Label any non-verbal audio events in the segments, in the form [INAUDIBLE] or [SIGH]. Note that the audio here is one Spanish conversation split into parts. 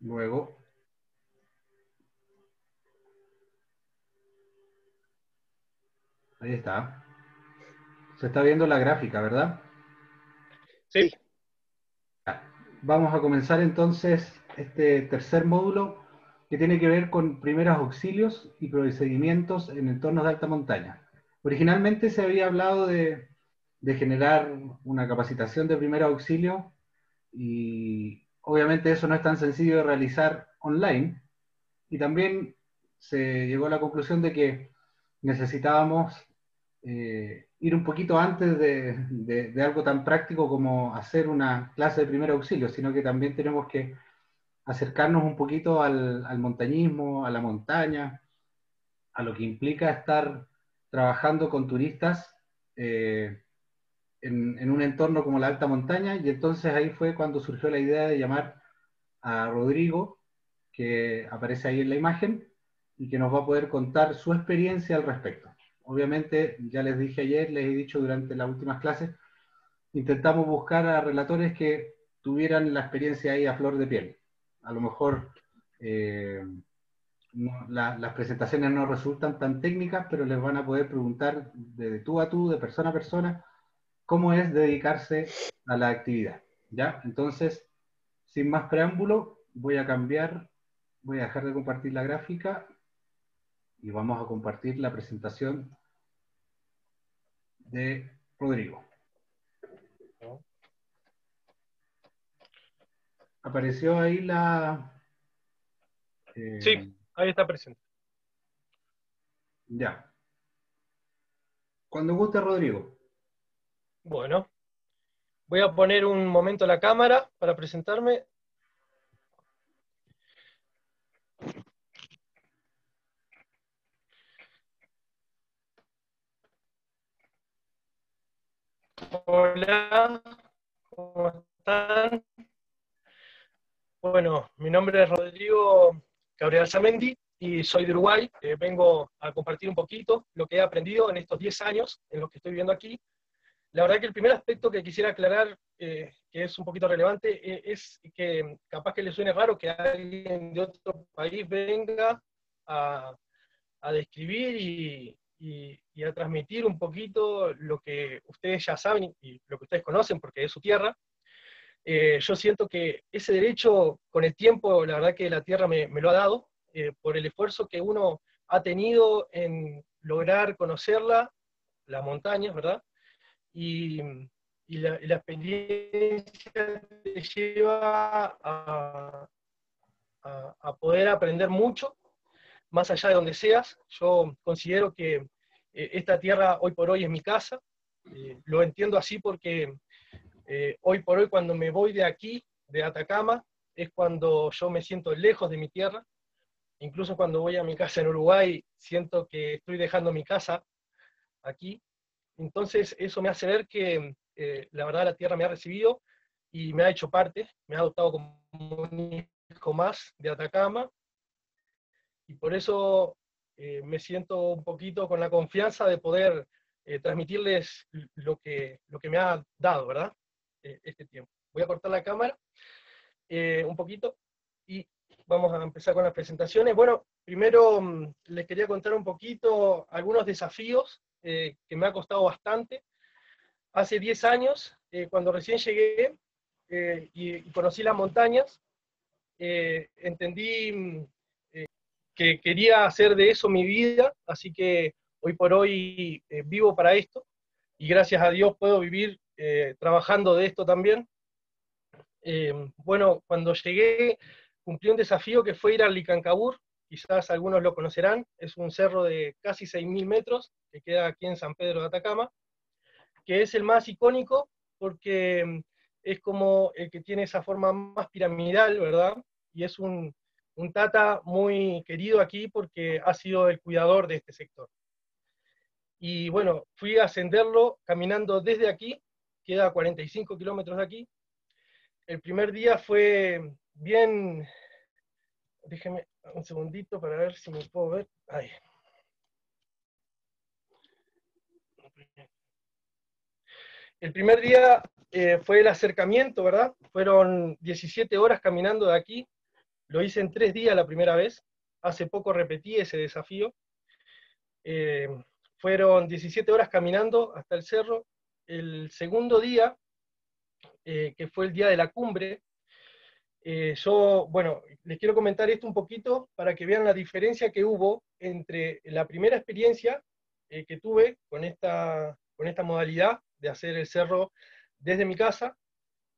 Luego. Ahí está. Se está viendo la gráfica, ¿verdad? Sí. Vamos a comenzar entonces este tercer módulo que tiene que ver con primeros auxilios y procedimientos en entornos de alta montaña. Originalmente se había hablado de, de generar una capacitación de primer auxilio y obviamente eso no es tan sencillo de realizar online. Y también se llegó a la conclusión de que necesitábamos eh, ir un poquito antes de, de, algo tan práctico como hacer una clase de primer auxilio, sino que también tenemos que acercarnos un poquito al, al montañismo, a la montaña, a lo que implica estar trabajando con turistas eh, en, un entorno como la alta montaña, y entonces ahí fue cuando surgió la idea de llamar a Rodrigo, que aparece ahí en la imagen, y que nos va a poder contar su experiencia al respecto obviamente, ya les dije ayer, les he dicho durante las últimas clases, intentamos buscar a relatores que tuvieran la experiencia ahí a flor de piel. A lo mejor eh, las presentaciones no resultan tan técnicas, pero les van a poder preguntar de tú a tú, de persona a persona, cómo es dedicarse a la actividad. ¿Ya? Entonces, sin más preámbulo, voy a cambiar, voy a dejar de compartir la gráfica y vamos a compartir la presentación de Rodrigo. Apareció ahí la... Eh, sí, ahí está presente. Ya. Cuando guste, Rodrigo. Bueno, voy a poner un momento la cámara para presentarme. Hola, ¿cómo están? Bueno, mi nombre es Rodrigo Gabriel Zamendi y soy de Uruguay. Eh, vengo a compartir un poquito lo que he aprendido en estos 10 años en los que estoy viviendo aquí. La verdad que el primer aspecto que quisiera aclarar, eh, que es un poquito relevante, eh, es que capaz que le suene raro que alguien de otro país venga a, a describir y, y, a transmitir un poquito lo que ustedes ya saben y lo que ustedes conocen porque es su tierra. Eh, yo siento que ese derecho con el tiempo, la verdad que la tierra me, lo ha dado, eh, por el esfuerzo que uno ha tenido en lograr conocerla, las montañas, ¿verdad? Y, la, experiencia te lleva a, a poder aprender mucho más allá de donde seas. Yo considero que eh, esta tierra hoy por hoy es mi casa. Eh, lo entiendo así porque eh, hoy por hoy cuando me voy de aquí, de Atacama, es cuando yo me siento lejos de mi tierra. Incluso cuando voy a mi casa en Uruguay, siento que estoy dejando mi casa aquí. Entonces eso me hace ver que la verdad la tierra me ha recibido y me ha hecho parte, me ha adoptado como un hijo más de Atacama y por eso eh, me siento un poquito con la confianza de poder eh, transmitirles lo que, lo que me ha dado, ¿verdad? Eh, este tiempo. Voy a cortar la cámara un poquito y vamos a empezar con las presentaciones. Bueno, primero mm, les quería contar un poquito algunos desafíos que me ha costado bastante. Hace 10 años, cuando recién llegué y, conocí las montañas, entendí mm, que quería hacer de eso mi vida, así que hoy por hoy eh, vivo para esto y gracias a Dios puedo vivir eh, trabajando de esto también. Eh, bueno, cuando llegué cumplí un desafío que fue ir al Licancabur, quizás algunos lo conocerán, es un cerro de casi 6.000 metros que queda aquí en San Pedro de Atacama, que es el más icónico porque mm, es como el que tiene esa forma más piramidal, ¿verdad? Y es un, un tata muy querido aquí porque ha sido el cuidador de este sector. Y bueno, fui a ascenderlo caminando desde aquí, queda a 45 kilómetros de aquí. El primer día fue bien, déjeme un segundito para ver si me puedo ver. Ahí. El primer día eh, fue el acercamiento, ¿verdad? Fueron 17 horas caminando de aquí. Lo hice en tres días la primera vez. Hace poco repetí ese desafío. Eh, fueron 17 horas caminando hasta el cerro. El segundo día, eh, que fue el día de la cumbre, yo, bueno, les quiero comentar esto un poquito para que vean la diferencia que hubo entre la primera experiencia que tuve con esta, con esta modalidad de hacer el cerro desde mi casa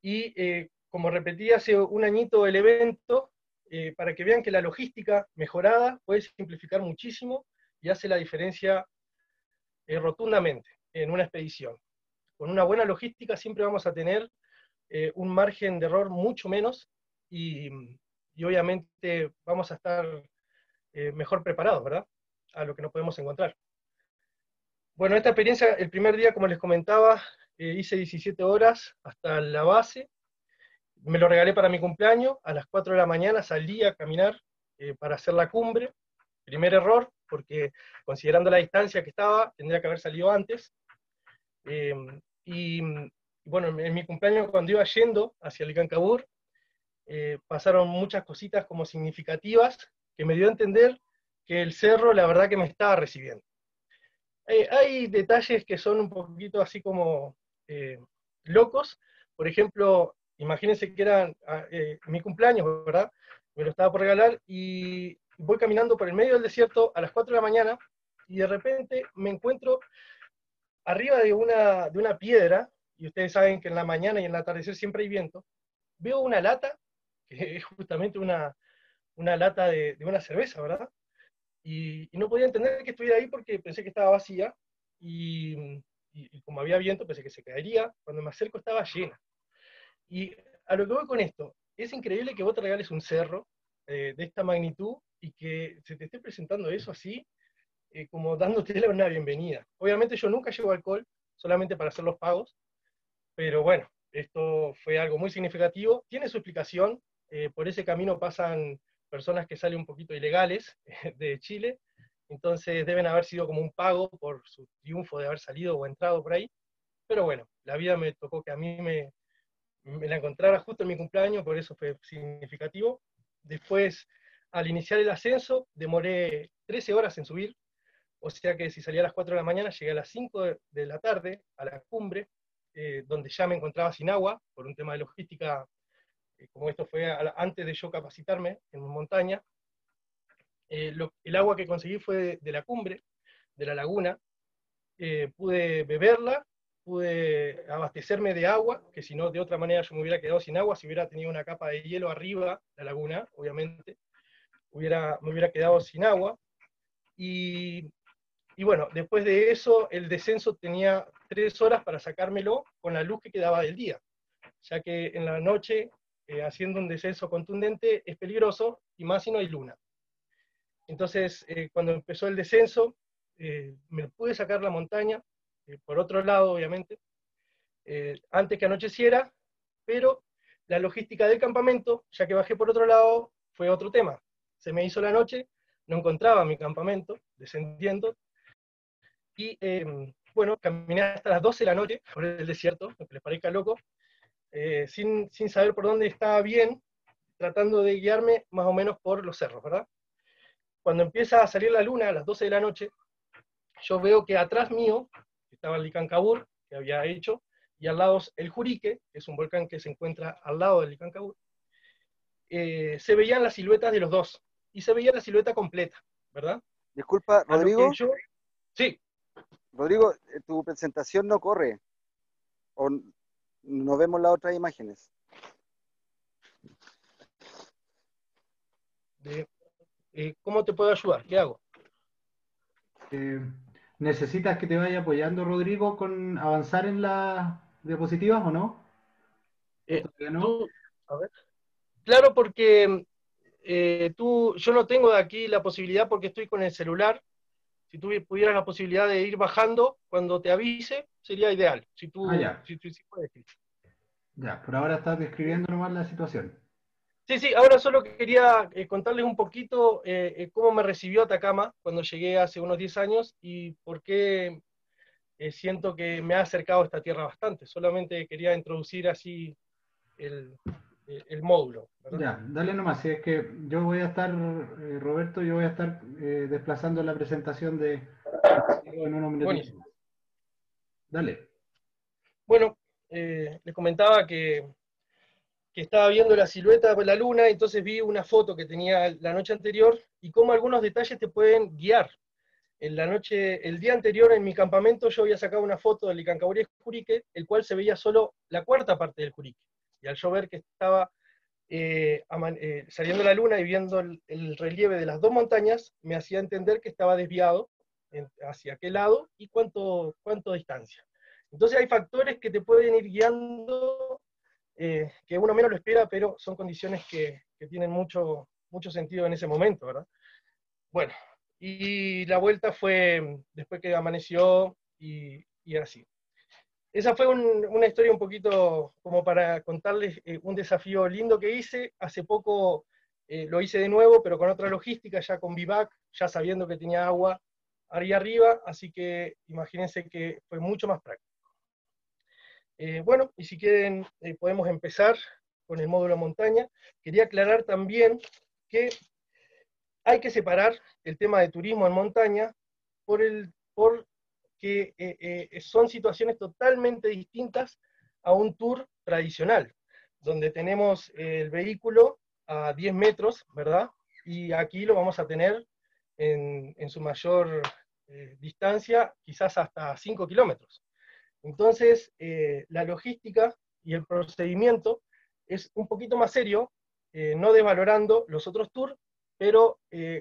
y eh, como repetí hace un añito el evento, eh, para que vean que la logística mejorada puede simplificar muchísimo y hace la diferencia eh, rotundamente en una expedición. Con una buena logística siempre vamos a tener un margen de error mucho menos y, y obviamente vamos a estar mejor preparados, ¿verdad? A lo que nos podemos encontrar. Bueno, esta experiencia, el primer día, como les comentaba, eh, hice 17 horas hasta la base, me lo regalé para mi cumpleaños, a las 4 de la mañana salí a caminar eh, para hacer la cumbre, primer error, porque considerando la distancia que estaba, tendría que haber salido antes. Em, y bueno, en mi cumpleaños cuando iba yendo hacia el Cancabur, eh, pasaron muchas cositas como significativas que me dio a entender que el cerro la verdad que me estaba recibiendo. hay detalles que son un poquito así como eh, locos. Por ejemplo, imagínense que era ah, eh, mi cumpleaños, ¿verdad? Me lo estaba por regalar y voy caminando por el medio del desierto a las 4 de la mañana y de repente me encuentro arriba de una, de una piedra, y ustedes saben que en la mañana y en el atardecer siempre hay viento, veo una lata, que es justamente una, una lata de, una cerveza, ¿verdad? Y, y, no podía entender que estuviera ahí porque pensé que estaba vacía, y y, como había viento pensé que se caería, cuando me acerco estaba llena. Y a lo que voy con esto, es increíble que vos te regales un cerro eh, de esta magnitud y que se te esté presentando eso así, eh, como dándote una bienvenida. Obviamente yo nunca llevo alcohol, solamente para hacer los pagos, pero bueno, esto fue algo muy significativo. Tiene su explicación, eh, por ese camino pasan personas que salen un poquito ilegales [LAUGHS] de Chile, entonces deben haber sido como un pago por su triunfo de haber salido o entrado por ahí. Pero bueno, la vida me tocó que a mí me, me la encontrara justo en mi cumpleaños, por eso fue significativo. Después, al iniciar el ascenso, demoré 13 horas en subir, o sea que si salía a las 4 de la mañana, llegué a las 5 de la tarde a la cumbre, eh, donde ya me encontraba sin agua, por un tema de logística, como esto fue antes de yo capacitarme en montaña, eh, el agua que conseguí fue de, la cumbre, de la laguna. Eh, pude beberla, pude abastecerme de agua, que si no, de otra manera yo me hubiera quedado sin agua, si hubiera tenido una capa de hielo arriba, la laguna, obviamente, hubiera, me hubiera quedado sin agua. Y, bueno, después de eso, el descenso tenía tres horas para sacármelo con la luz que quedaba del día, ya que en la noche, eh, haciendo un descenso contundente, es peligroso, y más si no hay luna. Entonces, eh, cuando empezó el descenso, eh, me pude sacar la montaña, por otro lado, obviamente, antes que anocheciera, pero la logística del campamento, ya que bajé por otro lado, fue otro tema. Se me hizo la noche, no encontraba mi campamento, descendiendo, y bueno, caminé hasta las 12 de la noche por el desierto, aunque les parezca loco, sin, sin saber por dónde estaba bien, tratando de guiarme más o menos por los cerros, ¿verdad? cuando empieza a salir la luna a las 12 de la noche, yo veo que atrás mío estaba el Licancabur, que había hecho, y al lado el Jurique, que es un volcán que se encuentra al lado del Licancabur, eh, se veían las siluetas de los dos, y se veía la silueta completa, ¿verdad? Disculpa, Rodrigo. sí. Rodrigo, eh, tu presentación no corre. O no vemos las otras imágenes. De, eh, ¿cómo te puedo ayudar? ¿Qué hago? Eh, ¿Necesitas que te vaya apoyando, Rodrigo, con avanzar en las diapositivas o no? Eh, claro, porque tú, yo no tengo de aquí la posibilidad porque estoy con el celular. Si tú pudieras la posibilidad de ir bajando cuando te avise, sería ideal. Si tú, ah, ya. Ya, por ahora estás describiendo nomás la situación. Sí, sí, ahora solo quería eh, contarles un poquito eh, eh, cómo me recibió Atacama cuando llegué hace unos 10 años y por qué eh, siento que me ha acercado a esta tierra bastante. Solamente quería introducir así el, el módulo. Ya, dale nomás, si es que yo voy a estar, eh, Roberto, yo voy a estar eh, desplazando la presentación de en unos minutos. Dale. Bueno, eh, les comentaba que, que, estaba viendo la silueta de la luna, entonces vi una foto que tenía la noche anterior y cómo algunos detalles te pueden guiar. En la noche, el día anterior en mi campamento yo había sacado una foto del Icancaburí Jurique, el cual se veía solo la cuarta parte del Jurique. Y al yo ver que estaba eh, eh, saliendo la luna y viendo el, relieve de las dos montañas, me hacía entender que estaba desviado hacia qué lado y cuánto, cuánto distancia. Entonces hay factores que te pueden ir guiando, eh, que uno menos lo espera, pero son condiciones que, tienen mucho, mucho sentido en ese momento, ¿verdad? Bueno, y la vuelta fue después que amaneció y, y así esa fue una historia un poquito como para contarles eh, un desafío lindo que hice. Hace poco eh, lo hice de nuevo, pero con otra logística, ya con Vivac, ya sabiendo que tenía agua ahí arriba, así que imagínense que fue mucho más práctico. Eh, bueno, y si quieren, podemos empezar con el módulo montaña. Quería aclarar también que hay que separar el tema de turismo en montaña por, el, por que eh, eh, son situaciones totalmente distintas a un tour tradicional, donde tenemos el vehículo a 10 metros, ¿verdad? Y aquí lo vamos a tener en, su mayor eh, distancia, quizás hasta 5 kilómetros. Entonces, la logística y el procedimiento es un poquito más serio, no desvalorando los otros tours, pero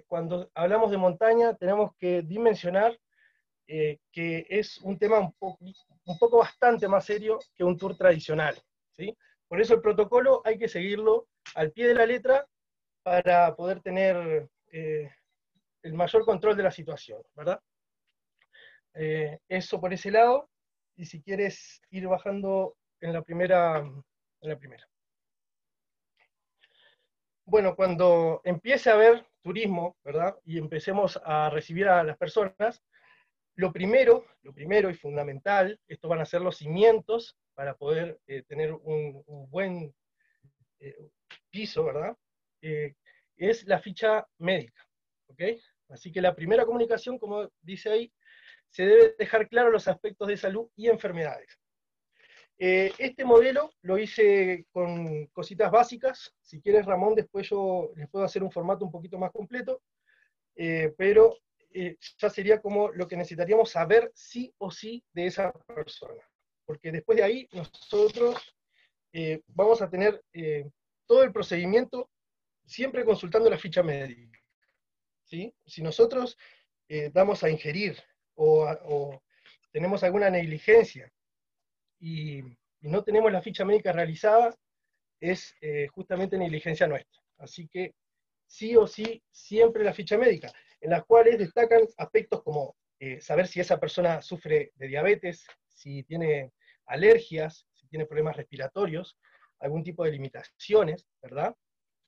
cuando hablamos de montaña tenemos que dimensionar eh, que es un tema un poco, un poco bastante más serio que un tour tradicional. ¿sí? Por eso el protocolo hay que seguirlo al pie de la letra para poder tener eh, el mayor control de la situación, ¿verdad? Eh, eso por ese lado, y si quieres ir bajando en la primera, en la primera. Bueno, cuando empiece a haber turismo, ¿verdad? Y empecemos a recibir a las personas, lo primero, lo primero y fundamental, estos van a ser los cimientos para poder eh, tener un, buen eh, piso, ¿verdad? Eh, es la ficha médica, ¿ok? Así que la primera comunicación, como dice ahí, se debe dejar claro los aspectos de salud y enfermedades. este modelo lo hice con cositas básicas. Si quieres, Ramón, después yo les puedo hacer un formato un poquito más completo. pero eh, ya sería como lo que necesitaríamos saber sí o sí de esa persona. Porque después de ahí nosotros eh, vamos a tener eh, todo el procedimiento siempre consultando la ficha médica. ¿sí? Si nosotros vamos a ingerir o, tenemos alguna negligencia y, y, no tenemos la ficha médica realizada, es justamente negligencia nuestra. Así que sí o sí, siempre la ficha médica en las cuales destacan aspectos como eh, saber si esa persona sufre de diabetes, si tiene alergias, si tiene problemas respiratorios, algún tipo de limitaciones, ¿verdad?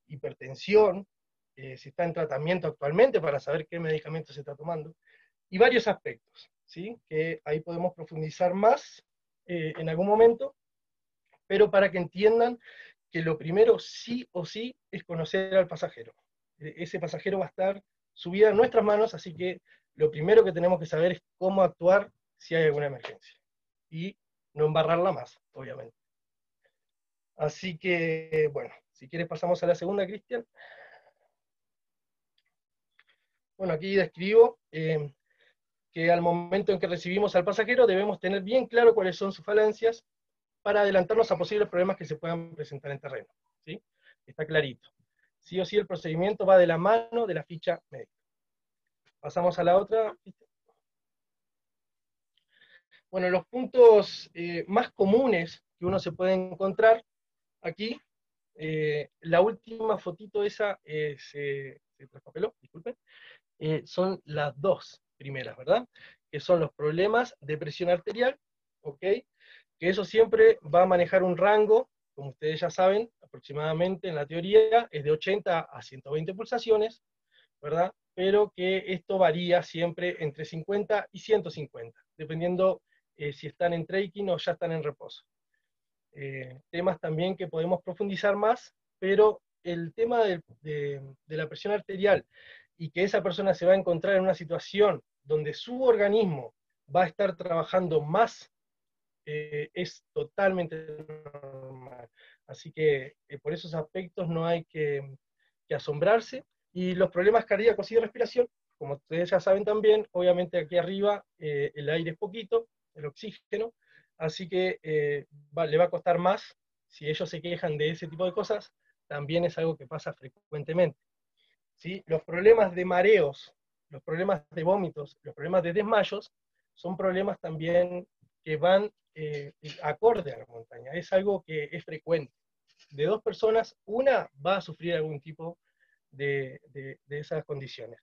Hipertensión, eh, si está en tratamiento actualmente para saber qué medicamento se está tomando, y varios aspectos, ¿sí? Que ahí podemos profundizar más eh, en algún momento, pero para que entiendan que lo primero sí o sí es conocer al pasajero. E-, ese pasajero va a estar su vida en nuestras manos, así que lo primero que tenemos que saber es cómo actuar si hay alguna emergencia. Y no embarrarla más, obviamente. Así que, bueno, si quieres pasamos a la segunda, Cristian. Bueno, aquí describo eh, que al momento en que recibimos al pasajero debemos tener bien claro cuáles son sus falencias para adelantarnos a posibles problemas que se puedan presentar en terreno. ¿sí? Está clarito sí o sí el procedimiento va de la mano de la ficha médica. Pasamos a la otra. Bueno, los puntos eh, más comunes que uno se puede encontrar aquí, eh, la última fotito esa eh, se, se, traspapeló, disculpen, son las dos primeras, ¿verdad? Que son los problemas de presión arterial, ¿ok? Que eso siempre va a manejar un rango, como ustedes ya saben, aproximadamente en la teoría es de 80 a 120 pulsaciones, ¿verdad? Pero que esto varía siempre entre 50 y 150, dependiendo eh, si están en trekking o ya están en reposo. Eh, temas también que podemos profundizar más, pero el tema de, la presión arterial y que esa persona se va a encontrar en una situación donde su organismo va a estar trabajando más, eh, es totalmente normal. Así que por esos aspectos no hay que, asombrarse. Y los problemas cardíacos y de respiración, como ustedes ya saben también, obviamente aquí arriba el aire es poquito, el oxígeno, así que eh, le va a costar más, si ellos se quejan de ese tipo de cosas, también es algo que pasa frecuentemente. ¿sí? Los problemas de mareos, los problemas de vómitos, los problemas de desmayos, son problemas también que van eh, acorde a la montaña, es algo que es frecuente. De dos personas, una va a sufrir algún tipo de, de esas condiciones.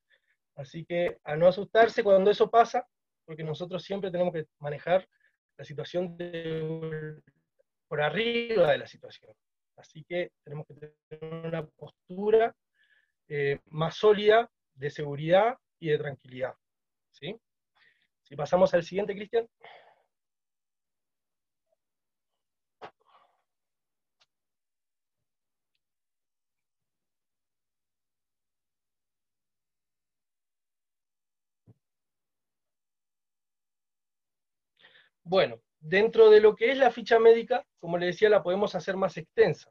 Así que a no asustarse cuando eso pasa, porque nosotros siempre tenemos que manejar la situación por arriba de la situación. Así que tenemos que tener una postura eh, más sólida de seguridad y de tranquilidad. ¿sí? Si pasamos al siguiente, Cristian. Bueno, dentro de lo que es la ficha médica, como le decía, la podemos hacer más extensa,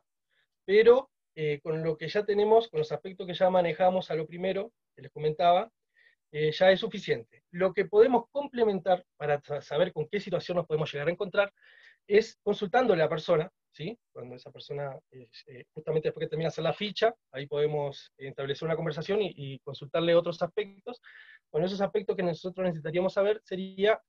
pero eh, con lo que ya tenemos, con los aspectos que ya manejamos a lo primero, que les comentaba, eh, ya es suficiente. Lo que podemos complementar para saber con qué situación nos podemos llegar a encontrar es consultándole a la persona, ¿sí? cuando esa persona, eh, justamente después que termina hacer la ficha, ahí podemos establecer una conversación y, y consultarle otros aspectos. Bueno, esos aspectos que nosotros necesitaríamos saber sería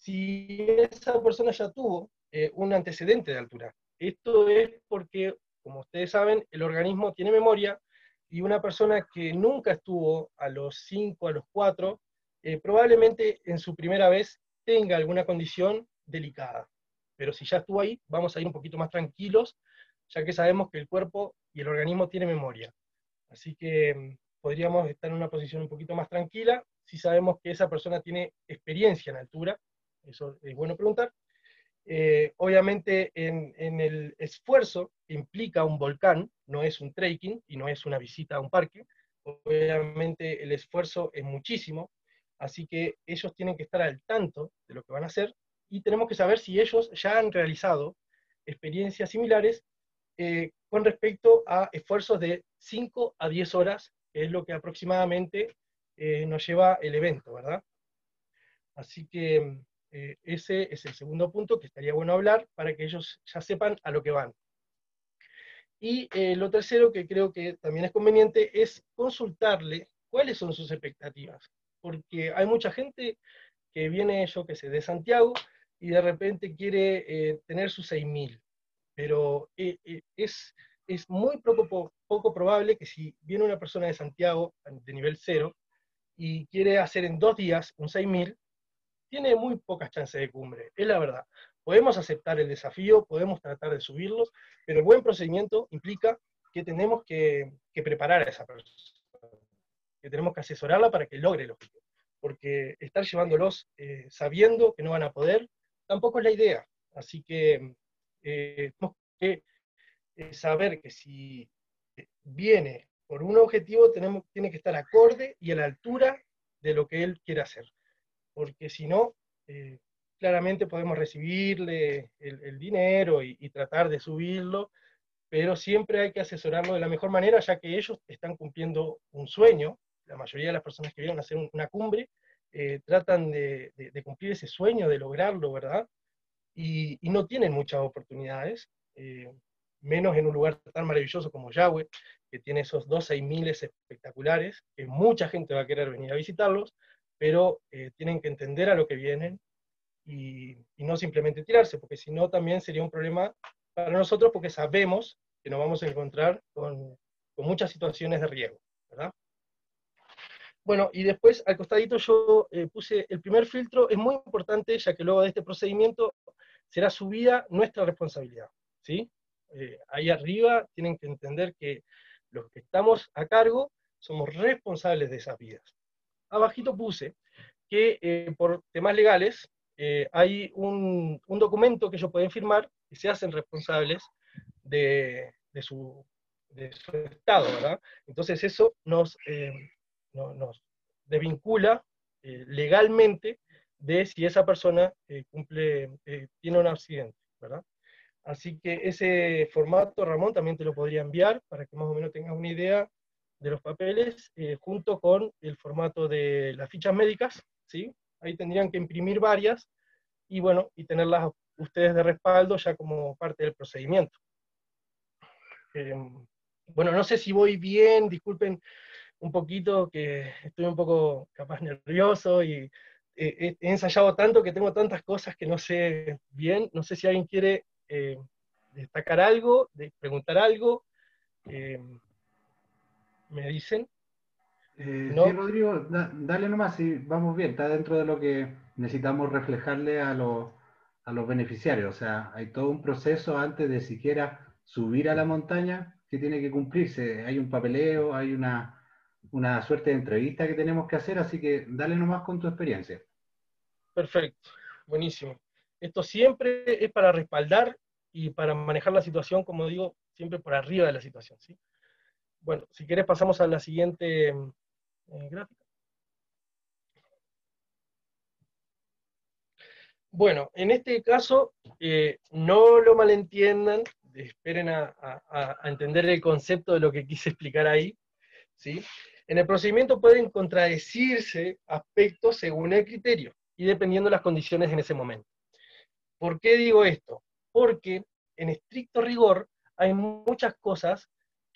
si esa persona ya tuvo eh, un antecedente de altura. Esto es porque, como ustedes saben, el organismo tiene memoria y una persona que nunca estuvo a los 5, a los 4, eh, probablemente en su primera vez tenga alguna condición delicada. Pero si ya estuvo ahí, vamos a ir un poquito más tranquilos, ya que sabemos que el cuerpo y el organismo tiene memoria. Así que mm, podríamos estar en una posición un poquito más tranquila si sabemos que esa persona tiene experiencia en altura eso es bueno preguntar. Eh, obviamente en, el esfuerzo implica un volcán, no es un trekking y no es una visita a un parque, obviamente el esfuerzo es muchísimo, así que ellos tienen que estar al tanto de lo que van a hacer y tenemos que saber si ellos ya han realizado experiencias similares eh, con respecto a esfuerzos de 5 a 10 horas, que es lo que aproximadamente eh, nos lleva el evento, ¿verdad? Así que eh, ese es el segundo punto que estaría bueno hablar para que ellos ya sepan a lo que van. Y eh, lo tercero que creo que también es conveniente es consultarle cuáles son sus expectativas, porque hay mucha gente que viene, yo que sé, de Santiago y de repente quiere eh, tener sus 6.000, pero es, es muy poco, poco probable que si viene una persona de Santiago de nivel cero y quiere hacer en dos días un 6.000, tiene muy pocas chances de cumbre, es la verdad. Podemos aceptar el desafío, podemos tratar de subirlos, pero el buen procedimiento implica que tenemos que, preparar a esa persona, que tenemos que asesorarla para que logre el objetivo. Porque estar llevándolos eh, sabiendo que no van a poder, tampoco es la idea. Así que eh, tenemos que eh, saber que si viene por un objetivo, tenemos, tiene que estar acorde y a la altura de lo que él quiere hacer porque si no, eh, claramente podemos recibirle el, dinero y, tratar de subirlo, pero siempre hay que asesorarlo de la mejor manera, ya que ellos están cumpliendo un sueño, la mayoría de las personas que vienen a hacer una cumbre eh, tratan de, cumplir ese sueño, de lograrlo, ¿verdad? Y, no tienen muchas oportunidades, eh, menos en un lugar tan maravilloso como Yahweh, que tiene esos 12 miles espectaculares, que mucha gente va a querer venir a visitarlos, pero eh, tienen que entender a lo que vienen y, no simplemente tirarse, porque si no también sería un problema para nosotros porque sabemos que nos vamos a encontrar con, muchas situaciones de riesgo, ¿verdad? Bueno, y después al costadito yo eh, puse el primer filtro, es muy importante ya que luego de este procedimiento será subida nuestra responsabilidad, ¿sí? Eh, ahí arriba tienen que entender que los que estamos a cargo somos responsables de esas vidas abajito puse que eh, por temas legales eh, hay un, documento que ellos pueden firmar y se hacen responsables de, su, estado, ¿verdad? Entonces eso nos, eh, nos desvincula legalmente de si esa persona cumple, tiene un accidente, ¿verdad? Así que ese formato, Ramón, también te lo podría enviar para que más o menos tengas una idea de los papeles, eh, junto con el formato de las fichas médicas, ¿sí? Ahí tendrían que imprimir varias y bueno, y tenerlas ustedes de respaldo ya como parte del procedimiento. Eh, bueno, no sé si voy bien, disculpen un poquito que estoy un poco capaz nervioso y eh, he ensayado tanto que tengo tantas cosas que no sé bien, no sé si alguien quiere destacar algo, de preguntar algo me dicen. Eh, Sí, Rodrigo, dale nomás, si vamos bien, está dentro de lo que necesitamos reflejarle a los, a los beneficiarios. O sea, hay todo un proceso antes de siquiera subir a la montaña que tiene que cumplirse. Hay un papeleo, hay una, una suerte de entrevista que tenemos que hacer, así que dale nomás con tu experiencia. Perfecto, buenísimo. Esto siempre es para respaldar y para manejar la situación, como digo, siempre por arriba de la situación. ¿sí? Bueno, si quieres pasamos a la siguiente eh, gráfica. Bueno, en este caso, eh, no lo malentiendan, esperen a, entender el concepto de lo que quise explicar ahí. ¿sí? En el procedimiento pueden contradecirse aspectos según el criterio y dependiendo de las condiciones en ese momento. ¿Por qué digo esto? Porque en estricto rigor hay muchas cosas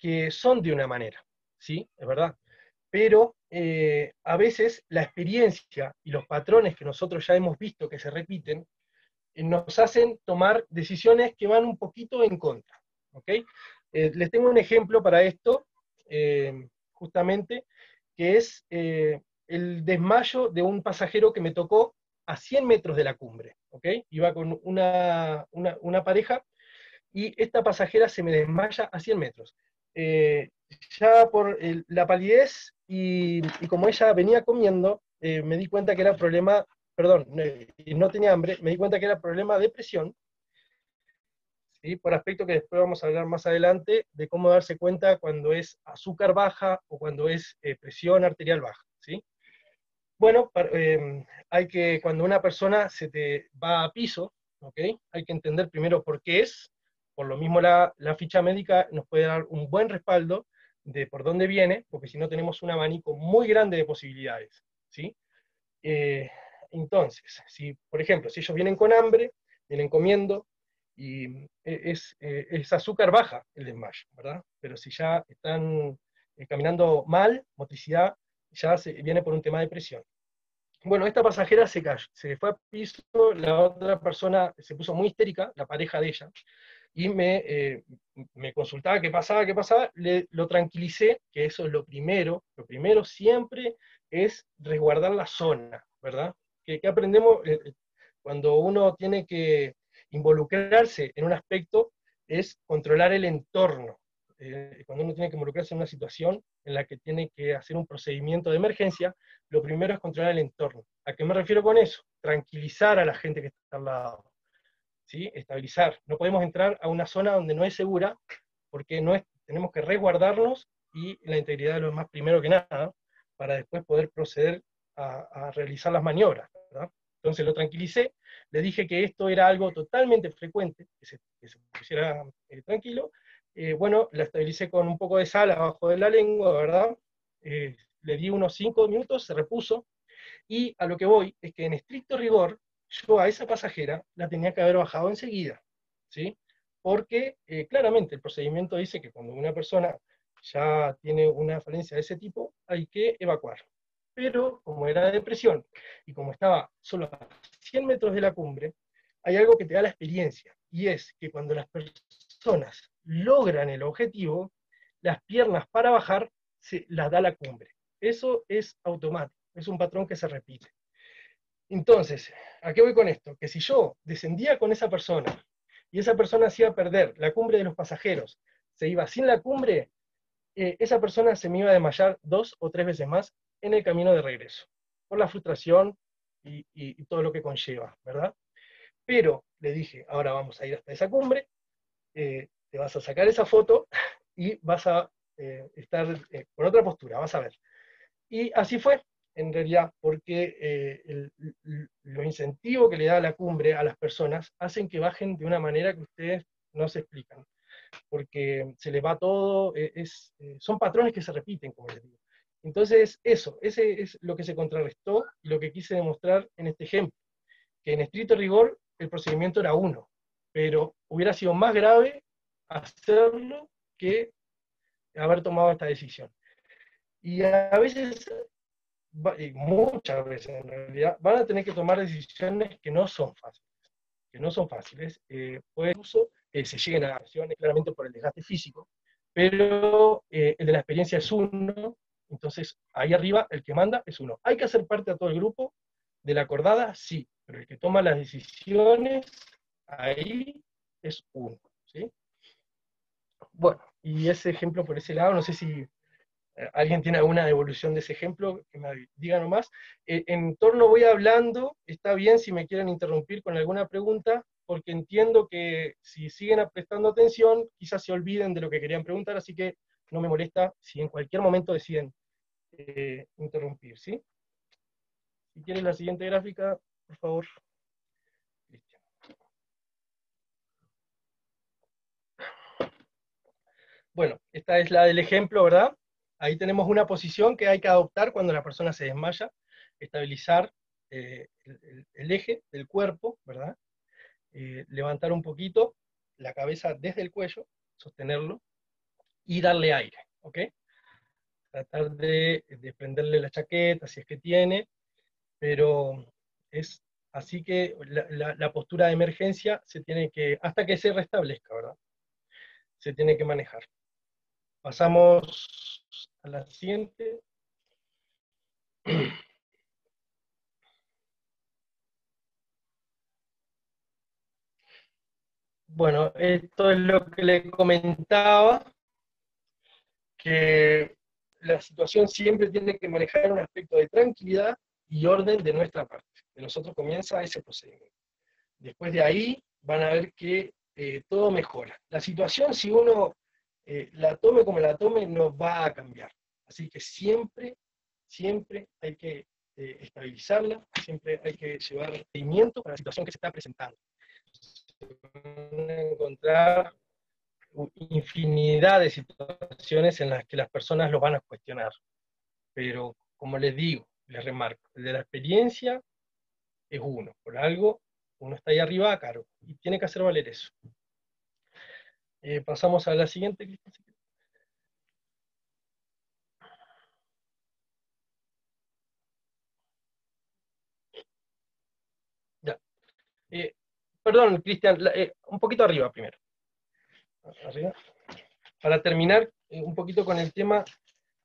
que son de una manera, ¿sí? Es verdad. Pero eh, a veces la experiencia y los patrones que nosotros ya hemos visto que se repiten, eh, nos hacen tomar decisiones que van un poquito en contra, ¿ok? Eh, les tengo un ejemplo para esto, justamente, que es el desmayo de un pasajero que me tocó a 100 metros de la cumbre, ¿ok? Iba con una, una pareja y esta pasajera se me desmaya a 100 metros. Eh, ya por la palidez y, como ella venía comiendo, eh, me di cuenta que era problema, perdón, no tenía hambre, me di cuenta que era problema de presión, ¿sí? por aspecto que después vamos a hablar más adelante de cómo darse cuenta cuando es azúcar baja o cuando es eh, presión arterial baja. ¿sí? Bueno, hay que, cuando una persona se te va a piso, ¿okay? hay que entender primero por qué es, por lo mismo la, ficha médica nos puede dar un buen respaldo de por dónde viene, porque si no tenemos un abanico muy grande de posibilidades. ¿sí? Eh, entonces, si, por ejemplo, si ellos vienen con hambre, vienen comiendo, y e, eh, es azúcar baja el desmayo, ¿verdad? Pero si ya están eh, caminando mal, motricidad, ya viene por un tema de presión. Bueno, esta pasajera se cayó, se fue a piso, la otra persona se puso muy histérica, la pareja de ella, y me, eh, me consultaba qué pasaba, qué pasaba, le, lo tranquilicé, que eso es lo primero, lo primero siempre es resguardar la zona, ¿verdad? Que, aprendemos eh, eh, cuando uno tiene que involucrarse en un aspecto, es controlar el entorno. cuando uno tiene que involucrarse en una situación en la que tiene que hacer un procedimiento de emergencia, lo primero es controlar el entorno. ¿A qué me refiero con eso? Tranquilizar a la gente que está al lado ¿sí? estabilizar. No podemos entrar a una zona donde no es segura, porque no es, tenemos que resguardarnos y la integridad de los demás primero que nada, para después poder proceder a, realizar las maniobras. Entonces lo tranquilicé, le dije que esto era algo totalmente frecuente, que se, pusiera eh, tranquilo. Eh, bueno, la estabilicé con un poco de sal abajo de la lengua, ¿verdad? Eh, le di unos cinco minutos, se repuso, y a lo que voy es que en estricto rigor, yo a esa pasajera la tenía que haber bajado enseguida, ¿sí? Porque eh, claramente el procedimiento dice que cuando una persona ya tiene una falencia de ese tipo, hay que evacuar. Pero como era de depresión y como estaba solo a 100 metros de la cumbre, hay algo que te da la experiencia, y es que cuando las personas logran el objetivo, las piernas para bajar se las da la cumbre. Eso es automático, es un patrón que se repite. Entonces, ¿a qué voy con esto? Que si yo descendía con esa persona y esa persona hacía perder la cumbre de los pasajeros, se iba sin la cumbre, eh, esa persona se me iba a desmayar dos o tres veces más en el camino de regreso, por la frustración y, todo lo que conlleva, ¿verdad? Pero le dije, ahora vamos a ir hasta esa cumbre, eh, te vas a sacar esa foto y vas a eh, estar con otra postura, vas a ver. Y así fue, en realidad, porque los incentivos que le da la cumbre a las personas hacen que bajen de una manera que ustedes no se explican, porque se les va todo, es, son patrones que se repiten, como les digo. Entonces, eso, ese es lo que se contrarrestó y lo que quise demostrar en este ejemplo, que en estricto rigor el procedimiento era uno, pero hubiera sido más grave hacerlo que haber tomado esta decisión. Y a veces, muchas veces en realidad, van a tener que tomar decisiones que no son fáciles, que no son fáciles. Eh, puede incluso eh, se lleguen a acciones claramente por el desgaste físico, pero eh, el de la experiencia es uno entonces, ahí arriba el que manda es uno. ¿Hay que hacer parte a todo el grupo de la acordada? Sí, pero el que toma las decisiones, ahí es uno. ¿sí? Bueno, y ese ejemplo por ese lado, no sé si alguien tiene alguna devolución de ese ejemplo, que me diga nomás. Eh, en torno voy hablando, está bien si me quieren interrumpir con alguna pregunta, porque entiendo que si siguen prestando atención, quizás se olviden de lo que querían preguntar, así que no me molesta si en cualquier momento deciden eh, interrumpir, ¿sí? Si quieren la siguiente gráfica, por favor. Bueno, esta es la del ejemplo, ¿verdad? Ahí tenemos una posición que hay que adoptar cuando la persona se desmaya, estabilizar eh, el, eje del cuerpo, ¿verdad? Eh, levantar un poquito la cabeza desde el cuello, sostenerlo, y darle aire, ¿ok? Tratar de desprenderle la chaqueta si es que tiene, pero es así que la, postura de emergencia se tiene que, hasta que se restablezca, ¿verdad? Se tiene que manejar. Pasamos la siguiente. Bueno, esto es lo que le comentaba que la situación siempre tiene que manejar un aspecto de tranquilidad y orden de nuestra parte. De nosotros comienza ese procedimiento. Después de ahí van a ver que eh, todo mejora. La situación, si uno eh, la tome como la tome, no va a cambiar. Así que siempre, siempre hay que eh, estabilizarla, siempre hay que llevar seguimiento para la situación que se está presentando. Se van a encontrar infinidad de situaciones en las que las personas lo van a cuestionar. Pero, como les digo, les remarco, el la experiencia es uno. Por algo, uno está ahí arriba a cargo y tiene que hacer valer eso. Eh, pasamos a la siguiente. Ya. Eh, perdón, Cristian, eh, un poquito arriba primero. Para terminar un poquito con el tema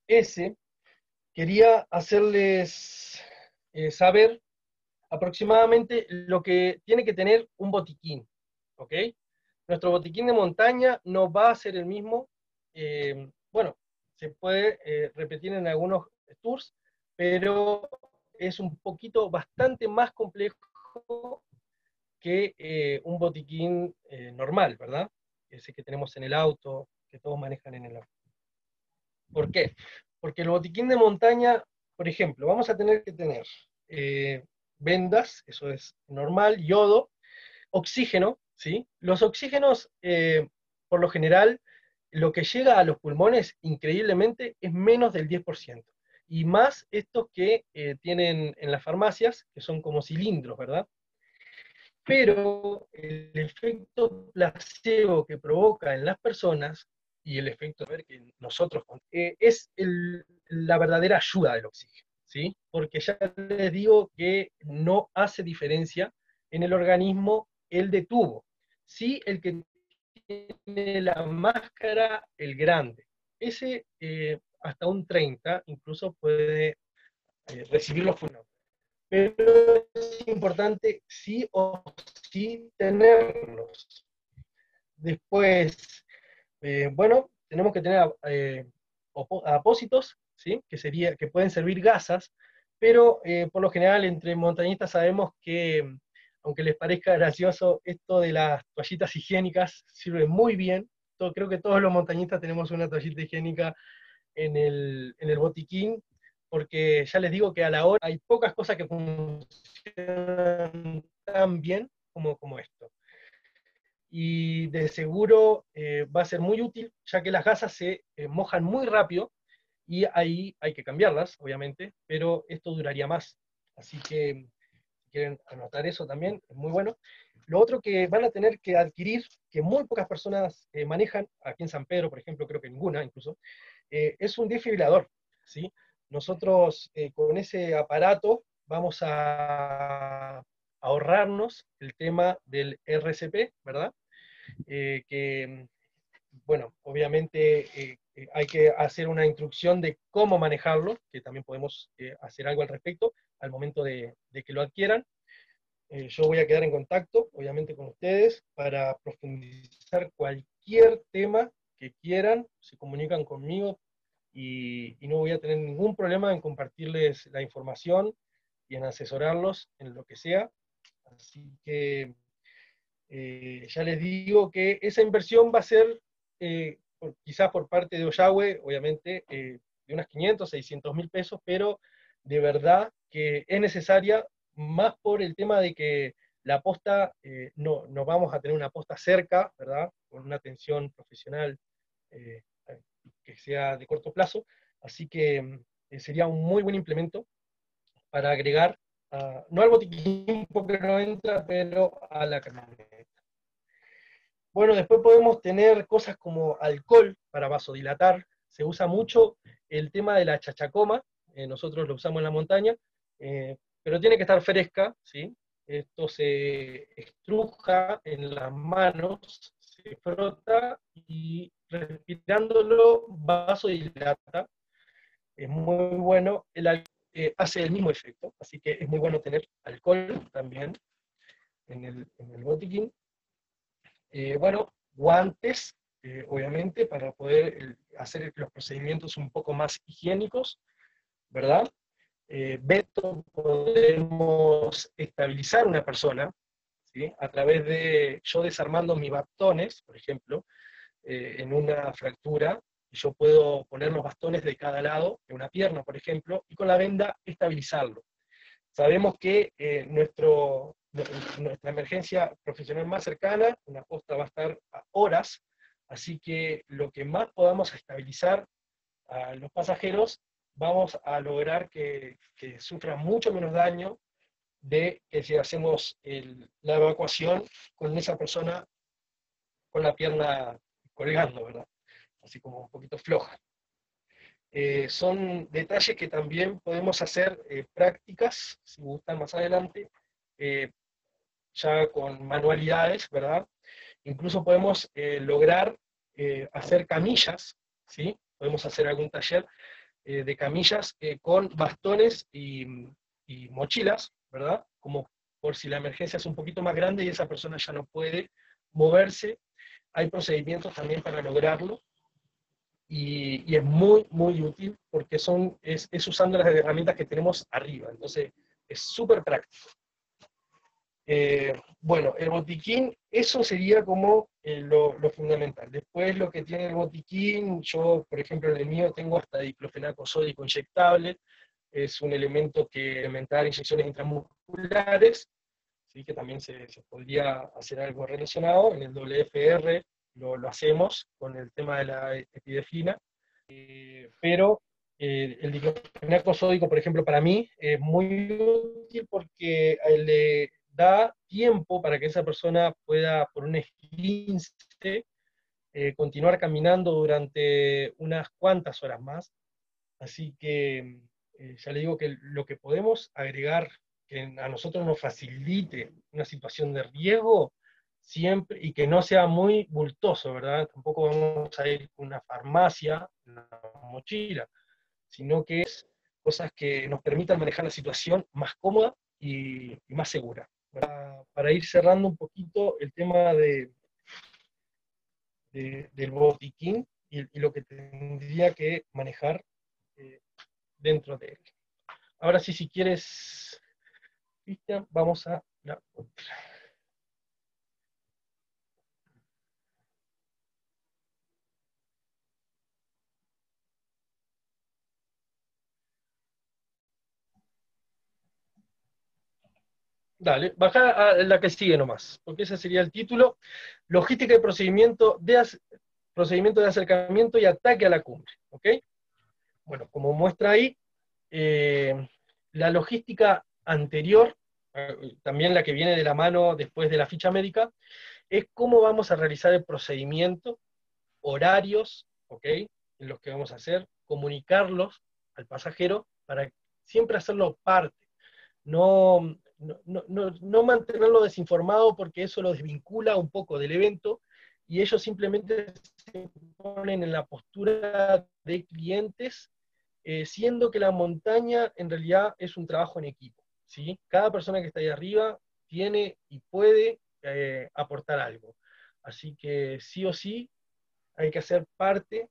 ese, quería hacerles saber aproximadamente lo que tiene que tener un botiquín, ¿ok? Nuestro botiquín de montaña no va a ser el mismo, eh, bueno, se puede repetir en algunos tours, pero es un poquito bastante más complejo que un botiquín normal, ¿verdad? ese que tenemos en el auto, que todos manejan en el auto. ¿Por qué? Porque el botiquín de montaña, por ejemplo, vamos a tener que tener eh, vendas, eso es normal, yodo, oxígeno, ¿sí? Los oxígenos, eh, por lo general, lo que llega a los pulmones, increíblemente, es menos del 10%. Y más estos que eh, tienen en las farmacias, que son como cilindros, ¿verdad? pero el efecto placebo que provoca en las personas y el efecto que nosotros eh, es la verdadera ayuda del oxígeno, ¿sí? Porque ya les digo que no hace diferencia en el organismo el de tubo, sí el que tiene la máscara, el grande. Ese eh, hasta un 30 incluso puede eh, recibir los pulmones pero es importante sí o sí tenerlos. Después, eh, bueno, tenemos que tener eh, apósitos, ¿sí? que, sería, que pueden servir gasas, pero por lo general entre montañistas sabemos que, aunque les parezca gracioso, esto de las toallitas higiénicas sirve muy bien. creo que todos los montañistas tenemos una toallita higiénica en el, en el botiquín, porque ya les digo que a la hora hay pocas cosas que funcionan tan bien como, como esto. Y de seguro eh, va a ser muy útil, ya que las gasas se eh, mojan muy rápido y ahí hay que cambiarlas, obviamente, pero esto duraría más. Así que quieren anotar eso también, es muy bueno. Lo otro que van a tener que adquirir, que muy pocas personas eh, manejan, aquí en San Pedro, por ejemplo, creo que ninguna incluso, eh, es un desfibrilador. ¿sí? Nosotros eh, con ese aparato vamos a ahorrarnos el tema del RCP, ¿verdad? que, bueno, obviamente hay que hacer una instrucción de cómo manejarlo, que también podemos hacer algo al respecto al momento de que lo adquieran. Eh, yo voy a quedar en contacto, obviamente, con ustedes para profundizar cualquier tema que quieran, se comunican conmigo y, no voy a tener ningún problema en compartirles la información y en asesorarlos en lo que sea. Así que eh, ya les digo que esa inversión va a ser eh, quizás por parte de Oyawe, obviamente, de unas 500, 600 mil pesos, pero de verdad que es necesaria más por el tema de que la posta, eh, no, vamos a tener una posta cerca, ¿verdad? Con una atención profesional eh, que sea de corto plazo, así que mm, eh, sería un muy buen implemento para agregar, no al botiquín porque no entra, pero a la camioneta. Bueno, después podemos tener cosas como alcohol para vasodilatar, se usa mucho el tema de la chachacoma, nosotros lo usamos en la montaña, pero tiene que estar fresca, ¿sí? Esto se estruja en las manos, se frota y respirándolo vasodilata. Es muy bueno, el eh, hace el mismo efecto, así que es muy bueno tener alcohol también en el, botiquín. Eh, bueno, guantes, eh, obviamente, para poder hacer los procedimientos un poco más higiénicos, ¿verdad? eh, Beto podemos estabilizar una persona ¿sí? a través de yo desarmando mis bastones, por ejemplo, eh, en una fractura, yo puedo poner los bastones de cada lado, de una pierna, por ejemplo, y con la venda estabilizarlo. Sabemos que eh, nuestro, nuestra emergencia profesional más cercana, una posta va a estar a horas, así que lo que más podamos estabilizar a los pasajeros vamos a lograr que, que sufra mucho menos daño de que si hacemos la evacuación con esa persona con la pierna colgando, ¿verdad? Así como un poquito floja. Eh, son detalles que también podemos hacer eh, prácticas, si gustan más adelante, eh, ya con manualidades, ¿verdad? Incluso podemos lograr hacer camillas, ¿sí? Podemos hacer algún taller eh, de camillas eh, con bastones y, mochilas, ¿verdad? Como por si la emergencia es un poquito más grande y esa persona ya no puede moverse. Hay procedimientos también para lograrlo. Y, es muy, muy útil porque son, es, es usando las herramientas que tenemos arriba. Entonces, es súper práctico. Eh, bueno, el botiquín, eso sería como eh, lo, fundamental. Después lo que tiene el botiquín, yo por ejemplo en el mío tengo hasta diclofenaco sódico inyectable, es un elemento que dar inyecciones intramusculares, ¿sí? que también se, podría hacer algo relacionado, en el WFR lo, lo hacemos con el tema de la epidefina, eh, pero el diclofenaco sódico, por ejemplo, para mí es muy útil porque le da tiempo para que esa persona pueda, por un esguince, eh, continuar caminando durante unas cuantas horas más. Así que eh, ya le digo que lo que podemos agregar que a nosotros nos facilite una situación de riesgo siempre y que no sea muy bultoso, ¿verdad? Tampoco vamos a ir a una farmacia, una mochila, sino que es cosas que nos permitan manejar la situación más cómoda y más segura para, ir cerrando un poquito el tema de, del botiquín y, lo que tendría que manejar eh, dentro de él. ahora sí, si quieres, Cristian, vamos a la otra. Dale, baja a la que sigue nomás, porque ese sería el título. Logística y procedimiento de, procedimiento de acercamiento y ataque a la cumbre. ¿ok? Bueno, como muestra ahí, eh, la logística anterior, eh, también la que viene de la mano después de la ficha médica, es cómo vamos a realizar el procedimiento, horarios, ¿ok? En los que vamos a hacer, comunicarlos al pasajero para siempre hacerlo parte. No, no, mantenerlo desinformado porque eso lo desvincula un poco del evento y ellos simplemente se ponen en la postura de clientes, eh, siendo que la montaña en realidad es un trabajo en equipo. ¿sí? Cada persona que está ahí arriba tiene y puede eh, aportar algo. Así que sí o sí hay que hacer parte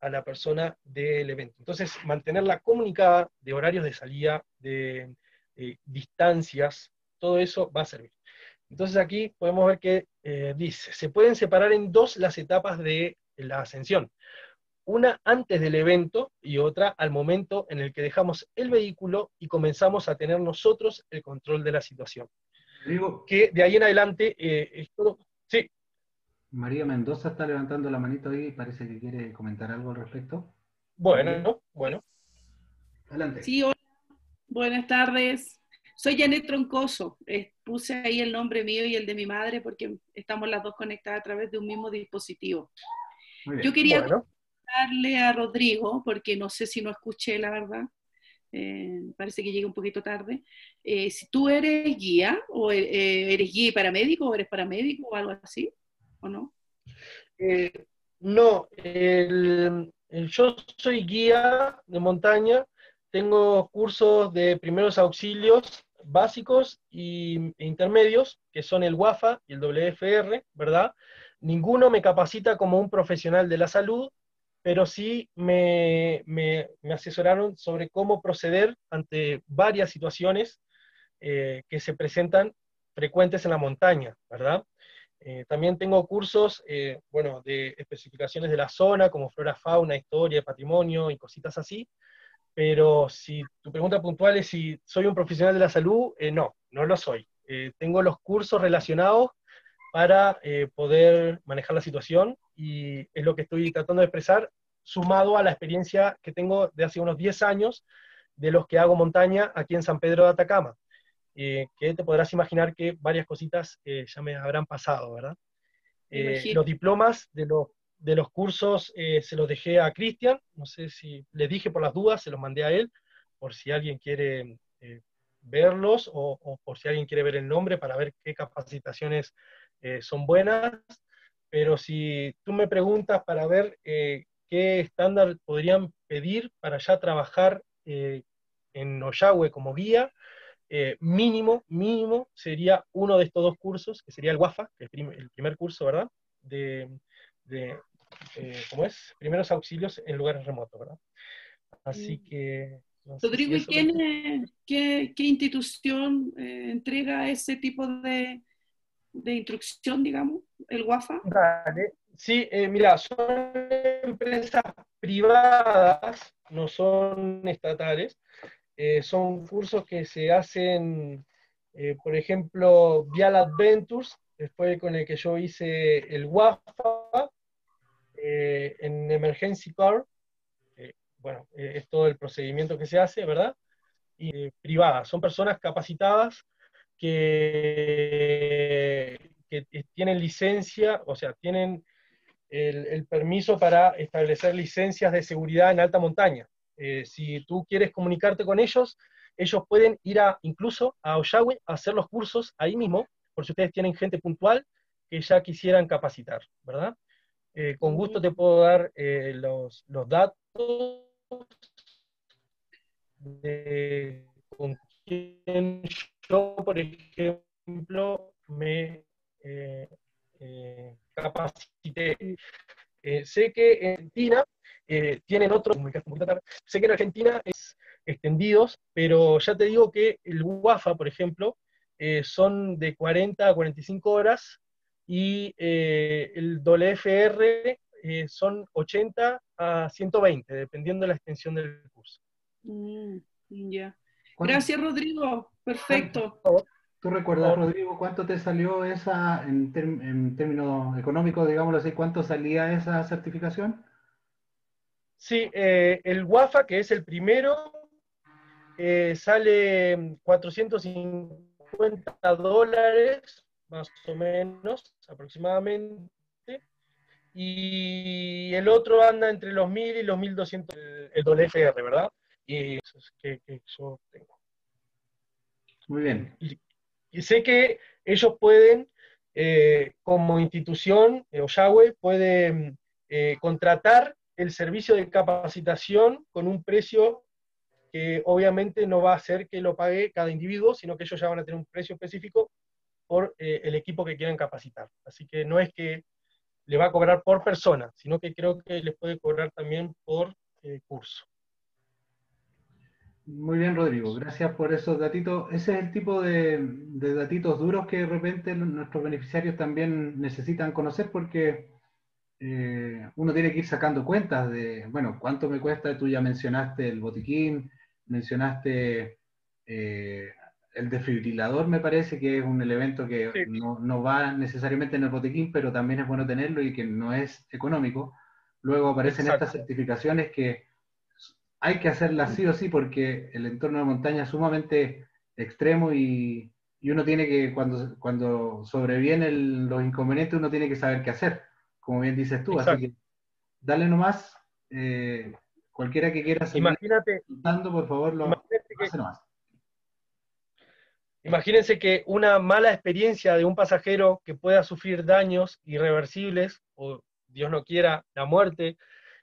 a la persona del evento. Entonces, mantenerla comunicada de horarios de salida, de eh, distancias, todo eso va a servir. Entonces aquí podemos ver que eh, dice, se pueden separar en dos las etapas de la ascensión. Una antes del evento y otra al momento en el que dejamos el vehículo y comenzamos a tener nosotros el control de la situación. Digo, que de ahí en adelante eh, es todo... Sí. María Mendoza está levantando la manito ahí, parece que quiere comentar algo al respecto. Bueno, bueno. Adelante. Sí, hola. Buenas tardes. Soy Janet Troncoso. Eh, puse ahí el nombre mío y el de mi madre porque estamos las dos conectadas a través de un mismo dispositivo. Yo quería darle a Rodrigo, porque no sé si no escuché la verdad, eh, parece que llegué un poquito tarde. Eh, si tú eres guía, o eres guía y paramédico, o eres paramédico, o algo así, ¿o no? no, yo soy guía de montaña tengo cursos de primeros auxilios básicos e intermedios, que son el WAFA y el WFR, ¿verdad? Ninguno me capacita como un profesional de la salud, pero sí me, asesoraron sobre cómo proceder ante varias situaciones eh, que se presentan frecuentes en la montaña, ¿verdad? Eh, también tengo cursos, eh, bueno, de especificaciones de la zona, como flora, fauna, historia, patrimonio y cositas así, pero si tu pregunta puntual es si soy un profesional de la salud, eh, no, no lo soy. Eh, tengo los cursos relacionados para eh, poder manejar la situación y es lo que estoy tratando de expresar, sumado a la experiencia que tengo de hace unos 10 años de los que hago montaña aquí en San Pedro de Atacama, que te podrás imaginar que varias cositas ya me habrán pasado, ¿verdad? los diplomas de los de los cursos eh, se los dejé a Cristian, no sé si les dije por las dudas, se los mandé a él, por si alguien quiere eh, verlos o, por si alguien quiere ver el nombre para ver qué capacitaciones eh, son buenas. Pero si tú me preguntas para ver qué estándar podrían pedir para ya trabajar en Oyagüe como guía, mínimo, mínimo sería uno de estos dos cursos, que sería el WAFA, el, el primer curso, ¿verdad? De, de, eh, ¿cómo es? Primeros auxilios en lugares remotos, ¿verdad? Así que... Rodrigo, ¿y qué, institución eh, entrega ese tipo de, de, instrucción, digamos, el WAFA? Sí, eh, mira, son empresas privadas, no son estatales, son cursos que se hacen, por ejemplo, Vial Adventures, después con el que yo hice el WAFA, eh, en Emergency Car, bueno, eh, es todo el procedimiento que se hace, ¿verdad? Y eh, privadas, son personas capacitadas que, tienen licencia, o sea, tienen el, permiso para establecer licencias de seguridad en alta montaña. si tú quieres comunicarte con ellos, ellos pueden ir a, incluso a Oshawé a hacer los cursos ahí mismo, por si ustedes tienen gente puntual que ya quisieran capacitar, ¿verdad? Eh, con gusto te puedo dar eh, los, datos de con quien yo, por ejemplo, me eh, capacité. sé que en Argentina tienen otros, sé que en Argentina es extendidos, pero ya te digo que el WAFA, por ejemplo, eh, son de 40 a 45 horas y eh, el WFR eh, son 80 a 120, dependiendo de la extensión del curso. Mm, ya. Gracias, Rodrigo. Perfecto. ¿Tú recuerdas, Rodrigo, cuánto te salió esa, en, términos económicos, digámoslo así, cuánto salía esa certificación? Sí, el WAFA, que es el primero, sale 450 dólares más o menos, aproximadamente. Y el otro anda entre los 1000 y los 1200, el, WFR, ¿verdad? Y eso es que, yo tengo. Muy bien. Y, sé que ellos pueden, eh, como institución, eh, Yahweh puede eh, contratar el servicio de capacitación con un precio que obviamente no va a ser que lo pague cada individuo, sino que ellos ya van a tener un precio específico por eh, el equipo que quieran capacitar. Así que no es que le va a cobrar por persona, sino que creo que les puede cobrar también por eh, curso. Muy bien, Rodrigo. Gracias por esos datitos. Ese es el tipo de, datitos duros que de repente nuestros beneficiarios también necesitan conocer porque eh, uno tiene que ir sacando cuentas de, bueno, cuánto me cuesta, tú ya mencionaste el botiquín, mencionaste el desfibrilador me parece que es un elemento que no, va necesariamente en el botiquín, pero también es bueno tenerlo y que no es económico. Luego aparecen estas certificaciones que hay que hacerlas sí o sí porque el entorno de montaña es sumamente extremo y, uno tiene que, cuando, cuando sobrevienen los inconvenientes, uno tiene que saber qué hacer, como bien dices tú. Así que dale nomás, eh, cualquiera que quiera seguir Imagínate, por favor, lo hace nomás. Imagínense que una mala experiencia de un pasajero que pueda sufrir daños irreversibles, o Dios no quiera, la muerte,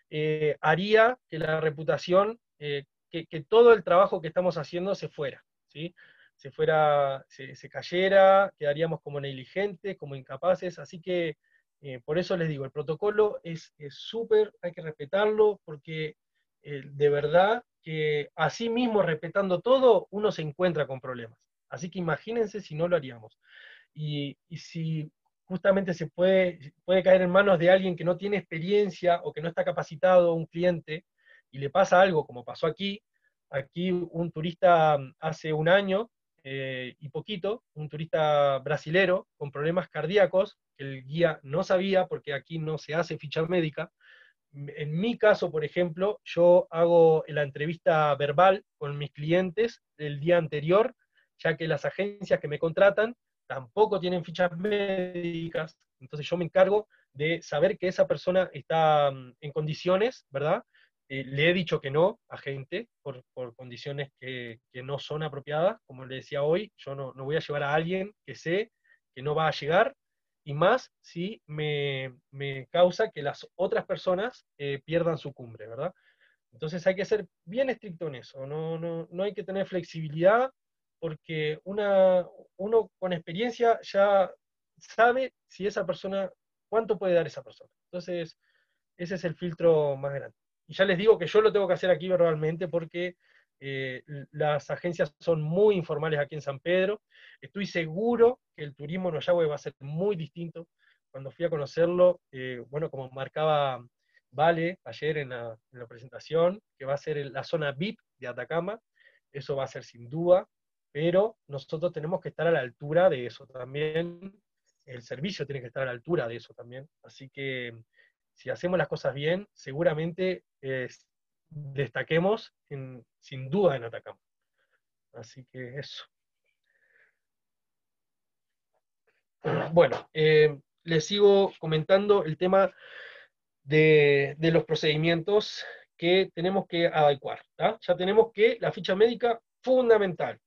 eh, haría que la reputación, eh, que, todo el trabajo que estamos haciendo se fuera, ¿sí? Se fuera, se, cayera, quedaríamos como negligentes, como incapaces, así que eh, por eso les digo, el protocolo es súper, hay que respetarlo, porque de verdad que así mismo respetando todo, uno se encuentra con problemas. Así que imagínense si no lo haríamos. Y, si justamente se puede, puede caer en manos de alguien que no tiene experiencia o que no está capacitado, un cliente, y le pasa algo como pasó aquí, aquí un turista mm, hace un año eh, y poquito, un turista brasilero con problemas cardíacos, que el guía no sabía porque aquí no se hace ficha médica. En mi caso, por ejemplo, yo hago la entrevista verbal con mis clientes el día anterior ya que las agencias que me contratan tampoco tienen fichas médicas, entonces yo me encargo de saber que esa persona está mm, en condiciones, ¿verdad? Eh, le he dicho que no a gente por, condiciones que, no son apropiadas, como le decía hoy, yo no, voy a llevar a alguien que sé que no va a llegar, y más si me, causa que las otras personas eh, pierdan su cumbre, ¿verdad? Entonces hay que ser bien estricto en eso, no, no, no hay que tener flexibilidad porque una, uno con experiencia ya sabe si esa persona, cuánto puede dar esa persona. Entonces, ese es el filtro más grande. Y ya les digo que yo lo tengo que hacer aquí verbalmente porque eh, las agencias son muy informales aquí en San Pedro. Estoy seguro que el turismo en Ollagüe va a ser muy distinto. Cuando fui a conocerlo, eh, bueno, como marcaba Vale ayer en la presentación, que va a ser la zona VIP de Atacama, eso va a ser sin duda pero nosotros tenemos que estar a la altura de eso también, el servicio tiene que estar a la altura de eso también, así que si hacemos las cosas bien, seguramente destaquemos sin duda en Atacama. Así que eso. Bueno, eh, les sigo comentando el tema de, los procedimientos que tenemos que adecuar. Ya tenemos que la ficha médica fundamental,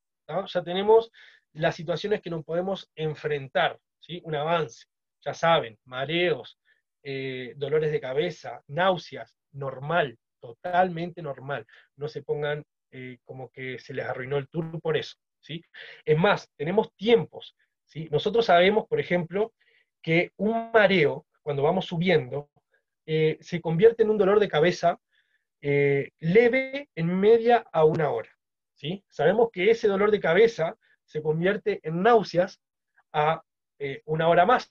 ya tenemos las situaciones que nos podemos enfrentar, un avance, ya saben, mareos, eh, dolores de cabeza, náuseas, normal, totalmente normal. No se pongan eh, como que se les arruinó el tour por eso. ¿sí? Es más, tenemos tiempos. Nosotros sabemos, por ejemplo, que un mareo, cuando vamos subiendo, eh, se convierte en un dolor de cabeza leve en media a una hora. ¿Sí? Sabemos que ese dolor de cabeza se convierte en náuseas a eh, una hora más.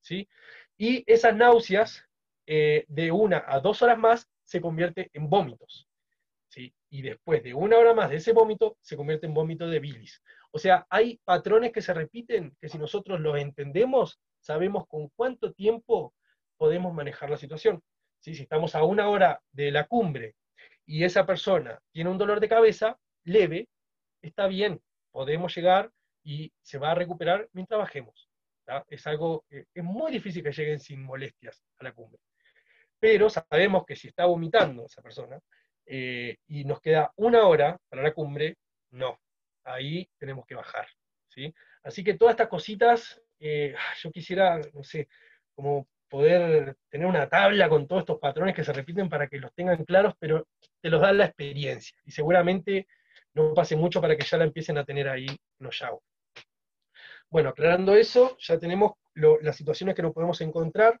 ¿sí? Y esas náuseas eh, de una a dos horas más se convierte en vómitos. ¿sí? Y después de una hora más de ese vómito se convierte en vómito de bilis. O sea, hay patrones que se repiten que si nosotros los entendemos, sabemos con cuánto tiempo podemos manejar la situación. Si estamos a una hora de la cumbre y esa persona tiene un dolor de cabeza leve, está bien, podemos llegar y se va a recuperar mientras bajemos. Es algo, eh, es muy difícil que lleguen sin molestias a la cumbre. Pero sabemos que si está vomitando esa persona eh, y nos queda una hora para la cumbre, no, ahí tenemos que bajar. ¿sí? Así que todas estas cositas, eh, yo quisiera, no sé, como poder tener una tabla con todos estos patrones que se repiten para que los tengan claros, pero te los da la experiencia. Y seguramente no pase mucho para que ya la empiecen a tener ahí los Yao. Bueno, aclarando eso, ya tenemos las situaciones que nos podemos encontrar,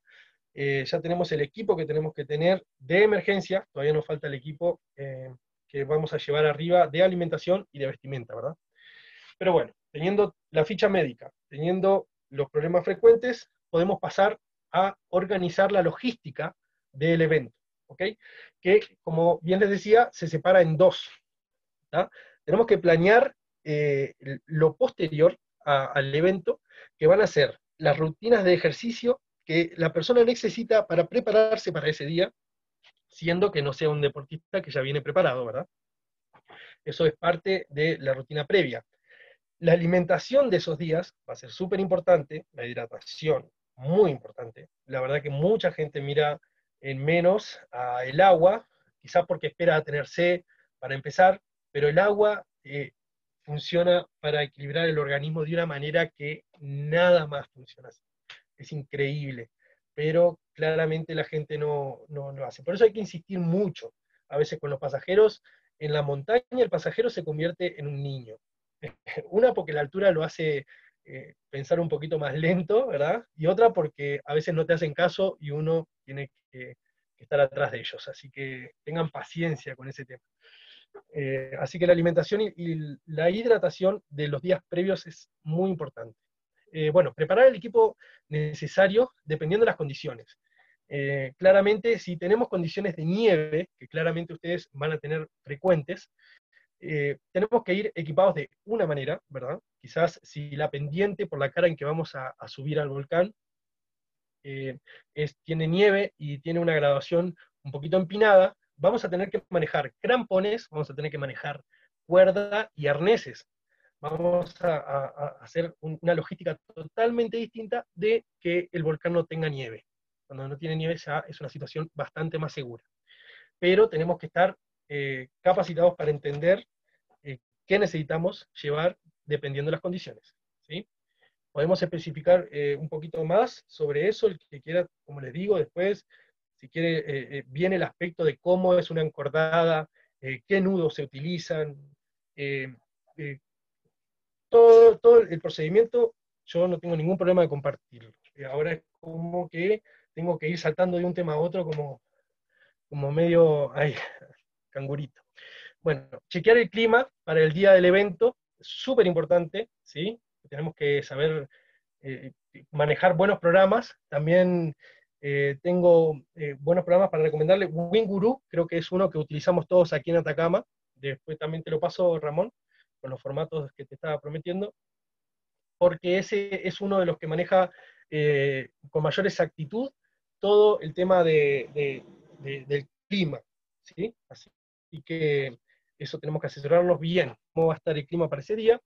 eh, ya tenemos el equipo que tenemos que tener de emergencia, todavía nos falta el equipo eh, que vamos a llevar arriba de alimentación y de vestimenta, ¿verdad? Pero bueno, teniendo la ficha médica, teniendo los problemas frecuentes, podemos pasar a organizar la logística del evento, ¿ok? Que, como bien les decía, se separa en dos. Tenemos que planear eh, lo posterior al evento, que van a ser las rutinas de ejercicio que la persona necesita para prepararse para ese día, siendo que no sea un deportista que ya viene preparado, ¿verdad? Eso es parte de la rutina previa. La alimentación de esos días va a ser súper importante, la hidratación, muy importante. La verdad que mucha gente mira en menos a el agua, quizás porque espera tener sed para empezar, pero el agua eh, funciona para equilibrar el organismo de una manera que nada más funciona así. Es increíble, pero claramente la gente no, no lo hace. Por eso hay que insistir mucho. A veces con los pasajeros, en la montaña el pasajero se convierte en un niño. [LAUGHS] Una porque la altura lo hace eh, pensar un poquito más lento, ¿verdad? Y otra porque a veces no te hacen caso y uno tiene que, estar atrás de ellos. Así que tengan paciencia con ese tema. Eh, así que la alimentación y, la hidratación de los días previos es muy importante. Eh, bueno, preparar el equipo necesario dependiendo de las condiciones. claramente, si tenemos condiciones de nieve, que claramente ustedes van a tener frecuentes, eh, tenemos que ir equipados de una manera, ¿verdad? Quizás si la pendiente por la cara en que vamos a, subir al volcán eh, es, tiene nieve y tiene una graduación un poquito empinada, vamos a tener que manejar crampones, vamos a tener que manejar cuerda y arneses. Vamos a, hacer una logística totalmente distinta de que el volcán no tenga nieve. Cuando no tiene nieve ya es una situación bastante más segura. Pero tenemos que estar eh, capacitados para entender qué necesitamos llevar dependiendo de las condiciones. ¿sí? Podemos especificar eh, un poquito más sobre eso, el que quiera, como les digo, después, si quiere, eh, eh, viene el aspecto de cómo es una encordada, qué nudos se utilizan, todo, el procedimiento, yo no tengo ningún problema de compartirlo. ahora es como que tengo que ir saltando de un tema a otro como, como medio, ay, [LAUGHS] cangurito. Bueno, chequear el clima para el día del evento, súper importante, ¿sí? Tenemos que saber eh, manejar buenos programas. También eh, tengo eh, buenos programas para recomendarle. Winguru, creo que es uno que utilizamos todos aquí en Atacama. Después también te lo paso, Ramón, con los formatos que te estaba prometiendo. Porque ese es uno de los que maneja con mayor exactitud todo el tema de, del clima. ¿sí? Así que eso tenemos que asesorarnos bien, cómo va a estar el clima para ese día.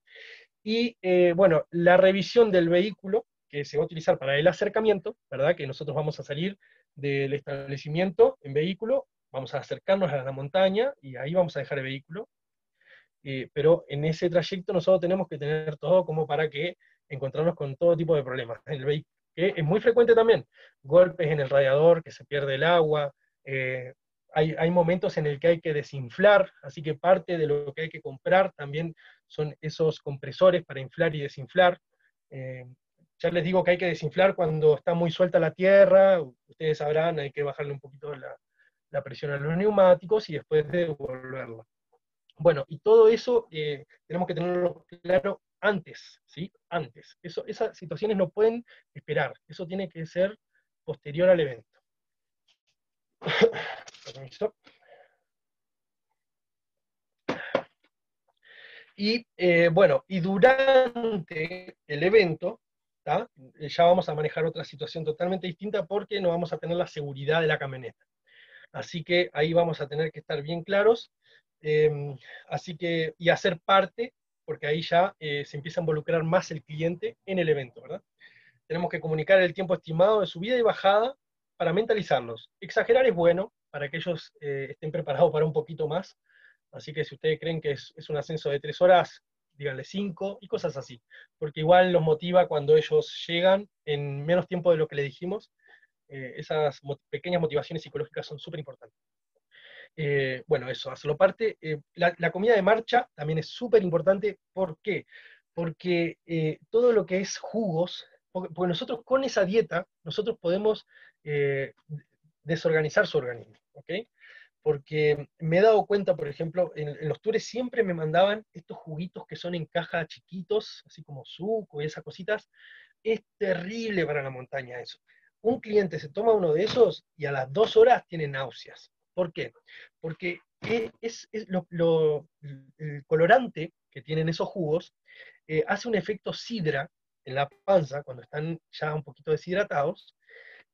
Y eh, bueno, la revisión del vehículo que se va a utilizar para el acercamiento, ¿verdad? Que nosotros vamos a salir del establecimiento en vehículo, vamos a acercarnos a la montaña y ahí vamos a dejar el vehículo. Eh, pero en ese trayecto nosotros tenemos que tener todo como para que encontrarnos con todo tipo de problemas en el vehículo, es muy frecuente también, golpes en el radiador, que se pierde el agua, eh, hay, momentos en el que hay que desinflar, así que parte de lo que hay que comprar también son esos compresores para inflar y desinflar. Eh, ya les digo que hay que desinflar cuando está muy suelta la tierra, ustedes sabrán, hay que bajarle un poquito la presión a los neumáticos y después devolverla. Bueno, y todo eso eh, tenemos que tenerlo claro antes, ¿sí? Antes. Eso, esas situaciones no pueden esperar, eso tiene que ser posterior al evento. [COUGHS] Y eh, bueno, y durante el evento, ya vamos a manejar otra situación totalmente distinta porque no vamos a tener la seguridad de la camioneta. Así que ahí vamos a tener que estar bien claros. Em, así que, y hacer parte, porque ahí ya eh, se empieza a involucrar más el cliente en el evento, ¿verdad? Tenemos que comunicar el tiempo estimado de subida y bajada para mentalizarlos. Exagerar es bueno para que ellos eh, estén preparados para un poquito más, Así que si ustedes creen que es, un ascenso de tres horas, díganle cinco y cosas así. Porque igual los motiva cuando ellos llegan en menos tiempo de lo que le dijimos. Eh, esas pequeñas motivaciones psicológicas son súper importantes. Eh, bueno, eso, hacerlo parte. Eh, la, comida de marcha también es súper importante. ¿Por qué? Porque todo lo que es jugos, porque, nosotros con esa dieta, nosotros podemos desorganizar su organismo. ¿ok? Porque me he dado cuenta, por ejemplo, en, los tours siempre me mandaban estos juguitos que son en caja chiquitos, así como suco y esas cositas. Es terrible para la montaña eso. Un cliente se toma uno de esos y a las dos horas tiene náuseas. ¿Por qué? Porque es, lo, el colorante que tienen esos jugos eh, hace un efecto sidra en la panza cuando están ya un poquito deshidratados,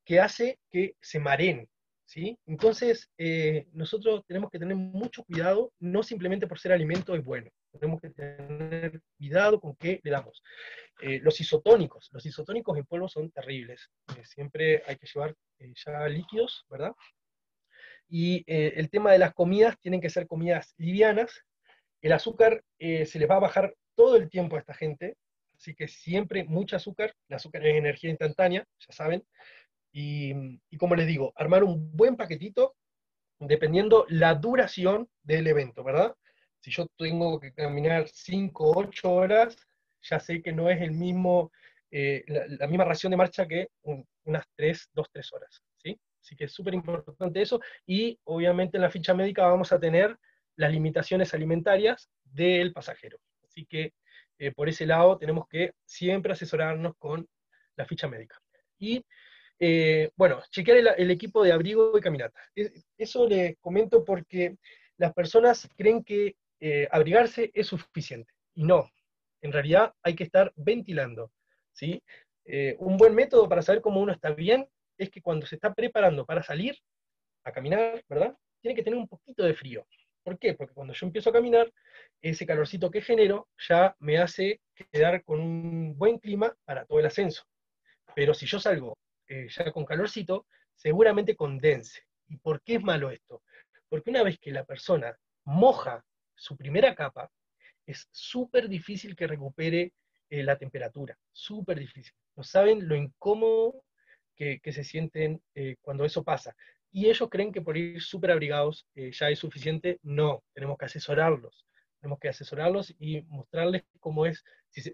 que hace que se mareen, ¿sí? Entonces, eh, nosotros tenemos que tener mucho cuidado, no simplemente por ser alimento es bueno, tenemos que tener cuidado con qué le damos. Eh, los isotónicos, los isotónicos en polvo son terribles, eh, siempre hay que llevar ya líquidos, ¿verdad? Y el tema de las comidas, tienen que ser comidas livianas, el azúcar se les va a bajar todo el tiempo a esta gente, así que siempre mucho azúcar, el azúcar es energía instantánea, ya saben, y, como les digo, armar un buen paquetito dependiendo la duración del evento, ¿verdad? Si yo tengo que caminar 5 o 8 horas, ya sé que no es el mismo, eh, la, misma ración de marcha que unas 3, 2, 3 horas, ¿sí? Así que es súper importante eso. Y obviamente en la ficha médica vamos a tener las limitaciones alimentarias del pasajero. Así que eh, por ese lado tenemos que siempre asesorarnos con la ficha médica. Y eh, bueno, chequear el, equipo de abrigo y caminata. Eso les comento porque las personas creen que eh, abrigarse es suficiente. Y no, en realidad hay que estar ventilando. ¿sí? Eh, un buen método para saber cómo uno está bien es que cuando se está preparando para salir a caminar, ¿verdad? Tiene que tener un poquito de frío. ¿Por qué? Porque cuando yo empiezo a caminar, ese calorcito que genero ya me hace quedar con un buen clima para todo el ascenso. Pero si yo salgo eh, ya con calorcito, seguramente condense. ¿Y por qué es malo esto? Porque una vez que la persona moja su primera capa, es súper difícil que recupere eh, la temperatura, súper difícil. No saben lo incómodo que, se sienten eh, cuando eso pasa. Y ellos creen que por ir súper abrigados ya es suficiente. No, tenemos que asesorarlos. Tenemos que asesorarlos y mostrarles cómo es.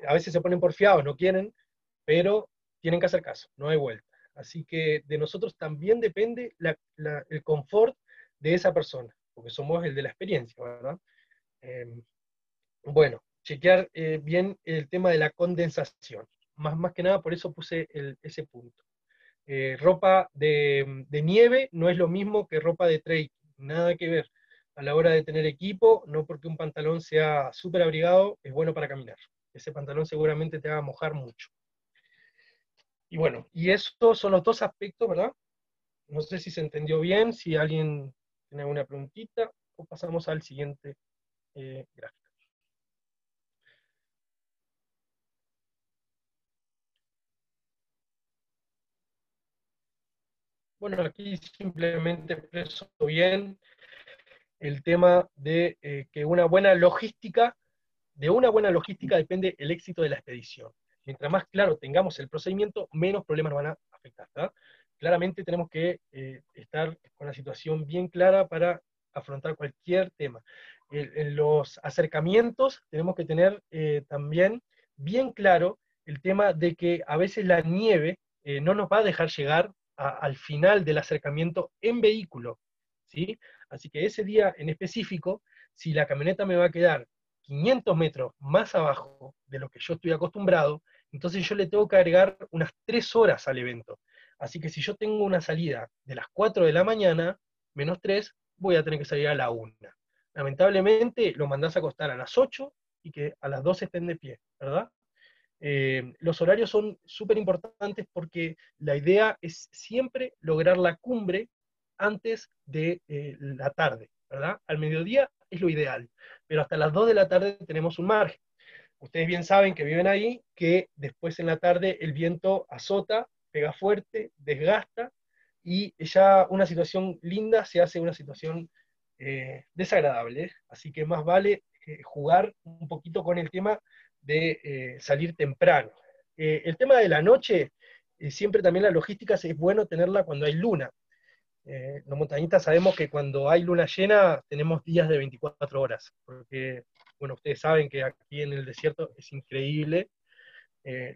a veces se ponen porfiados, no quieren, pero tienen que hacer caso, no hay vuelta. Así que de nosotros también depende el confort de esa persona, porque somos el de la experiencia, ¿verdad? Em, bueno, chequear eh, bien el tema de la condensación. Más, más que nada por eso puse ese punto. Eh, ropa de, nieve no es lo mismo que ropa de trail, nada que ver. A la hora de tener equipo, no porque un pantalón sea súper abrigado, es bueno para caminar. Ese pantalón seguramente te va a mojar mucho. Y bueno, y estos son los dos aspectos, ¿verdad? No sé si se entendió bien, si alguien tiene alguna preguntita, o pasamos al siguiente eh, gráfico. Bueno, aquí simplemente expreso bien el tema de eh, que una buena logística, de una buena logística depende el éxito de la expedición mientras más claro tengamos el procedimiento, menos problemas nos van a afectar. Claramente tenemos que eh, estar con la situación bien clara para afrontar cualquier tema. En, los acercamientos tenemos que tener eh, también bien claro el tema de que a veces la nieve eh, no nos va a dejar llegar al final del acercamiento en vehículo. ¿sí? Así que ese día en específico, si la camioneta me va a quedar 500 metros más abajo de lo que yo estoy acostumbrado, entonces yo le tengo que agregar unas 3 horas al evento. Así que si yo tengo una salida de las 4 de la mañana, menos 3, voy a tener que salir a la 1. Lamentablemente lo mandás a acostar a las 8 y que a las 12 estén de pie, ¿verdad? Eh, los horarios son súper importantes porque la idea es siempre lograr la cumbre antes de eh, la tarde, ¿verdad? Al mediodía es lo ideal, pero hasta las 2 de la tarde tenemos un margen. Ustedes bien saben que viven ahí, que después en la tarde el viento azota, pega fuerte, desgasta, y ya una situación linda se hace una situación eh, desagradable. Así que más vale eh, jugar un poquito con el tema de eh, salir temprano. el tema de la noche, siempre también la logística es bueno tenerla cuando hay luna. Los montañistas sabemos que cuando hay luna llena tenemos días de 24 horas, porque, bueno, ustedes saben que aquí en el desierto es increíble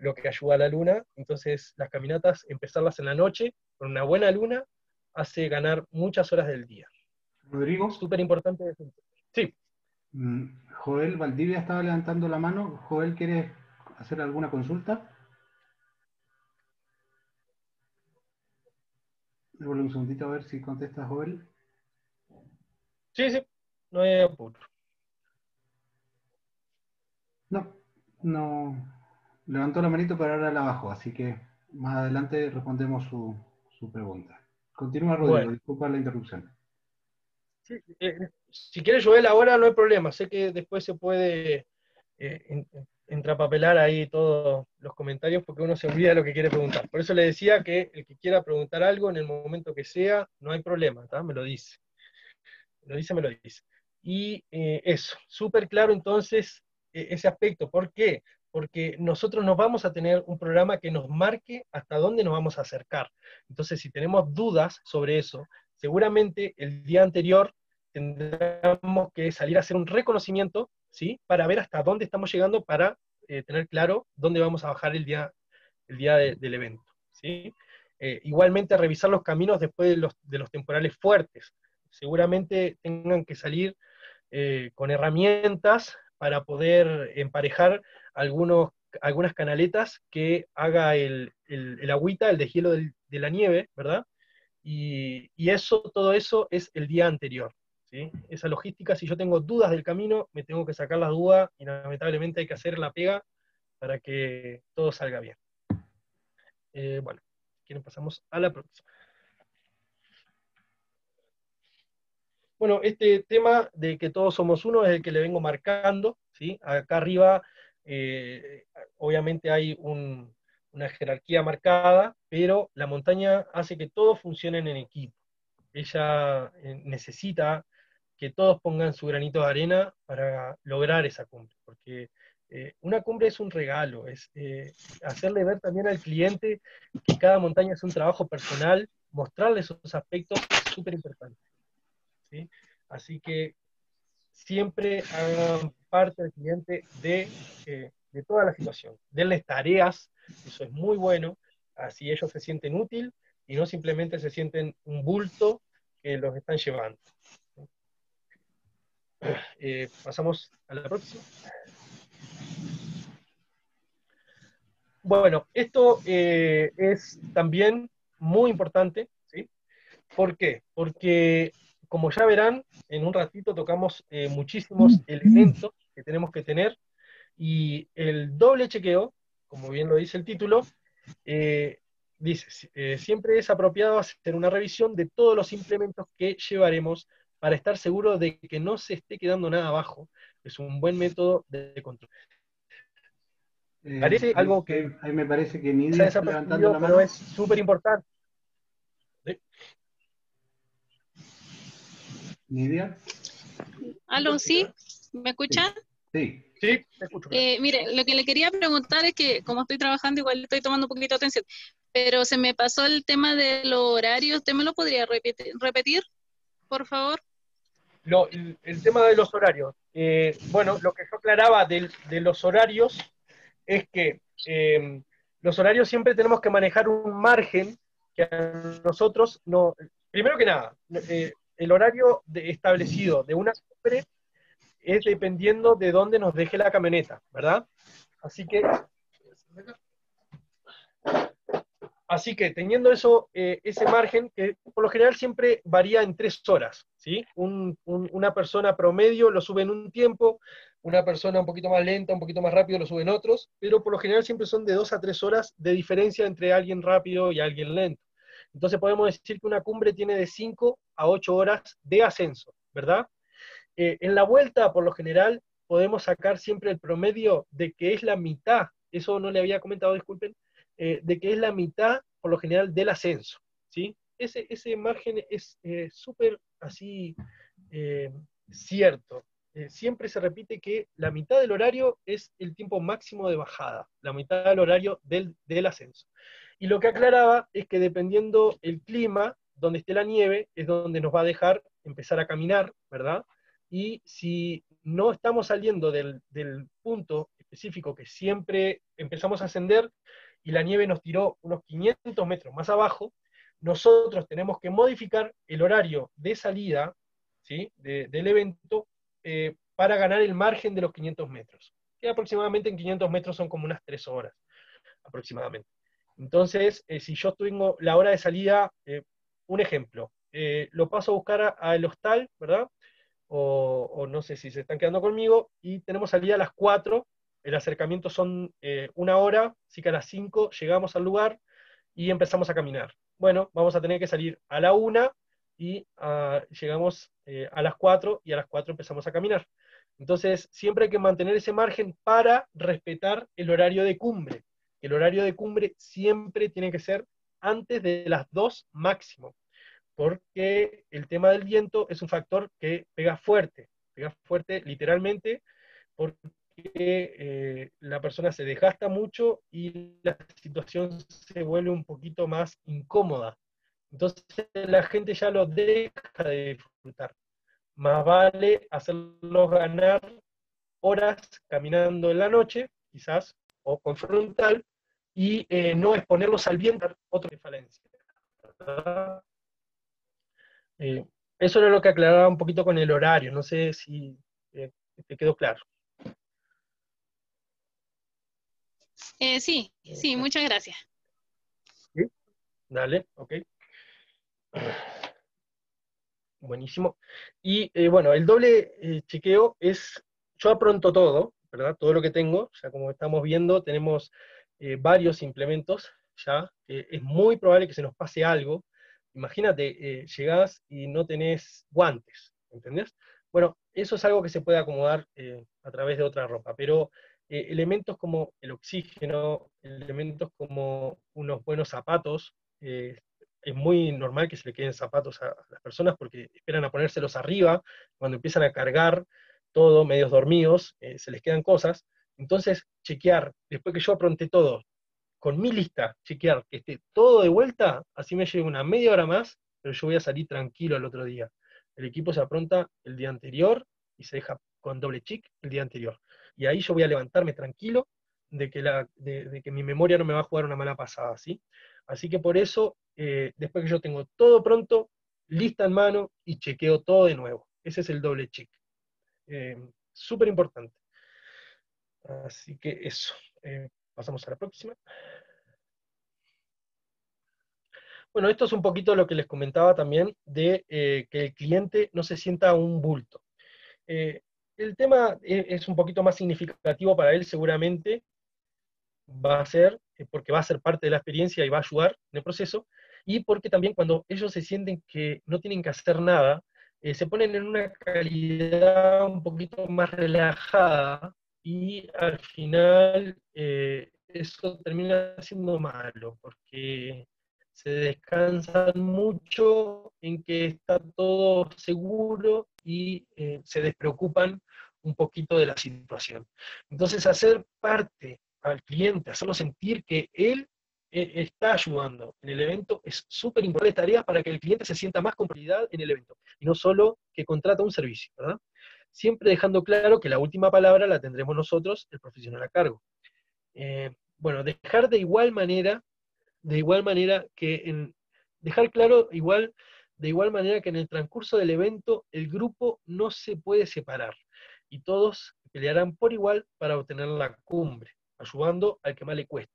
lo que ayuda a la luna, entonces las caminatas, empezarlas en la noche, con una buena luna, hace ganar muchas horas del día. Rodrigo. Súper importante. Sí. Mm, Joel Valdivia estaba levantando la mano. Joel, ¿quiere hacer alguna consulta? Déjame un segundito a ver si contesta Joel. Sí, sí, no hay apuro. No, no. Levantó la manito, pero ahora la bajó, así que más adelante respondemos su, pregunta. Continúa, Rodrigo, disculpa la interrupción. Eh, si quieres Joel ahora no hay problema, sé que después se puede eh, entrapapelar ahí todos los comentarios porque uno se olvida de lo que quiere preguntar. Por eso le decía que el que quiera preguntar algo en el momento que sea, no hay problema, me lo dice. Me lo dice, me lo dice. Y eh, eso, súper claro entonces e, ese aspecto. ¿Por qué? Porque nosotros nos vamos a tener un programa que nos marque hasta dónde nos vamos a acercar. Entonces, si tenemos dudas sobre eso, seguramente el día anterior tendremos que salir a hacer un reconocimiento, ¿sí? Para ver hasta dónde estamos llegando para eh, tener claro dónde vamos a bajar el día, el día del evento, ¿sí? Eh, igualmente revisar los caminos después de los, de los, temporales fuertes. Seguramente tengan que salir eh, con herramientas para poder emparejar algunos, algunas canaletas que haga el, el, agüita, el deshielo de la nieve, ¿verdad? Y, eso, todo eso es el día anterior. Esa logística, si yo tengo dudas del camino, me tengo que sacar las dudas y lamentablemente hay que hacer la pega para que todo salga bien. Eh, bueno, quieren pasamos a la próxima. Bueno, este tema de que todos somos uno es el que le vengo marcando, ¿sí? Acá arriba, eh, obviamente hay un, una jerarquía marcada, pero la montaña hace que todos funcionen en equipo. Ella eh, necesita que todos pongan su granito de arena para lograr esa cumbre, porque eh, una cumbre es un regalo, es eh, hacerle ver también al cliente que cada montaña es un trabajo personal, mostrarle esos aspectos es súper importante. Así que siempre hagan parte del cliente de, de toda la situación, denles tareas eso es muy bueno, así ellos se sienten útil y no simplemente se sienten un bulto que los están llevando. Eh, pasamos a la próxima. Bueno, esto eh, es también muy importante, ¿sí? ¿Por qué? Porque, como ya verán, en un ratito tocamos eh, muchísimos elementos que tenemos que tener y el doble chequeo como bien lo dice el título, eh, dice, siempre es apropiado hacer una revisión de todos los implementos que llevaremos para estar seguro de que no se esté quedando nada abajo. Es un buen método de control. Eh, parece algo que... Ahí me parece que Nidia está levantando la mano. Es súper importante. Nidia. Aló, ¿sí? ¿Me escuchan? Sí. Sí, eh, mire, lo que le quería preguntar es que, como estoy trabajando, igual estoy tomando un poquito de atención, pero se me pasó el tema de los horarios. ¿Usted me lo podría repetir, por favor? El, tema de los horarios. Eh, bueno, lo que yo aclaraba de, los horarios es que eh, los horarios siempre tenemos que manejar un margen que a nosotros no. Primero que nada, el horario establecido de una cumbre es dependiendo de dónde nos deje la camioneta, ¿verdad? Así que, así que teniendo eso, eh, ese margen, que por lo general siempre varía en tres horas, ¿sí? una persona promedio lo sube en un tiempo, una persona un poquito más lenta, un poquito más rápido lo sube en otros, pero por lo general siempre son de dos a tres horas de diferencia entre alguien rápido y alguien lento. Entonces podemos decir que una cumbre tiene de 5 a 8 horas de ascenso, ¿verdad? Eh, en la vuelta, por lo general, podemos sacar siempre el promedio de que es la mitad, eso no le había comentado, disculpen, eh, de que es la mitad, por lo general, del ascenso, ¿sí? Ese, ese margen es eh, súper así cierto. siempre se repite que la mitad del horario es el tiempo máximo de bajada, la mitad del horario del, del ascenso. Y lo que aclaraba es que dependiendo el clima, donde esté la nieve, es donde nos va a dejar empezar a caminar, ¿verdad? Y si no estamos saliendo del, punto específico que siempre empezamos a ascender y la nieve nos tiró unos 500 metros más abajo, nosotros tenemos que modificar el horario de salida del evento eh, para ganar el margen de los 500 metros, que aproximadamente en 500 metros son como unas 3 horas aproximadamente. Entonces, eh, si yo tengo la hora de salida, eh, un ejemplo, lo paso a buscar al hostal, ¿verdad? O, no sé si se están quedando conmigo, y tenemos salida a las 4, el acercamiento son una hora, así que a las 5 llegamos al lugar y empezamos a caminar. Bueno, vamos a tener que salir a la 1 y ah, llegamos a las 4 y a las 4 empezamos a caminar. Entonces, siempre hay que mantener ese margen para respetar el horario de cumbre el horario de cumbre siempre tiene que ser antes de las 2 máximo, porque el tema del viento es un factor que pega fuerte, pega fuerte literalmente, eh, la persona se desgasta mucho y la situación se vuelve un poquito más incómoda. Entonces la gente ya lo deja de disfrutar. Más vale hacerlos ganar horas caminando en la noche, quizás, o con frontal, y eh, no exponerlos al viento, otra falencia. Eh, eso era lo que aclaraba un poquito con el horario, no sé si eh, te quedó claro. Sí, sí, muchas gracias. ¿Sí? Dale, ok. Buenísimo. Y bueno, el doble chequeo es, yo apronto todo, ¿verdad? Todo lo que tengo, o sea, como estamos viendo, tenemos eh, varios implementos ya, es muy probable que se nos pase algo. Imagínate, eh, llegás y no tenés guantes, ¿entendés? Bueno, eso es algo que se puede acomodar eh, a través de otra ropa, pero elementos como el oxígeno, elementos como unos buenos zapatos, es muy normal que se le queden zapatos a, las personas porque esperan a ponérselos arriba, cuando empiezan a cargar todo, medios dormidos, se les quedan cosas. Entonces, chequear, después que yo apronté todo, con mi lista, chequear que esté todo de vuelta, así me lleve una media hora más, pero yo voy a salir tranquilo el otro día. El equipo se apronta el día anterior y se deja con doble check el día anterior. Y ahí yo voy a levantarme tranquilo de que, la, de, que mi memoria no me va a jugar una mala pasada, ¿sí? Así que por eso, eh, después que yo tengo todo pronto, lista en mano y chequeo todo de nuevo. Ese es el doble check. Eh, Súper importante. Así que eso. Eh, pasamos a la próxima. Bueno, esto es un poquito lo que les comentaba también de eh, que el cliente no se sienta un bulto. Eh, el tema es un poquito más significativo para él seguramente, va a ser, porque va a ser parte de la experiencia y va a ayudar en el proceso, y porque también cuando ellos se sienten que no tienen que hacer nada, se ponen en una calidad un poquito más relajada y al final eh, eso termina siendo malo porque se descansan mucho en que está todo seguro y eh, se despreocupan un poquito de la situación. Entonces, hacer parte al cliente, hacerlo sentir que él eh, está ayudando en el evento es súper importante tarea para que el cliente se sienta más con en el evento y no solo que contrata un servicio, ¿verdad? siempre dejando claro que la última palabra la tendremos nosotros, el profesional a cargo. Eh, bueno, dejar de igual manera, de igual manera que en, dejar claro igual de igual manera que en el transcurso del evento el grupo no se puede separar y todos pelearán por igual para obtener la cumbre, ayudando al que más le cueste.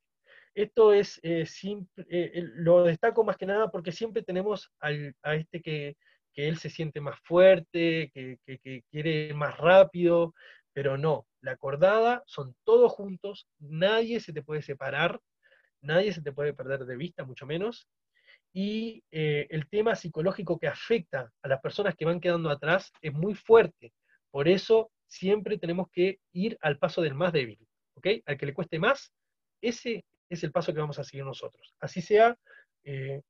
Esto es eh, simple, eh, lo destaco más que nada porque siempre tenemos a este que, él se siente más fuerte, que, que, quiere más rápido, pero no, la acordada son todos juntos, nadie se te puede separar, nadie se te puede perder de vista, mucho menos, y eh, el tema psicológico que afecta a las personas que van quedando atrás es muy fuerte. Por eso siempre tenemos que ir al paso del más débil, ¿ok? Al que le cueste más, ese es el paso que vamos a seguir nosotros. Así sea eh,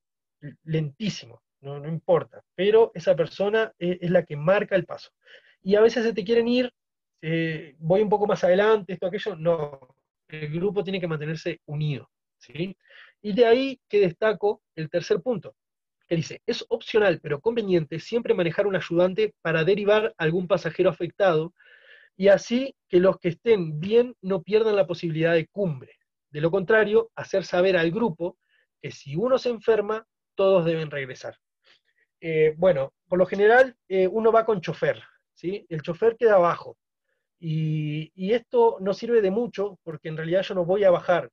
lentísimo, no, importa, pero esa persona es, es, la que marca el paso. Y a veces se te quieren ir, eh, voy un poco más adelante, esto, aquello, no, el grupo tiene que mantenerse unido, ¿sí? Y de ahí que destaco el tercer punto, que dice, es opcional pero conveniente siempre manejar un ayudante para derivar algún pasajero afectado y así que los que estén bien no pierdan la posibilidad de cumbre. De lo contrario, hacer saber al grupo que si uno se enferma, todos deben regresar. Eh, bueno, por lo general eh, uno va con chofer, ¿sí? El chofer queda abajo. Y, y, esto no sirve de mucho porque en realidad yo no voy a bajar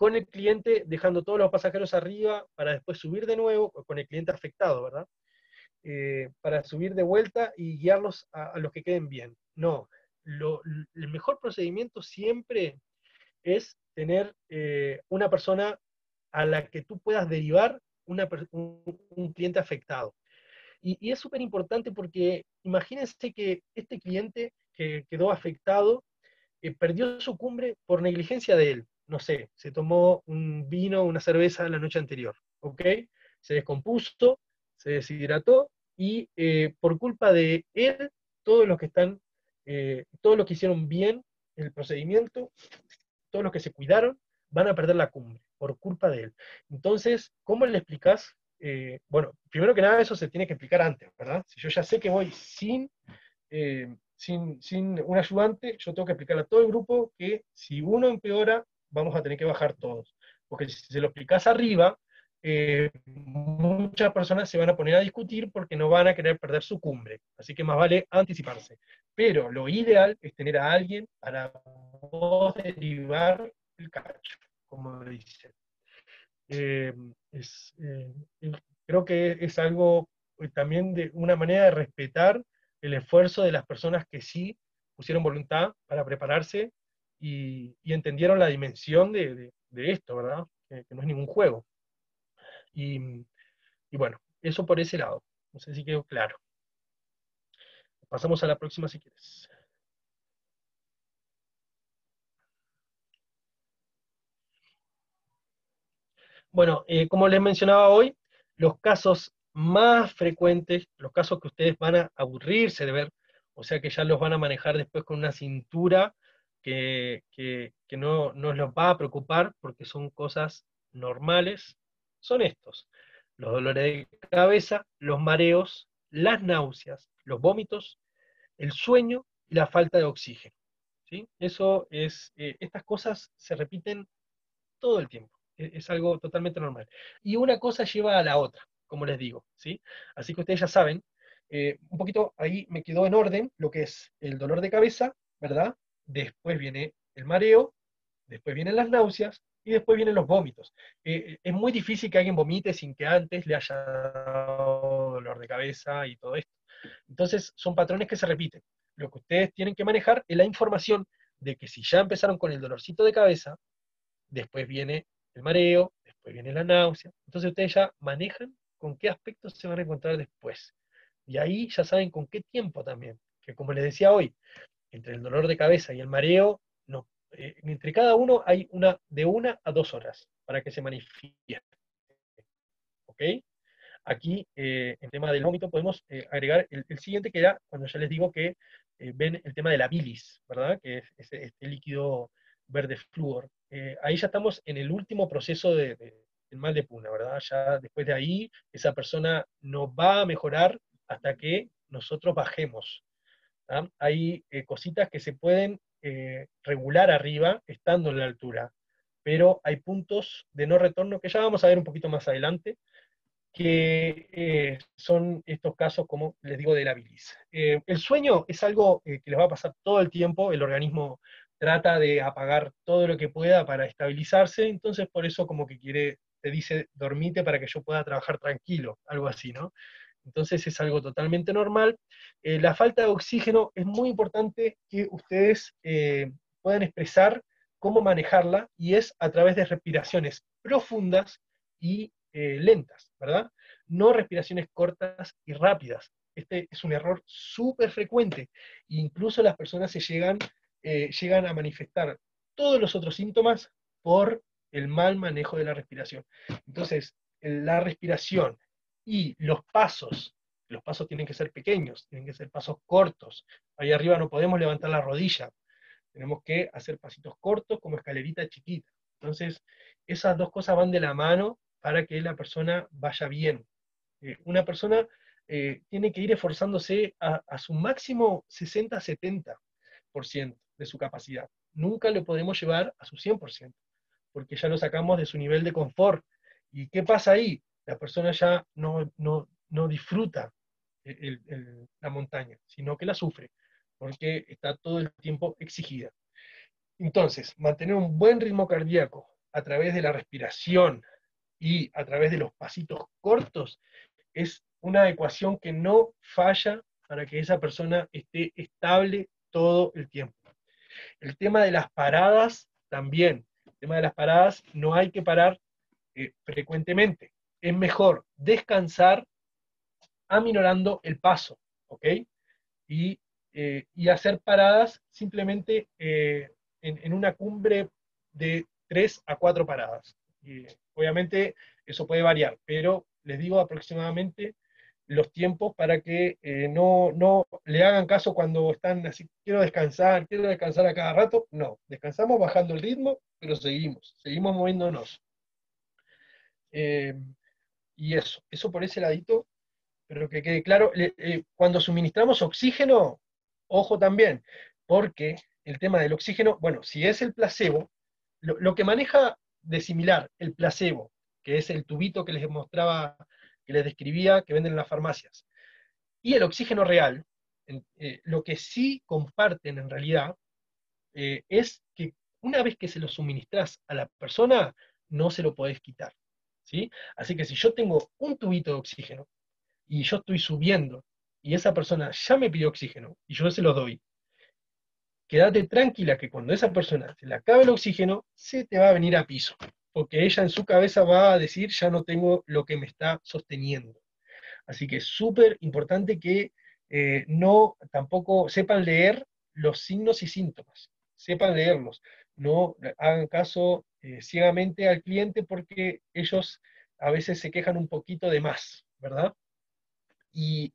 con el cliente dejando todos los pasajeros arriba para después subir de nuevo, con el cliente afectado, ¿verdad? Eh, para subir de vuelta y guiarlos a, los que queden bien. No, el mejor procedimiento siempre es tener eh, una persona a la que tú puedas derivar un, cliente afectado. Y, es súper importante porque imagínense que este cliente que quedó afectado eh, perdió su cumbre por negligencia de él no sé, se tomó un vino, una cerveza la noche anterior, ¿ok? Se descompuso, se deshidrató y eh, por culpa de él, todos los que están, eh, todos los que hicieron bien el procedimiento, todos los que se cuidaron, van a perder la cumbre por culpa de él. Entonces, ¿cómo le explicas? Eh, bueno, primero que nada eso se tiene que explicar antes, ¿verdad? Si yo ya sé que voy sin, sin, sin un ayudante, yo tengo que explicarle a todo el grupo que si uno empeora, vamos a tener que bajar todos. Porque si se lo explicas arriba, eh, muchas personas se van a poner a discutir porque no van a querer perder su cumbre. Así que más vale anticiparse. Pero lo ideal es tener a alguien para derivar el cacho, como dicen. Eh, eh, creo que es algo también de una manera de respetar el esfuerzo de las personas que sí pusieron voluntad para prepararse y, entendieron la dimensión de, esto, ¿verdad? Que, no es ningún juego. Y, bueno, eso por ese lado. No sé si quedó claro. Pasamos a la próxima si quieres. Bueno, eh, como les mencionaba hoy, los casos más frecuentes, los casos que ustedes van a aburrirse de ver, o sea que ya los van a manejar después con una cintura que, no, nos los va a preocupar porque son cosas normales, son estos. Los dolores de cabeza, los mareos, las náuseas, los vómitos, el sueño y la falta de oxígeno. ¿sí? Eso es, eh, estas cosas se repiten todo el tiempo. E, es, algo totalmente normal. Y una cosa lleva a la otra, como les digo. ¿sí? Así que ustedes ya saben, eh, un poquito ahí me quedó en orden lo que es el dolor de cabeza, ¿verdad? Después viene el mareo, después vienen las náuseas y después vienen los vómitos. Eh, es muy difícil que alguien vomite sin que antes le haya dado dolor de cabeza y todo esto. Entonces, son patrones que se repiten. Lo que ustedes tienen que manejar es la información de que si ya empezaron con el dolorcito de cabeza, después viene el mareo, después viene la náusea. Entonces ustedes ya manejan con qué aspectos se van a encontrar después. Y ahí ya saben con qué tiempo también. Que como les decía hoy, entre el dolor de cabeza y el mareo. Eh, entre cada uno hay una de una a dos horas para que se manifieste. ¿Ok? Aquí, eh, en tema del vómito, podemos eh, agregar el, siguiente, que era cuando ya les digo que ven el tema de la bilis, ¿verdad? Que es, este líquido verde flúor. ahí ya estamos en el último proceso de, del mal de puna, ¿verdad? Ya después de ahí, esa persona no va a mejorar hasta que nosotros bajemos ¿ah? Hay eh, cositas que se pueden eh, regular arriba estando en la altura, pero hay puntos de no retorno que ya vamos a ver un poquito más adelante, que eh, son estos casos, como les digo, de la bilis. Eh, el sueño es algo que les va a pasar todo el tiempo, el organismo trata de apagar todo lo que pueda para estabilizarse, entonces por eso como que quiere, te dice, dormite para que yo pueda trabajar tranquilo, algo así, ¿no? Entonces es algo totalmente normal. la falta de oxígeno es muy importante que ustedes puedan expresar cómo manejarla y es a través de respiraciones profundas y eh, lentas, ¿verdad? No respiraciones cortas y rápidas. Este es un error súper frecuente. Incluso las personas se llegan, eh, llegan a manifestar todos los otros síntomas por el mal manejo de la respiración. Entonces, la respiración y los pasos, los pasos tienen que ser pequeños, tienen que ser pasos cortos. Ahí arriba no podemos levantar la rodilla, tenemos que hacer pasitos cortos como escalerita chiquita. Entonces, esas dos cosas van de la mano para que la persona vaya bien. Eh, una persona eh, tiene que ir esforzándose a, su máximo 60-70% de su capacidad. Nunca lo podemos llevar a su 100%, porque ya lo sacamos de su nivel de confort. ¿Y qué pasa ahí? La persona ya no, no, disfruta la montaña, sino que la sufre porque está todo el tiempo exigida. Entonces, mantener un buen ritmo cardíaco a través de la respiración y a través de los pasitos cortos es una ecuación que no falla para que esa persona esté estable todo el tiempo. El tema de las paradas también. El tema de las paradas no hay que parar eh, frecuentemente. Es mejor descansar aminorando el paso, ¿ok? Y eh, y hacer paradas simplemente eh, en, una cumbre de tres a cuatro paradas. obviamente eso puede variar, pero les digo aproximadamente los tiempos para que eh, no, no le hagan caso cuando están así, quiero descansar, quiero descansar a cada rato. No, descansamos bajando el ritmo, pero seguimos, seguimos moviéndonos. Y eso, eso por ese ladito, pero que quede claro, cuando suministramos oxígeno, Ojo también, porque el tema del oxígeno, bueno, si es el placebo, lo, que maneja de similar el placebo, que es el tubito que les mostraba, que les describía, que venden en las farmacias, y el oxígeno real, eh, lo que sí comparten en realidad eh, es que una vez que se lo suministras a la persona, no se lo podés quitar. ¿Sí? Así que si yo tengo un tubito de oxígeno y yo estoy subiendo y esa persona ya me pidió oxígeno y yo se lo doy, quédate tranquila que cuando esa persona se le acabe el oxígeno, se te va a venir a piso, porque ella en su cabeza va a decir, ya no tengo lo que me está sosteniendo. Así que es súper importante que eh, no tampoco sepan leer los signos y síntomas, sepan leerlos, no hagan caso eh, ciegamente al cliente porque ellos a veces se quejan un poquito de más, ¿verdad? Y,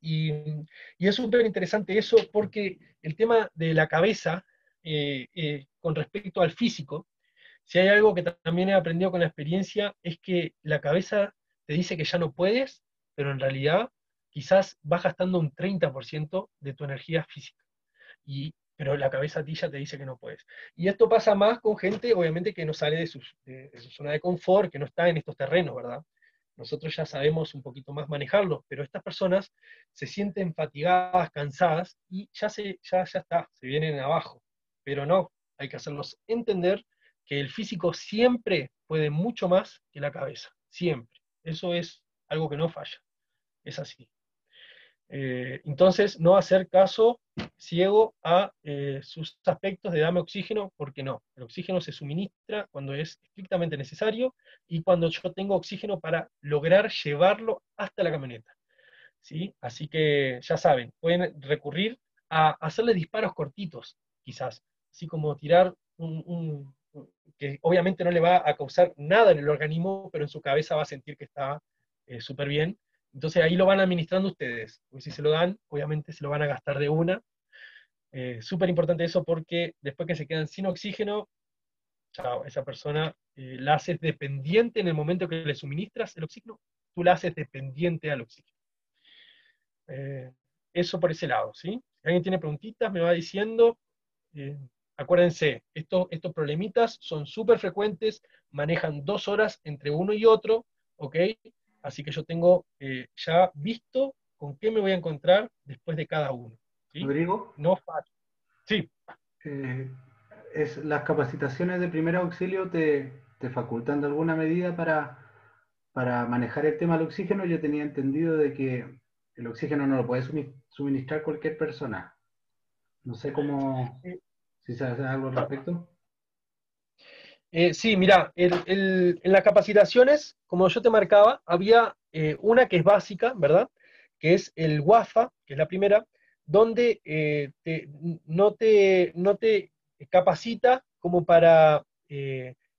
es súper interesante eso porque el tema de la cabeza, eh, eh, con respecto al físico, si hay algo que también he aprendido con la experiencia, es que la cabeza te dice que ya no puedes, pero en realidad quizás vas gastando un 30% de tu energía física. Y, pero la cabeza a ti ya te dice que no puedes. Y esto pasa más con gente, obviamente, que no sale de su, zona de confort, que no está en estos terrenos, ¿verdad? nosotros ya sabemos un poquito más manejarlo, pero estas personas se sienten fatigadas, cansadas y ya, se, ya, ya está, se vienen abajo. Pero no, hay que hacerlos entender que el físico siempre puede mucho más que la cabeza, siempre. Eso es algo que no falla, es así. Eh, entonces, no hacer caso ciego a eh, sus aspectos de dame oxígeno, porque no. El oxígeno se suministra cuando es estrictamente necesario y cuando yo tengo oxígeno para lograr llevarlo hasta la camioneta. ¿sí? Así que ya saben, pueden recurrir a hacerle disparos cortitos, quizás, así como tirar un, que obviamente no le va a causar nada en el organismo, pero en su cabeza va a sentir que está eh, súper bien, entonces ahí lo van administrando ustedes, porque si se lo dan, obviamente se lo van a gastar de una. Eh, Súper importante eso porque después que se quedan sin oxígeno, chao, esa persona eh, la haces dependiente en el momento que le suministras el oxígeno, tú la haces dependiente al oxígeno. Eh, eso por ese lado, ¿sí? Si alguien tiene preguntitas, me va diciendo. acuérdense, estos, estos problemitas son súper frecuentes, manejan dos horas entre uno y otro, ¿ok? Así que yo tengo eh, ya visto con qué me voy a encontrar después de cada uno. Rodrigo. No fácil. Sí. Eh, es, ¿Las capacitaciones de primer auxilio te, te facultan de alguna medida para, para manejar el tema del oxígeno? Yo tenía entendido de que el oxígeno no lo puede suministrar cualquier persona. No sé cómo, si sabes algo al respecto. Eh, sí, mira, en las capacitaciones, como yo te marcaba, había eh, una que es básica, ¿verdad? Que es el WAFA, que es la primera, donde eh, no, te, no te capacita como para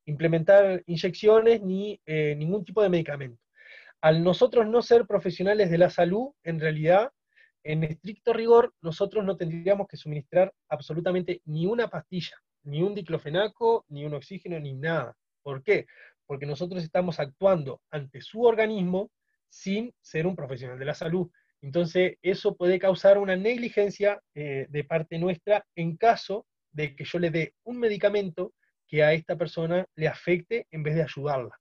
implementar inyecciones ni ningún tipo de medicamento. Al nosotros no ser profesionales de la salud, en realidad, en estricto rigor, nosotros no tendríamos que suministrar absolutamente ni una pastilla, ni un diclofenaco, ni un oxígeno, ni nada. ¿Por qué? Porque nosotros estamos actuando ante su organismo sin ser un profesional de la salud. Entonces, eso puede causar una negligencia eh, de parte nuestra en caso de que yo le dé un medicamento que a esta persona le afecte en vez de ayudarla.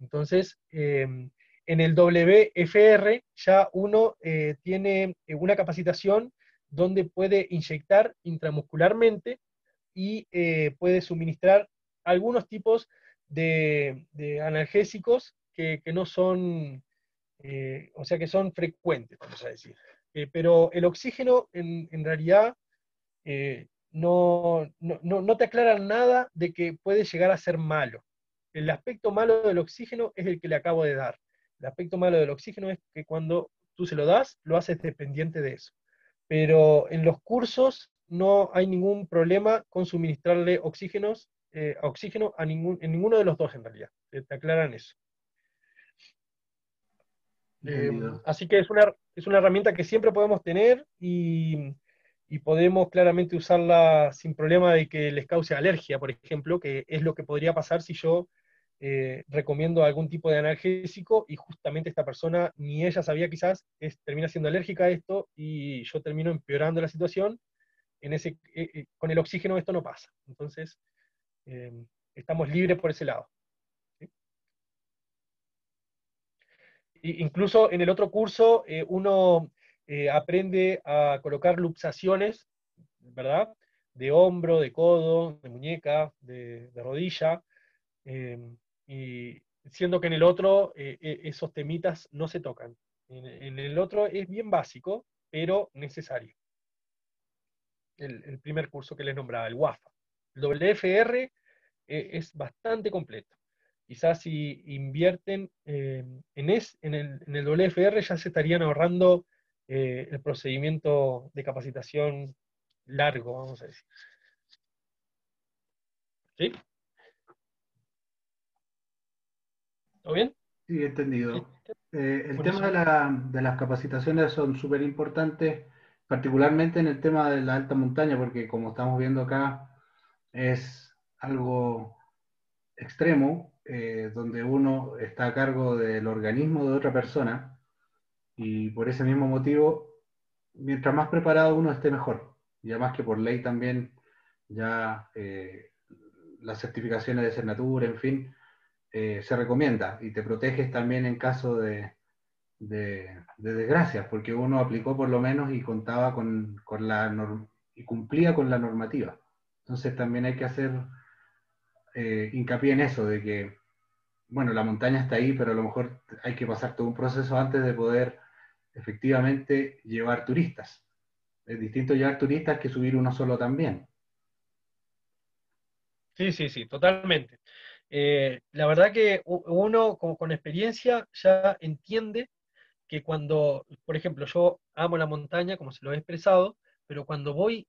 Entonces, em, en el WFR ya uno eh, tiene una capacitación donde puede inyectar intramuscularmente y eh, puede suministrar algunos tipos de, analgésicos que, no son, o sea, que son frecuentes, vamos a decir. pero el oxígeno en, realidad no, no te aclara nada de que puede llegar a ser malo. El aspecto malo del oxígeno es el que le acabo de dar. El aspecto malo del oxígeno es que cuando tú se lo das, lo haces dependiente de eso. Pero en los cursos no hay ningún problema con suministrarle oxígenos, eh, oxígeno a ningún, en ninguno de los dos en realidad. Te, aclaran eso. Eh, así que es una, es una herramienta que siempre podemos tener y, y, podemos claramente usarla sin problema de que les cause alergia, por ejemplo, que es lo que podría pasar si yo eh, recomiendo algún tipo de analgésico y justamente esta persona ni ella sabía quizás, es, termina siendo alérgica a esto y yo termino empeorando la situación. En ese, eh, eh, con el oxígeno esto no pasa. Entonces, estamos libres por ese lado. incluso en el otro curso uno aprende a colocar luxaciones, ¿verdad? De hombro, de codo, de muñeca, de, rodilla, y siendo que en el otro eh, eh, esos temitas no se tocan. En, el otro es bien básico, pero necesario. El, primer curso que les nombraba, el WAFA. El WFR eh, es bastante completo. Quizás si invierten en, es, en, el, en el WFR ya se estarían ahorrando el procedimiento de capacitación largo, vamos a decir. ¿Sí? ¿Todo bien? Sí, entendido. Eh, el tema de, las capacitaciones son súper importantes, particularmente en el tema de la alta montaña, porque como estamos viendo acá, es algo extremo, eh, donde uno está a cargo del organismo de otra persona, y por ese mismo motivo, mientras más preparado uno esté mejor. Y además que por ley también ya eh, las certificaciones de Cernatura, en fin, eh, se recomienda y te proteges también en caso de, de, desgracias, porque uno aplicó por lo menos y contaba con, con la y cumplía con la normativa. Entonces también hay que hacer eh, hincapié en eso, de que, bueno, la montaña está ahí, pero a lo mejor hay que pasar todo un proceso antes de poder efectivamente llevar turistas. Es distinto llevar turistas que subir uno solo también. Sí, sí, sí, totalmente. Eh, la verdad que uno como con experiencia ya entiende que cuando, por ejemplo, yo amo la montaña, como se lo he expresado, pero cuando voy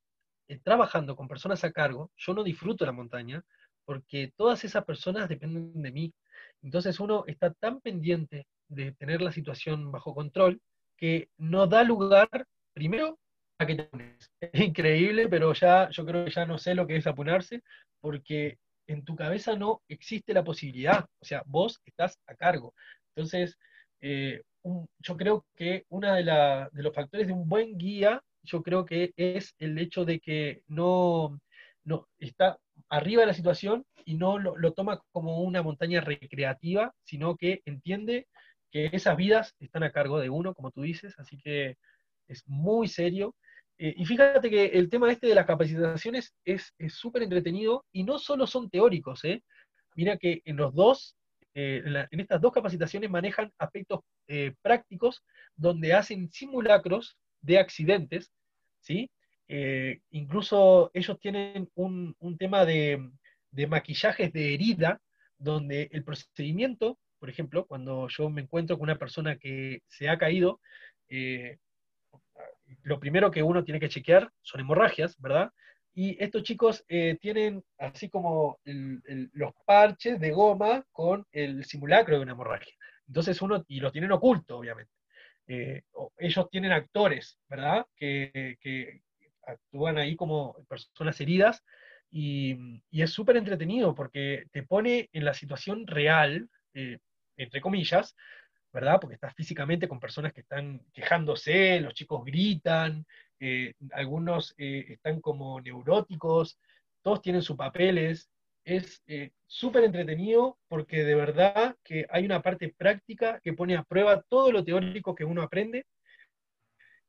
eh, trabajando con personas a cargo, yo no disfruto la montaña porque todas esas personas dependen de mí. Entonces uno está tan pendiente de tener la situación bajo control que no da lugar, primero, a que te apunes. [LAUGHS] Es increíble, pero ya yo creo que ya no sé lo que es apunarse, porque en tu cabeza no existe la posibilidad, o sea, vos estás a cargo. Entonces, eh, yo creo que uno de, los factores de un buen guía, yo creo que es el hecho de que no, no está arriba de la situación y no lo, toma como una montaña recreativa, sino que entiende que esas vidas están a cargo de uno, como tú dices, así que es muy serio. Eh, y fíjate que el tema este de las capacitaciones es súper entretenido y no solo son teóricos, ¿eh? Mira que en los dos, eh, en, estas dos capacitaciones manejan aspectos eh, prácticos donde hacen simulacros de accidentes, ¿sí? incluso ellos tienen un, tema de maquillajes de herida, donde el procedimiento, por ejemplo, cuando yo me encuentro con una persona que se ha caído, lo primero que uno tiene que chequear son hemorragias, ¿verdad? Y estos chicos eh, tienen así como los parches de goma con el simulacro de una hemorragia. Entonces uno, y los tienen oculto, obviamente. Eh, ellos tienen actores, ¿verdad? Que, actúan ahí como personas heridas y, es súper entretenido porque te pone en la situación real, eh, entre comillas, ¿verdad? Porque estás físicamente con personas que están quejándose, los chicos gritan, eh, algunos eh, están como neuróticos, todos tienen sus papeles. Es eh, súper entretenido porque de verdad que hay una parte práctica que pone a prueba todo lo teórico que uno aprende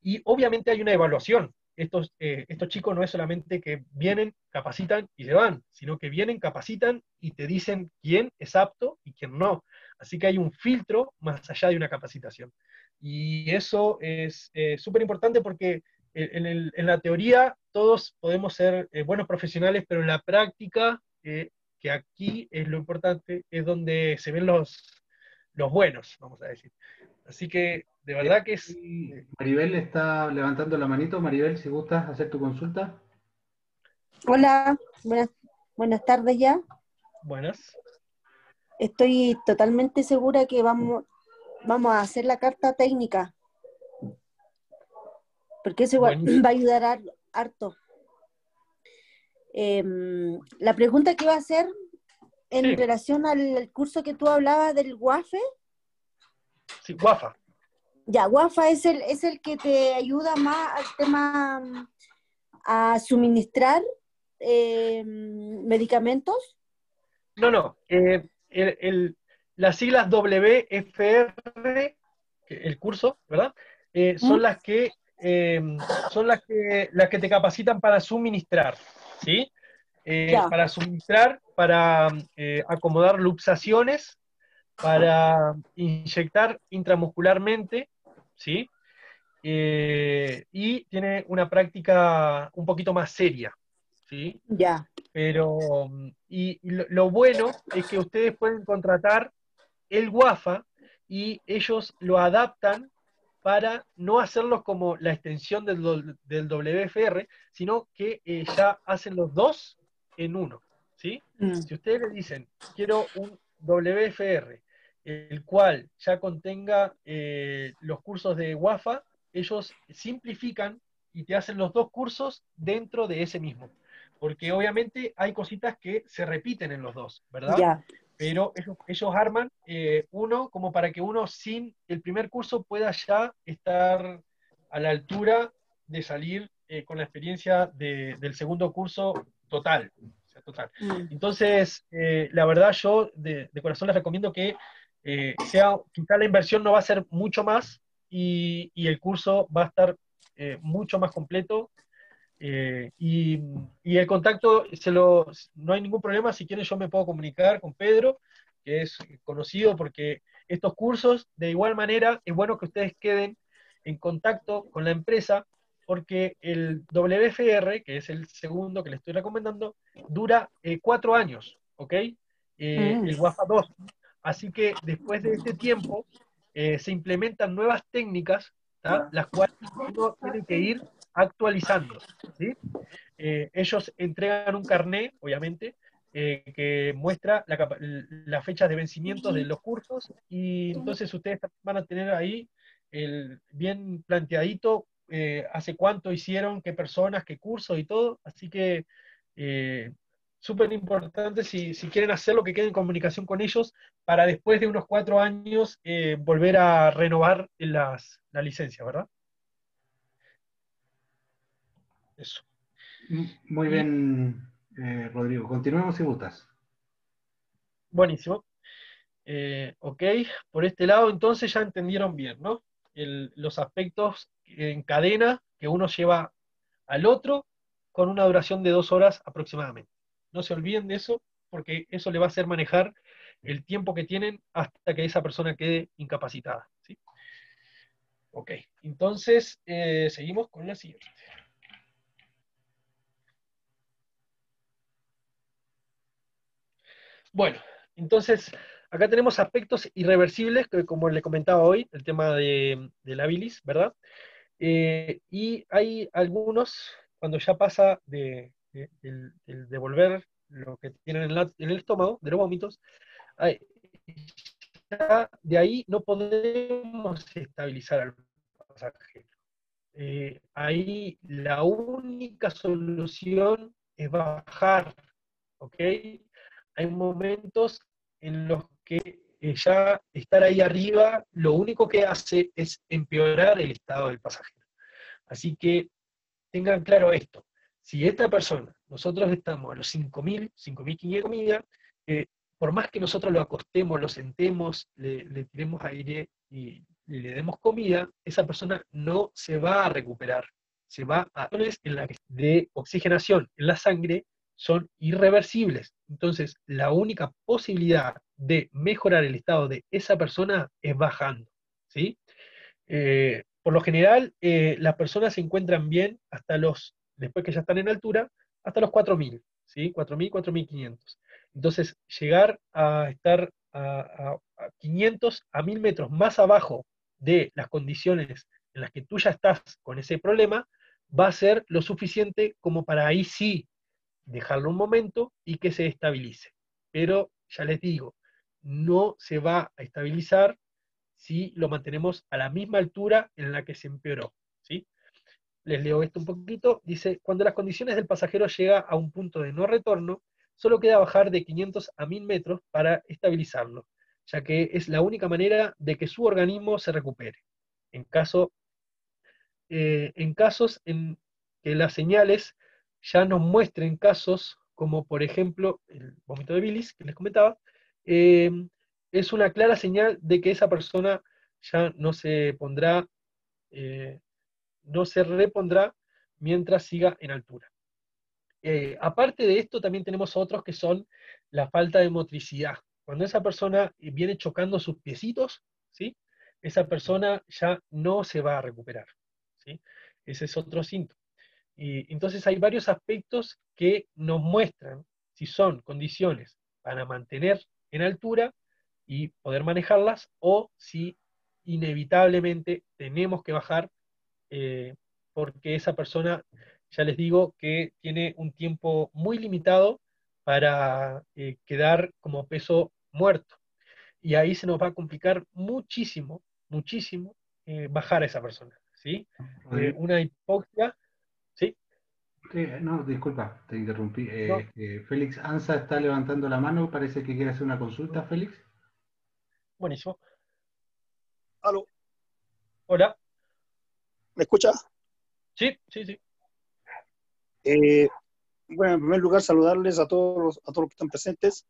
y obviamente hay una evaluación. Estos, estos chicos no es solamente que vienen, capacitan y se van, sino que vienen, capacitan y te dicen quién es apto y quién no. Así que hay un filtro más allá de una capacitación. Y eso es eh, súper importante porque en, la teoría todos podemos ser eh, buenos profesionales, pero en la práctica, eh, que aquí es lo importante, es donde se ven los, los buenos, vamos a decir. Así que de verdad que es... Maribel está levantando la manito. Maribel, si gustas hacer tu consulta. Hola, buenas, buenas tardes ya. Buenas estoy totalmente segura que vamos, vamos a hacer la carta técnica. Porque eso [CLEARS THROAT] va a ayudar harto. Em, la pregunta que iba a hacer en relación al curso que tú hablabas del WAFE. Sí, WAFA. Ya, WAFA es el, es el que te ayuda más al tema a suministrar em, medicamentos. No, no. Eh, el, las siglas WFR, el curso, ¿verdad? Eh, son las que eh, son las que las que te capacitan para suministrar, ¿sí? Eh, para suministrar, para acomodar luxaciones, para inyectar intramuscularmente, ¿sí? y tiene una práctica un poquito más seria, ¿sí? Ya. Pero, y, lo, bueno es que ustedes pueden contratar el WAFA y ellos lo adaptan para no hacerlos como la extensión del, del WFR, sino que eh, ya hacen los dos en uno. ¿sí? Mm. Si ustedes le dicen, quiero un WFR, el cual ya contenga eh, los cursos de WAFA, ellos simplifican y te hacen los dos cursos dentro de ese mismo porque obviamente hay cositas que se repiten en los dos, ¿verdad? Pero ellos, arman eh, uno como para que uno sin el primer curso pueda ya estar a la altura de salir eh, con la experiencia del segundo curso total. total. Mm. Entonces, eh, la verdad yo de, corazón les recomiendo que sea, quizá la inversión no va a ser mucho más y, y el curso va a estar mucho más completo eh, y, el contacto, se lo, no hay ningún problema, si quieren yo me puedo comunicar con Pedro, que es conocido porque estos cursos, de igual manera, es bueno que ustedes queden en contacto con la empresa, porque el WFR, que es el segundo que les estoy recomendando, dura eh, cuatro años, ¿ok? Eh, mm. El WAFA 2. Así que después de este tiempo se implementan nuevas técnicas, las cuales uno tiene que ir actualizando. ¿sí? Eh, ellos entregan un carné, obviamente, eh, que muestra la, fecha de vencimiento de los cursos y entonces ustedes van a tener ahí el, bien planteadito eh, hace cuánto hicieron, qué personas, qué cursos y todo. Así que súper importante si, si, quieren hacerlo, que queden en comunicación con ellos para después de unos cuatro años volver a renovar las, la licencia, ¿verdad? Eso. Muy bien, eh, Rodrigo. Continuemos si gustas. Buenísimo. Eh, ok, por este lado entonces ya entendieron bien, ¿no? los aspectos en cadena que uno lleva al otro con una duración de dos horas aproximadamente. No se olviden de eso, porque eso le va a hacer manejar el tiempo que tienen hasta que esa persona quede incapacitada. ¿sí? Ok, entonces eh, seguimos con la siguiente. Bueno, entonces acá tenemos aspectos irreversibles, como le comentaba hoy, el tema de, la bilis, ¿verdad? Eh, y hay algunos, cuando ya pasa de, devolver lo que tienen en, el estómago, de los vómitos, de ahí no podemos estabilizar al pasajero. Eh, ahí la única solución es bajar, ¿ok? Hay momentos en los que eh, ya estar ahí arriba lo único que hace es empeorar el estado del pasajero. Así que tengan claro esto. Si esta persona, nosotros estamos a los 5.000, 5.500 comidas, eh, por más que nosotros lo acostemos, lo sentemos, le, le tiremos aire y le demos comida, esa persona no se va a recuperar. Se va a en la de oxigenación en la sangre son irreversibles. Entonces, la única posibilidad de mejorar el estado de esa persona es bajando. ¿sí? Eh, por lo general, eh, las personas se encuentran bien hasta los, después que ya están en altura, hasta los 4.000, ¿sí? 4.000, 4.500. Entonces, llegar a estar a, 500, a 1.000 metros más abajo de las condiciones en las que tú ya estás con ese problema, va a ser lo suficiente como para ahí sí dejarlo un momento y que se estabilice. Pero ya les digo, no se va a estabilizar si lo mantenemos a la misma altura en la que se empeoró. ¿sí? Les leo esto un poquito. Dice, cuando las condiciones del pasajero llega a un punto de no retorno, solo queda bajar de 500 a 1000 metros para estabilizarlo, ya que es la única manera de que su organismo se recupere. En, caso, eh, en casos en que las señales ya nos muestren casos como por ejemplo el vómito de bilis que les comentaba, eh, es una clara señal de que esa persona ya no se pondrá, eh, no se repondrá mientras siga en altura. Eh, aparte de esto, también tenemos otros que son la falta de motricidad. Cuando esa persona viene chocando sus piecitos, ¿sí? esa persona ya no se va a recuperar. ¿sí? Ese es otro síntoma. Y entonces hay varios aspectos que nos muestran si son condiciones para mantener en altura y poder manejarlas o si inevitablemente tenemos que bajar eh, porque esa persona, ya les digo, que tiene un tiempo muy limitado para eh, quedar como peso muerto. Y ahí se nos va a complicar muchísimo, muchísimo eh, bajar a esa persona. ¿sí? una hipoxia no, disculpa, te interrumpí. Eh, eh, Félix Anza está levantando la mano, parece que quiere hacer una consulta, Félix. Buenísimo. Aló. Hola. ¿Me escucha? Sí, sí, sí. Eh, bueno, en primer lugar, saludarles a todos los, a todos los que están presentes.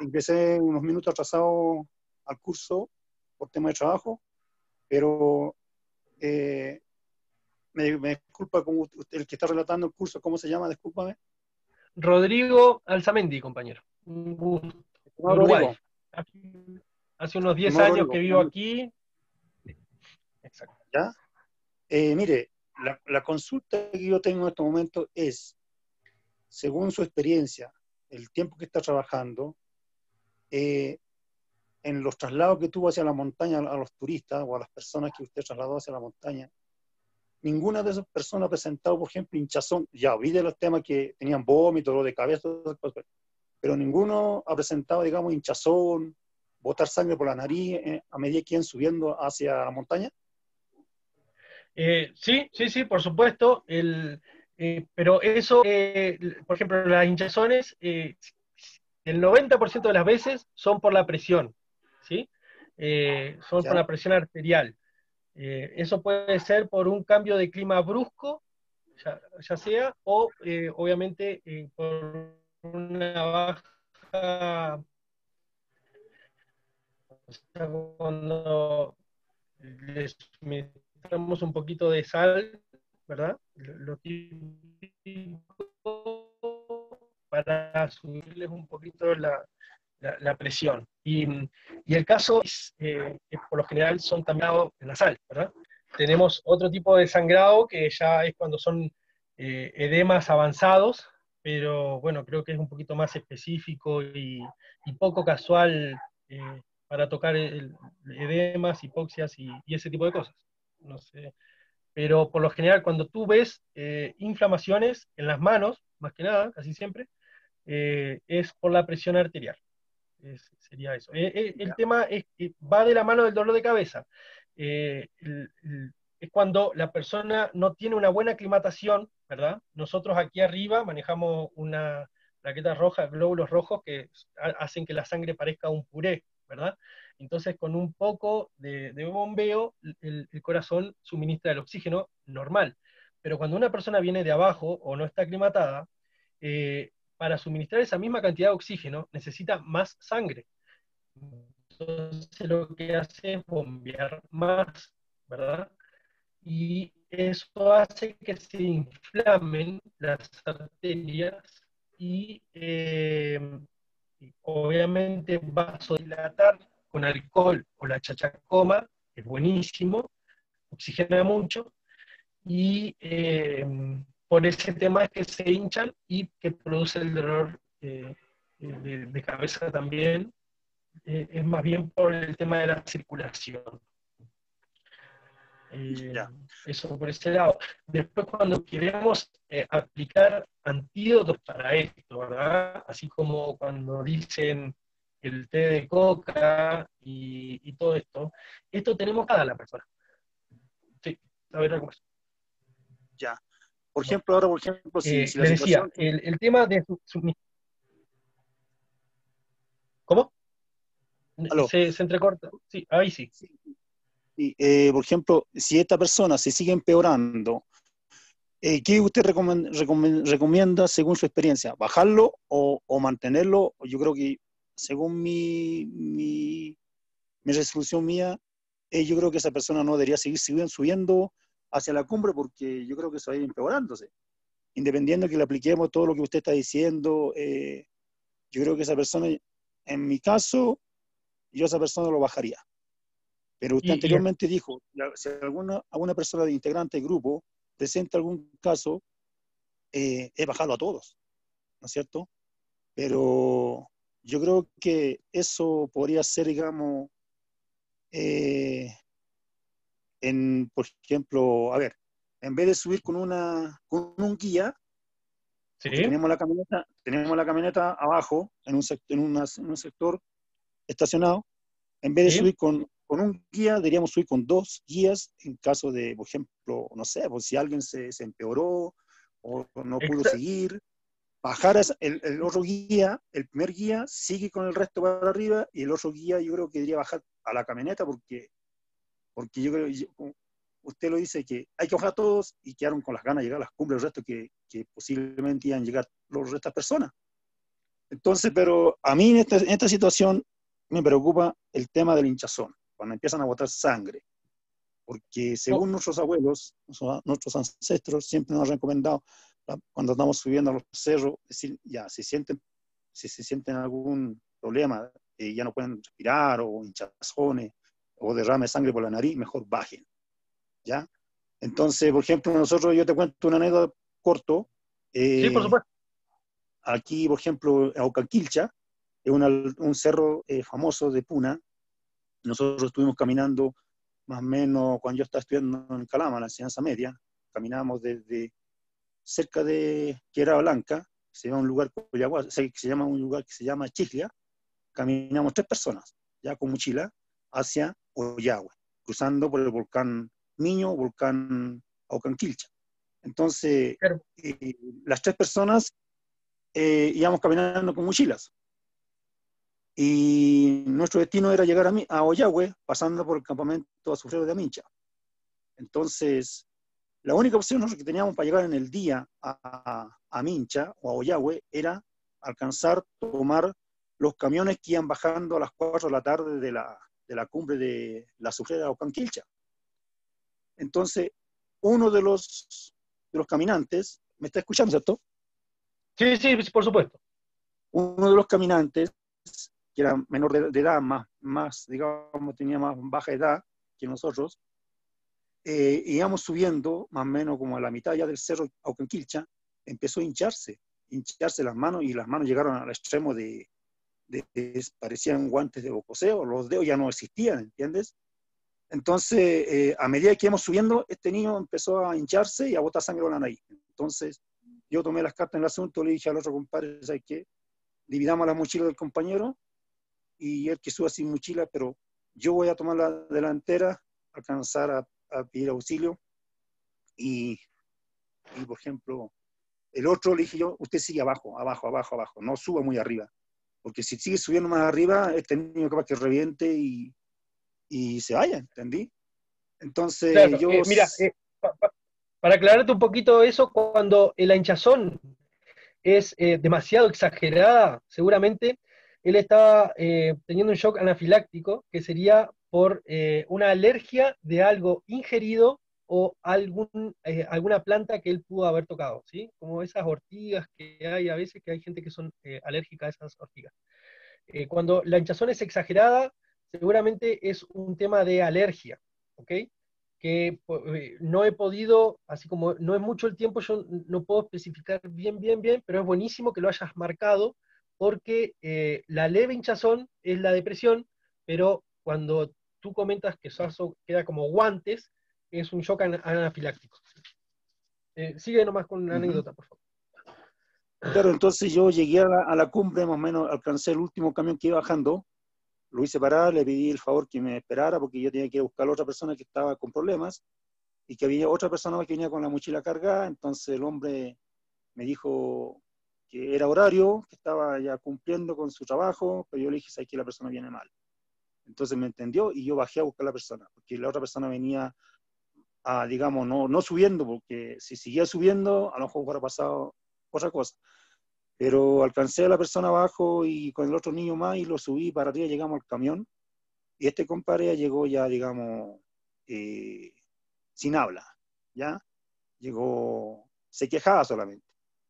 ingresé unos minutos atrasado al curso por tema de trabajo, pero me, disculpa con el que está relatando el curso, ¿cómo se llama? Discúlpame. Rodrigo Alzamendi, compañero. Uruguay. Hace unos 10 años que vivo aquí. Exacto. ¿Ya? Eh, mire, la, consulta que yo tengo en este momento es, según su experiencia, el tiempo que está trabajando, eh, en los traslados que tuvo hacia la montaña a los turistas o a las personas que usted trasladó hacia la montaña, ninguna de esas personas ha presentado, por ejemplo, hinchazón. Ya vi de los temas que tenían vómito, dolor de cabeza, pero ninguno ha presentado, digamos, hinchazón, botar sangre por la nariz eh, a medida que iban subiendo hacia la montaña. Eh, sí, sí, sí, por supuesto. El, eh, pero eso, por ejemplo, las hinchazones, el 90% de las veces son por la presión, ¿sí? son por la presión arterial. Eh, eso puede ser por un cambio de clima brusco, ya, sea, o eh, obviamente eh, por una baja baja cuando le suministramos un poquito de sal, ¿verdad? Lo para subirles un poquito la, la, presión. Y, y, el caso es eh, por lo general son también en la sal, ¿verdad? Tenemos otro tipo de sangrado que ya es cuando son eh, edemas avanzados, pero bueno, creo que es un poquito más específico y, poco casual eh, para tocar edemas, hipoxias y, ese tipo de cosas. No sé. Pero por lo general, cuando tú ves inflamaciones en las manos, más que nada, casi siempre, es por la presión arterial sería eso. Eh, eh, el tema es que va de la mano del dolor de cabeza. Eh, es cuando la persona no tiene una buena aclimatación, ¿verdad? Nosotros aquí arriba manejamos una plaqueta roja, glóbulos rojos que hacen que la sangre parezca un puré, ¿verdad? Entonces, con un poco de, bombeo, el, corazón suministra el oxígeno normal. Pero cuando una persona viene de abajo o no está aclimatada, para suministrar esa misma cantidad de oxígeno necesita más sangre. Entonces lo que hace es bombear más, ¿verdad? Y eso hace que se inflamen las arterias y, eh, obviamente vasodilatar con alcohol o la chachacoma, es buenísimo, oxigena mucho, y eh, por ese tema es que se hinchan y que produce el dolor eh, de, cabeza también. Eh, es más bien por el tema de la circulación. Eh, eso por ese lado. Después cuando queremos aplicar antídotos para esto, ¿verdad? Así como cuando dicen el té de coca y, todo esto, esto tenemos cada la persona. Sí, a ver algo más. Ya. Por ejemplo, ahora, por ejemplo, si, eh, la decía, el, tema de su, ¿Cómo? Se, se, entrecorta. Sí, ahí sí. Eh, por ejemplo, si esta persona se sigue empeorando, eh, ¿qué usted recomienda según su experiencia? ¿Bajarlo o, mantenerlo? Yo creo que según mi, mi, mi resolución mía, yo creo que esa persona no debería seguir subiendo hacia la cumbre porque yo creo que eso va a ir empeorándose. Independiendo de que le apliquemos todo lo que usted está diciendo, eh, yo creo que esa persona, en mi caso, yo a esa persona lo bajaría. Pero usted anteriormente dijo, si alguna, alguna persona de integrante del grupo presenta algún caso, eh, es bajarlo a todos, ¿no es cierto? Pero yo creo que eso podría ser, digamos, eh, en, por ejemplo, a ver, en vez de subir con, una, con un guía, tenemos, la camioneta, tenemos la camioneta abajo, en un, en un sector estacionado, en vez de subir con, con, un guía, deberíamos subir con dos guías en caso de, por ejemplo, no sé, pues si alguien se, se empeoró o no pudo seguir, bajar el, el, otro guía, el primer guía sigue con el resto para arriba y el otro guía yo creo que debería bajar a la camioneta porque porque yo creo, usted lo dice, que hay que bajar a todos y quedaron con las ganas de llegar a las cumbres del resto que, que posiblemente iban a llegar los restos personas. Entonces, pero a mí en esta, en esta situación me preocupa el tema del hinchazón, cuando empiezan a botar sangre. Porque según oh. nuestros abuelos, nuestros ancestros siempre nos han recomendado, cuando estamos subiendo a los cerros, decir, ya, si sienten, si se sienten algún problema, eh, ya no pueden respirar o hinchazones, o derrame sangre por la nariz, mejor bajen. ¿Ya? Entonces, por ejemplo, nosotros, yo te cuento una anécdota corto. sí, por eh, supuesto. Aquí, por ejemplo, Aucanquilcha, es un cerro eh, famoso de Puna. Nosotros estuvimos caminando más o menos cuando yo estaba estudiando en Calama, la enseñanza media. Caminamos desde cerca de Quiera Blanca, se llama un lugar se llama un lugar que se llama Chiglia. Caminamos tres personas, ya con mochila, hacia Oyagüe, cruzando por el volcán Miño, volcán Aucanquilcha. Entonces, eh, las tres personas eh, íbamos caminando con mochilas. Y nuestro destino era llegar a, a Oyagüe, pasando por el campamento azufrero de Amincha. Entonces, la única opción que teníamos para llegar en el día a, a Mincha o a Oyagüe era alcanzar, tomar los camiones que iban bajando a las 4 de la tarde de la, de la cumbre de la sufrera Ocanquilcha. Entonces, uno de los, de los caminantes, ¿me está escuchando, cierto? Sí, sí, por supuesto. Uno de los caminantes, que era menor de, edad, más, más, digamos, tenía más baja edad que nosotros, eh, íbamos subiendo más o menos como a la mitad ya del cerro Aucanquilcha, empezó a hincharse, hincharse las manos y las manos llegaron al extremo de, parecían guantes de bocoseo, los dedos ya no existían, ¿entiendes? Entonces, eh, a medida que íbamos subiendo, este niño empezó a hincharse y a botar sangre por la. Entonces, yo tomé las cartas en el asunto, le dije al otro compadre, ¿sabes qué? Dividamos la mochila del compañero y él que suba sin mochila, pero yo voy a tomar la delantera, alcanzar a, pedir auxilio y, y, por ejemplo, el otro le dije yo, usted sigue abajo, abajo, abajo, abajo, no suba muy arriba porque si sigue subiendo más arriba, este niño capaz que reviente y, y se vaya, ¿entendí? Entonces yo... Eh, mira, eh, para aclararte un poquito eso, cuando la hinchazón es eh, demasiado exagerada, seguramente él estaba teniendo un shock anafiláctico, que sería por una alergia de algo ingerido o algún, alguna planta que él pudo haber tocado, ¿sí? Como esas ortigas que hay a veces, que hay gente que son alérgica a esas ortigas. cuando la hinchazón es exagerada, seguramente es un tema de alergia, ¿ok? Que no he podido, así como no es mucho el tiempo, yo no puedo especificar bien, bien, bien, pero es buenísimo que lo hayas marcado, porque la leve hinchazón es la depresión, pero cuando tú comentas que eso queda como guantes, es un shock anafiláctico. Eh, sigue nomás con una anécdota, por favor. Claro, entonces yo llegué a la, cumbre, más o menos alcancé el último camión que iba bajando, lo hice parar, le pedí el favor que me esperara porque yo tenía que ir a buscar a otra persona que estaba con problemas y que había otra persona que venía con la mochila cargada, entonces el hombre me dijo que era horario, que estaba ya cumpliendo con su trabajo, pero yo le dije, ¿sabes que la persona viene mal? Entonces me entendió y yo bajé a buscar a la persona, porque la otra persona venía a, digamos, no, no subiendo, porque si seguía subiendo, a lo mejor hubiera pasado otra cosa. Pero alcancé a la persona abajo y con el otro niño más y lo subí para arriba, llegamos al camión. Y este compadre llegó ya, digamos, eh, sin habla, ¿ya? Llegó, se quejaba solamente.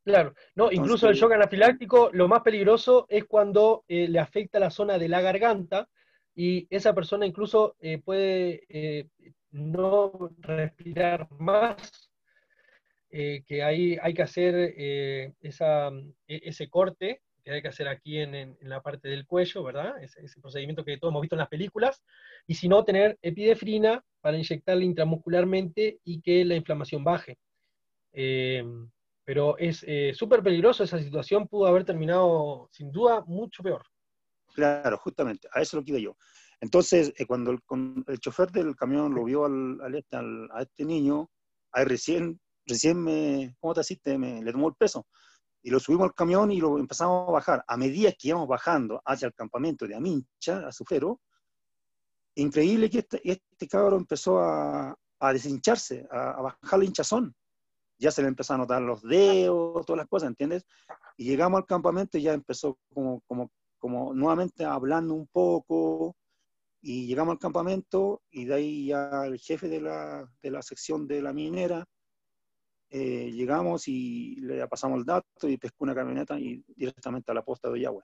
Claro, no, incluso el shock anafiláctico, lo más peligroso es cuando eh, le afecta la zona de la garganta y esa persona incluso eh, puede no respirar más, eh, que ahí hay que hacer eh, esa, e, ese corte que hay que hacer aquí en, en, la parte del cuello, ¿verdad? Ese, procedimiento que todos hemos visto en las películas, y si no, tener epidefrina para inyectarle intramuscularmente y que la inflamación baje. Eh, pero es súper peligroso, esa situación pudo haber terminado sin duda mucho peor. Claro, justamente, a eso lo quiero yo. Entonces, eh, cuando el, el, chofer del camión lo vio al, al, este, a este niño, ahí recién, recién me, ¿cómo te asiste? Me, le tomó el peso. Y lo subimos al camión y lo empezamos a bajar. A medida que íbamos bajando hacia el campamento de Amincha, a Sufero, increíble que este, este cabro empezó a, a deshincharse, a, a, bajar la hinchazón. Ya se le empezó a notar los dedos, todas las cosas, ¿entiendes? Y llegamos al campamento y ya empezó como, como, como nuevamente hablando un poco, y llegamos al campamento y de ahí ya el jefe de la, de la sección de la minera, eh, llegamos y le pasamos el dato y pescó una camioneta y directamente a la posta de Yagüe.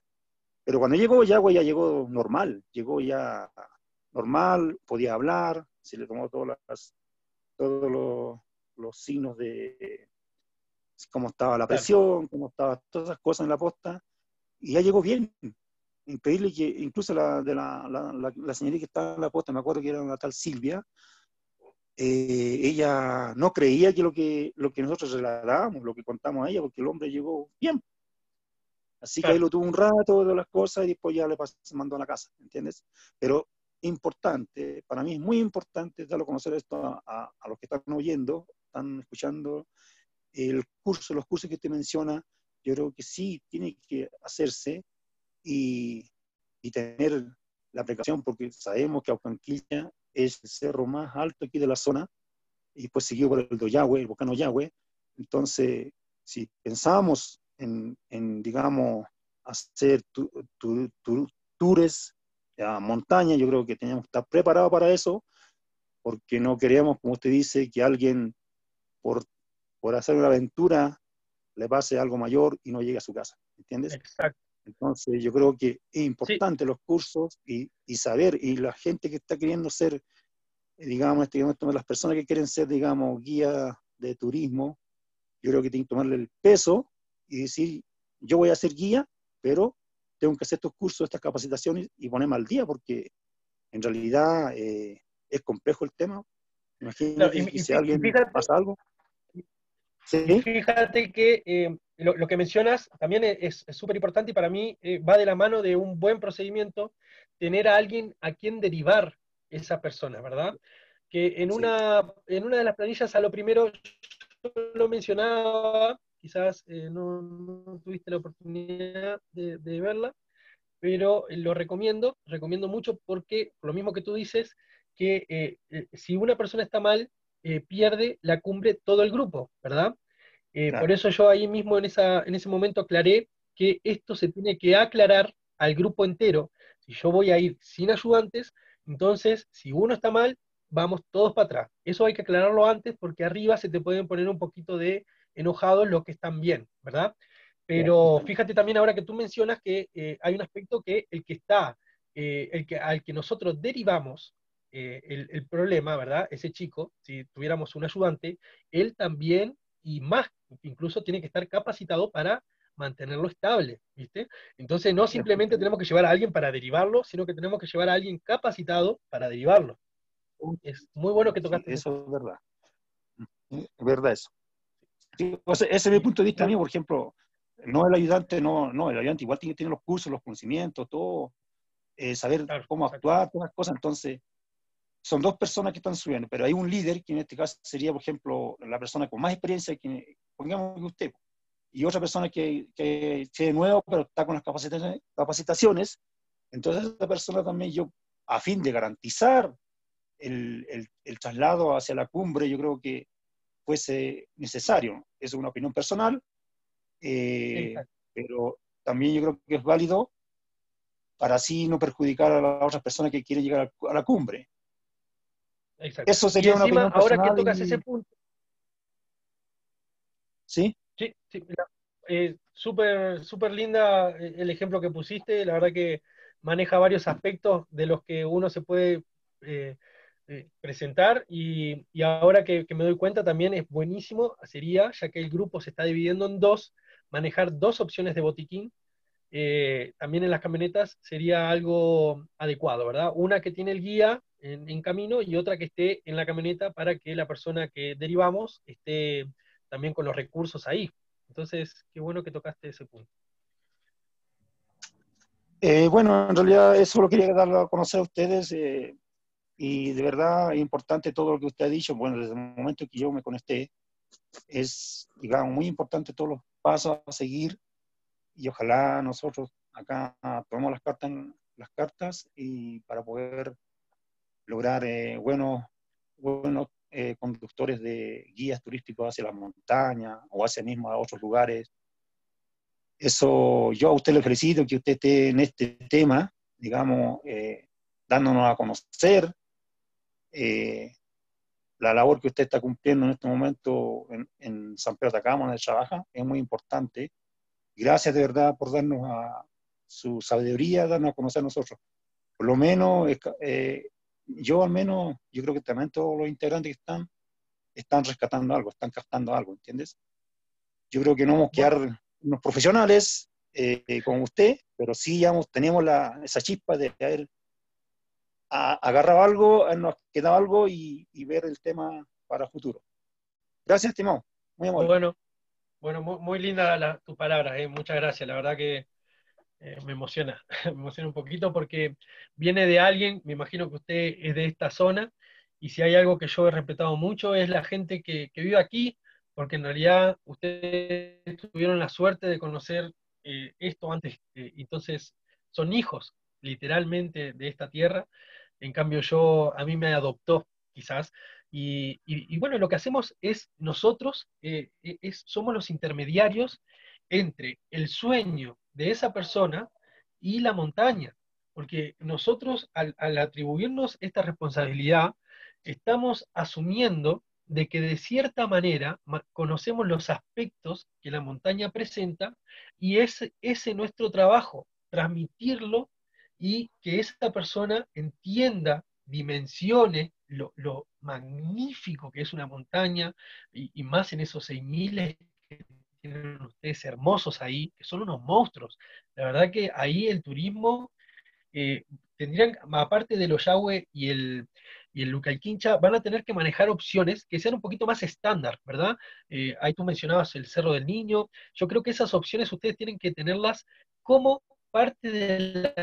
Pero cuando llegó Yagüe ya llegó normal, llegó ya normal, podía hablar, se le tomó todas las, todos los, los signos de cómo estaba la presión, cómo estaban todas esas cosas en la posta, y ya llegó bien, impedirle que incluso la, de la, la, la, señorita que estaba en la posta, me acuerdo que era una tal Silvia, eh, ella no creía que lo que, lo que nosotros relatábamos, lo que contamos a ella, porque el hombre llegó bien. Así que ahí lo tuvo un rato de las cosas y después ya le pasó, se mandó a la casa, ¿entiendes? Pero importante, para mí es muy importante darlo a conocer esto a, a, a, los que están oyendo, están escuchando el curso, los cursos que te menciona, yo creo que sí tiene que hacerse y, tener la precaución porque sabemos que Aucanquilla es el cerro más alto aquí de la zona y pues seguido por el Doyahue, el volcán Yahweh. Entonces, si pensamos en, en, digamos, hacer tours a montaña, yo creo que teníamos que estar preparados para eso, porque no queríamos, como usted dice, que alguien por, por hacer una aventura le pase algo mayor y no llegue a su casa, ¿entiendes? Exacto. Entonces yo creo que es importante los cursos y, y, saber, y la gente que está queriendo ser, digamos, este, las personas que quieren ser, digamos, guía de turismo, yo creo que tienen que tomarle el peso y decir, yo voy a ser guía, pero tengo que hacer estos cursos, estas capacitaciones y ponerme al día, porque en realidad eh, es complejo el tema. Imagínate si alguien pasa algo. Fíjate que eh, lo, que mencionas también es súper importante y para mí eh, va de la mano de un buen procedimiento tener a alguien a quien derivar esa persona, ¿verdad? Que en, una, en una de las planillas a lo primero yo lo mencionaba, quizás eh, no, tuviste la oportunidad de, verla, pero lo recomiendo, recomiendo mucho porque, lo mismo que tú dices, que si una persona está mal, eh, pierde la cumbre todo el grupo, ¿verdad? Eh, por eso yo ahí mismo en, esa, en ese momento aclaré que esto se tiene que aclarar al grupo entero. Si yo voy a ir sin ayudantes, entonces si uno está mal, vamos todos para atrás. Eso hay que aclararlo antes porque arriba se te pueden poner un poquito de enojados los que están bien, ¿verdad? Pero fíjate también ahora que tú mencionas que eh, hay un aspecto que el que está, el que, al que nosotros derivamos eh, el, problema, ¿verdad? Ese chico, si tuviéramos un ayudante, él también, y más, incluso tiene que estar capacitado para mantenerlo estable, ¿viste? Entonces no simplemente tenemos que llevar a alguien para derivarlo, sino que tenemos que llevar a alguien capacitado para derivarlo. Es muy bueno que tocaste. eso es verdad. Es verdad eso. ese es mi punto de vista mío, por ejemplo, no el ayudante, no, no, el ayudante igual tiene que tener los cursos, los conocimientos, todo, eh, saber cómo actuar, todas las cosas, entonces son dos personas que están subiendo, pero hay un líder, que en este caso sería, por ejemplo, la persona con más experiencia, que, pongamos que usted, y otra persona que, que de nuevo, pero está con las capacitaciones, capacitaciones, entonces esa persona también yo, a fin de garantizar el, el, traslado hacia la cumbre, yo creo que fuese necesario. Es una opinión personal, eh, pero también yo creo que es válido para así no perjudicar a las otras personas que quieren llegar a la cumbre. Eso sería una opinión Ahora que tocas ese punto. ¿Sí? Sí, sí. Eh, súper super linda eh, el ejemplo que pusiste. La verdad que maneja varios aspectos de los que uno se puede eh, presentar. Y, ahora que, que, me doy cuenta también es buenísimo, sería, ya que el grupo se está dividiendo en dos, manejar dos opciones de botiquín. también en las camionetas sería algo adecuado, ¿verdad? Una que tiene el guía en, camino y otra que esté en la camioneta para que la persona que derivamos esté también con los recursos ahí. Entonces, qué bueno que tocaste ese punto. Eh, bueno, en realidad eso lo quería dar a conocer a ustedes eh, y de verdad es importante todo lo que usted ha dicho. Bueno, desde el momento que yo me conecté, es, digamos, muy importante todos los pasos a seguir y ojalá nosotros acá tomemos las cartas, las cartas y para poder lograr eh, buenos, buenos eh, conductores de guías turísticos hacia la montaña o hacia mismo a otros lugares. Eso yo a usted le felicito que usted esté en este tema, digamos, eh, dándonos a conocer la labor que usted está cumpliendo en este momento en, San Pedro de Atacama, donde trabaja, es muy importante. Gracias de verdad por darnos a su sabiduría, darnos a conocer a nosotros. Por lo menos yo al menos, yo creo que también todos los integrantes que están, están rescatando algo, están captando algo, ¿entiendes? Yo creo que no vamos a quedar unos profesionales eh, como usted, pero sí ya tenemos la, esa chispa de haber agarrado algo, habernos quedado algo y, ver el tema para futuro. Gracias, estimado. Muy amable. Bueno, bueno muy, linda tu palabra, eh. muchas gracias. La verdad que eh, me emociona, [LAUGHS] me emociona un poquito porque viene de alguien, me imagino que usted es de esta zona, y si hay algo que yo he respetado mucho es la gente que, vive aquí, porque en realidad ustedes tuvieron la suerte de conocer eh, esto antes, eh, entonces son hijos literalmente de esta tierra, en cambio yo, a mí me adoptó quizás, y, bueno, lo que hacemos es nosotros, es, somos los intermediarios entre el sueño de esa persona y la montaña, porque nosotros al, atribuirnos esta responsabilidad, estamos asumiendo de que de cierta manera conocemos los aspectos que la montaña presenta y es ese nuestro trabajo, transmitirlo y que esa persona entienda, dimensione lo, magnífico que es una montaña y, más en esos 6.000 que tienen ustedes hermosos ahí, que son unos monstruos. La verdad que ahí el turismo eh, tendrían, aparte de los Yahweh y el, y el Lucalquincha, van a tener que manejar opciones que sean un poquito más estándar, ¿verdad? Eh, ahí tú mencionabas el Cerro del Niño. Yo creo que esas opciones ustedes tienen que tenerlas como parte de la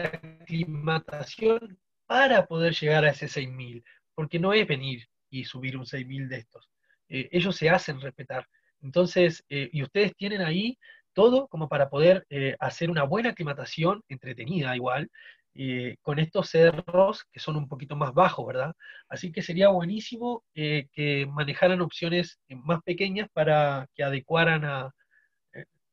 aclimatación para poder llegar a ese 6000, porque no es venir y subir un 6000 de estos. Eh, ellos se hacen respetar. Entonces, eh, y ustedes tienen ahí todo como para poder eh, hacer una buena aclimatación, entretenida igual, con estos cerros que son un poquito más bajos, ¿verdad? Así que sería buenísimo que manejaran opciones más pequeñas para que adecuaran a,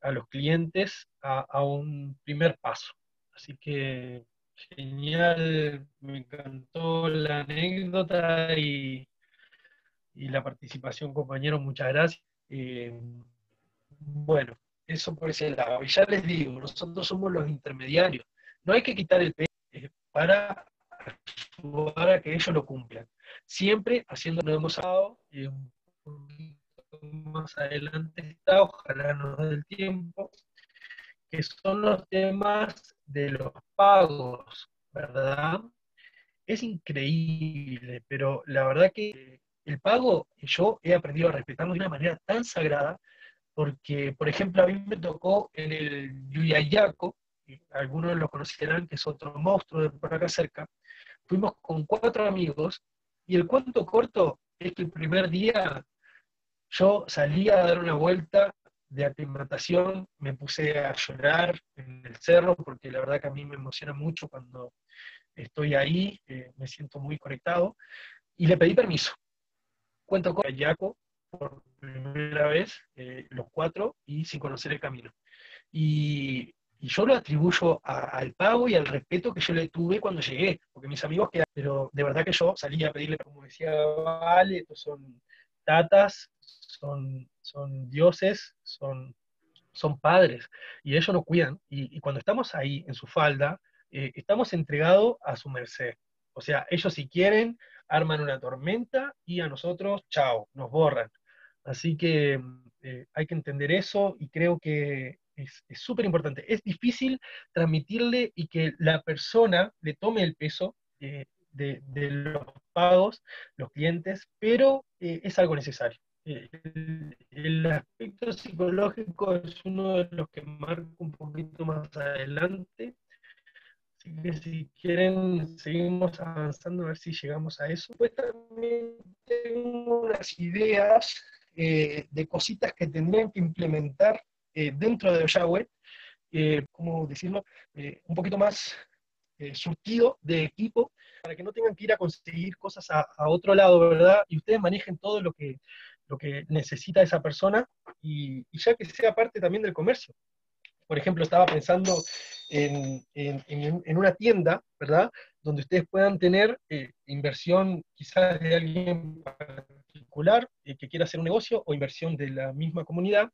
a los clientes a, un primer paso. Así que genial, me encantó la anécdota y, y la participación, compañero, muchas gracias. Eh, bueno, eso por ese lado. Y ya les digo, nosotros somos los intermediarios. No hay que quitar el peso para que ellos lo cumplan. Siempre haciendo lo hemos hablado, y un más adelante está, ojalá nos dé el tiempo, que son los temas de los pagos, ¿verdad? Es increíble, pero la verdad que el pago yo he aprendido a respetarlo de una manera tan sagrada, porque, por ejemplo, a mí me tocó en el Yuyayaco, algunos lo conocerán, que es otro monstruo de por acá cerca, fuimos con cuatro amigos, y el cuento corto es que el primer día yo salí a dar una vuelta de aclimatación, me puse a llorar en el cerro, porque la verdad que a mí me emociona mucho cuando estoy ahí, eh, me siento muy conectado, y le pedí permiso. Cuento con Yaco por primera vez, eh, los cuatro, y sin conocer el camino. Y, yo lo atribuyo al pago y al respeto que yo le tuve cuando llegué, porque mis amigos quedaron, pero de verdad que yo salí a pedirle, como decía Vale, estos son tatas, son, son dioses, son, son padres, y ellos nos cuidan. Y, cuando estamos ahí en su falda, eh, estamos entregados a su merced. O sea, ellos si quieren, arman una tormenta y a nosotros, chao, nos borran. Así que eh, hay que entender eso y creo que es súper importante. Es difícil transmitirle y que la persona le tome el peso eh, de, los pagos, los clientes, pero es algo necesario el, aspecto psicológico es uno de los que marco un poquito más adelante. Así que si quieren, seguimos avanzando a ver si llegamos a eso. Pues también tengo unas ideas eh, de cositas que tendrían que implementar eh, dentro de Yahweh, eh, ¿cómo decirlo? un poquito más surtido de equipo para que no tengan que ir a conseguir cosas a, a, otro lado, ¿verdad? Y ustedes manejen todo lo que, lo que necesita esa persona y, ya que sea parte también del comercio. Por ejemplo, estaba pensando en, en, una tienda, ¿verdad? Donde ustedes puedan tener eh, inversión quizás de alguien particular eh, que quiera hacer un negocio o inversión de la misma comunidad.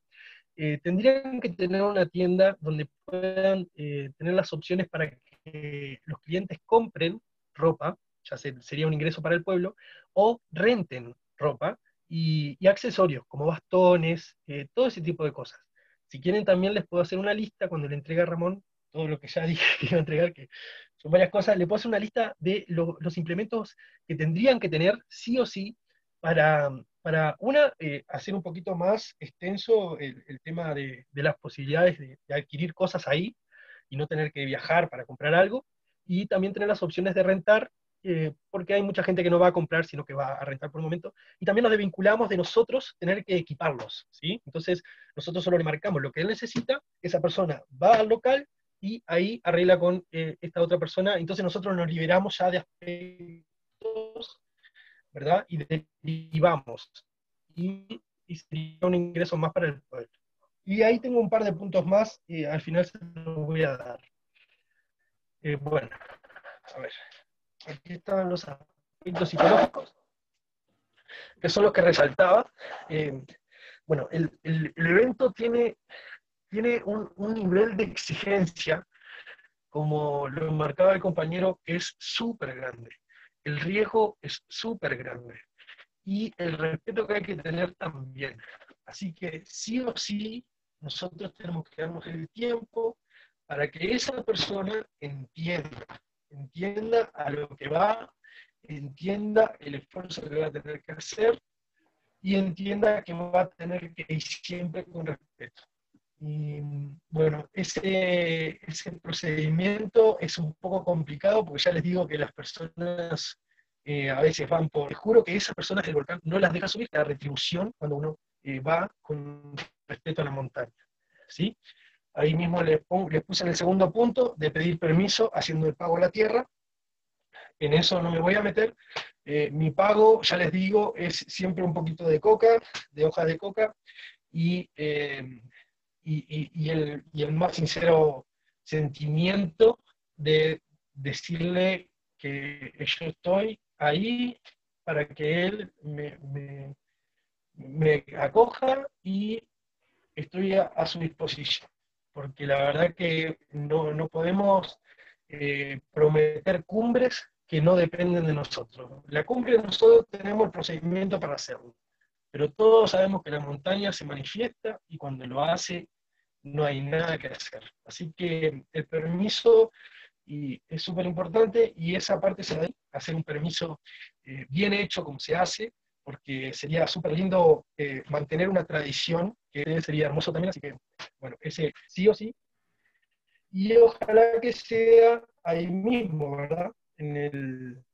Eh, tendrían que tener una tienda donde puedan tener las opciones para que los clientes compren ropa, ya sería un ingreso para el pueblo, o renten ropa, y, accesorios como bastones, eh, todo ese tipo de cosas. Si quieren también les puedo hacer una lista cuando le entregue a Ramón todo lo que ya [LAUGHS] dije que iba a entregar, que son varias cosas, le puedo hacer una lista de los implementos que tendrían que tener sí o sí para, para una, eh, hacer un poquito más extenso el, tema de, las posibilidades de, de, adquirir cosas ahí y no tener que viajar para comprar algo, y también tener las opciones de rentar eh, porque hay mucha gente que no va a comprar, sino que va a rentar por un momento, y también nos desvinculamos de nosotros tener que equiparlos, ¿sí? Entonces, nosotros solo le marcamos lo que él necesita, esa persona va al local y ahí arregla con eh, esta otra persona, entonces nosotros nos liberamos ya de aspectos, ¿verdad? Y derivamos, y, y sería un ingreso más para el pueblo. Y ahí tengo un par de puntos más y al final se los voy a dar. Eh, bueno, a ver, aquí están los aspectos psicológicos, que son los que resaltaba. Eh, bueno, el, evento tiene, tiene un, un nivel de exigencia, como lo marcaba el compañero, es súper grande. El riesgo es súper grande. Y el respeto que hay que tener también. Así que sí o sí, nosotros tenemos que darnos el tiempo para que esa persona entienda, entienda a lo que va, entienda el esfuerzo que va a tener que hacer y entienda que va a tener que ir siempre con respeto. Y bueno, ese, ese procedimiento es un poco complicado porque ya les digo que las personas eh, a veces van por... Les juro que esas personas del volcán no las deja subir la retribución cuando uno eh, va con respeto a la montaña. ¿sí? Ahí mismo les, puse en el segundo punto de pedir permiso haciendo el pago a la tierra. En eso no me voy a meter. Eh, mi pago, ya les digo, es siempre un poquito de coca, de hojas de coca, y, y, el, y, el, más sincero sentimiento de decirle que yo estoy ahí para que él me, me, acoja y estoy a, su disposición, porque la verdad que no, no podemos eh, prometer cumbres que no dependen de nosotros. La cumbre nosotros tenemos el procedimiento para hacerlo, pero todos sabemos que la montaña se manifiesta y cuando lo hace no hay nada que hacer. Así que el permiso y es súper importante y esa parte se da hacer un permiso eh, bien hecho como se hace, porque sería súper lindo eh, mantener una tradición, que sería hermoso también, así que, bueno, ese sí o sí. Y ojalá que sea ahí mismo, ¿verdad? En el,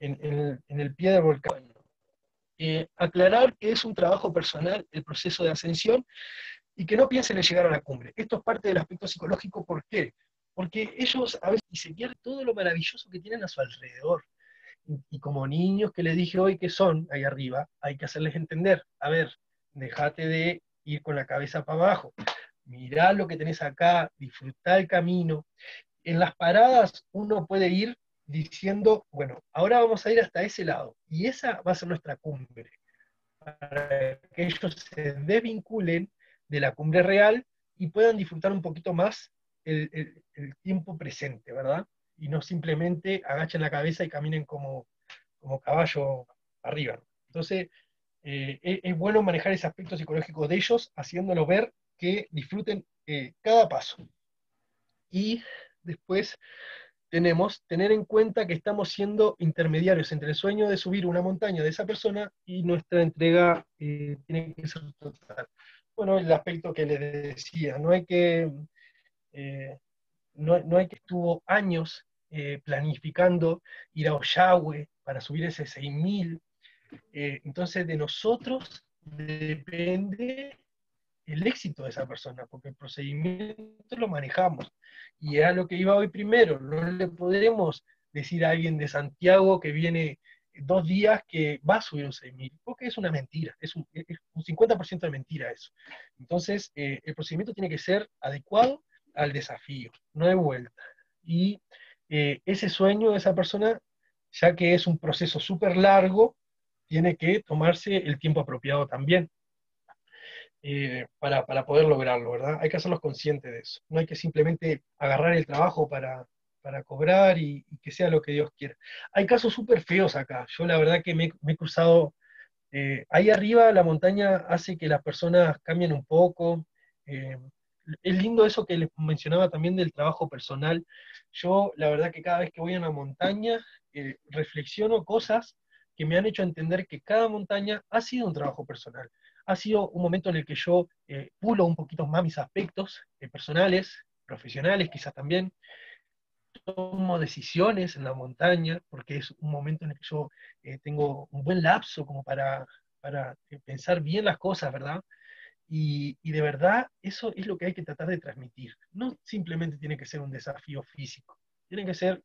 en, en, el pie del volcán. Eh, aclarar que es un trabajo personal el proceso de ascensión y que no piensen en llegar a la cumbre. Esto es parte del aspecto psicológico, ¿por qué? Porque ellos a veces se todo lo maravilloso que tienen a su alrededor y como niños que les dije hoy que son ahí arriba, hay que hacerles entender, a ver, déjate de ir con la cabeza para abajo, mirá lo que tenés acá, disfrutá el camino. En las paradas uno puede ir diciendo, bueno, ahora vamos a ir hasta ese lado, y esa va a ser nuestra cumbre, para que ellos se desvinculen de la cumbre real y puedan disfrutar un poquito más el, el tiempo presente, ¿verdad? y no simplemente agachen la cabeza y caminen como, como caballo arriba. Entonces, eh, es, bueno manejar ese aspecto psicológico de ellos, haciéndolo ver que disfruten eh, cada paso. Y después tenemos tener en cuenta que estamos siendo intermediarios entre el sueño de subir una montaña de esa persona y nuestra entrega eh, tiene que ser. Bueno, el aspecto que les decía, no hay que no, hay que estuvo años eh, planificando ir a Oshawé para subir ese 6000. Eh, entonces, de nosotros depende el éxito de esa persona, porque el procedimiento lo manejamos. Y era lo que iba hoy primero. No le podemos decir a alguien de Santiago que viene dos días que va a subir un 6.000, porque es una mentira, es un, 50% de mentira eso. Entonces, eh, el procedimiento tiene que ser adecuado al desafío, no de vuelta. Y eh, ese sueño de esa persona, ya que es un proceso súper largo, tiene que tomarse el tiempo apropiado también eh, para, poder lograrlo, ¿verdad? Hay que hacerlos conscientes de eso. No hay que simplemente agarrar el trabajo para, cobrar y, que sea lo que Dios quiera. Hay casos súper feos acá. Yo la verdad que me, he cruzado... Eh, ahí arriba la montaña hace que las personas cambien un poco es lindo eso que les mencionaba también del trabajo personal. Yo, la verdad que cada vez que voy a una montaña, eh, reflexiono cosas que me han hecho entender que cada montaña ha sido un trabajo personal. Ha sido un momento en el que yo eh, pulo un poquito más mis aspectos eh, personales, profesionales quizás también. Tomo decisiones en la montaña, porque es un momento en el que yo tengo un buen lapso como para, para pensar bien las cosas, ¿verdad? Y, de verdad, eso es lo que hay que tratar de transmitir. No simplemente tiene que ser un desafío físico, tiene que ser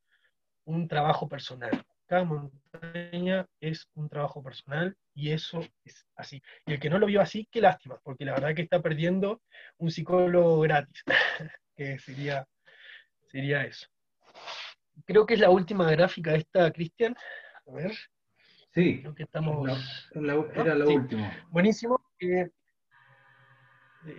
un trabajo personal. Cada montaña es un trabajo personal y eso es así. Y el que no lo vio así, qué lástima, porque la verdad que está perdiendo un psicólogo gratis, [LAUGHS] que sería, sería eso. Creo que es la última gráfica esta, Cristian. A ver. Sí, Creo que estamos... era la última. Buenísimo. Eh,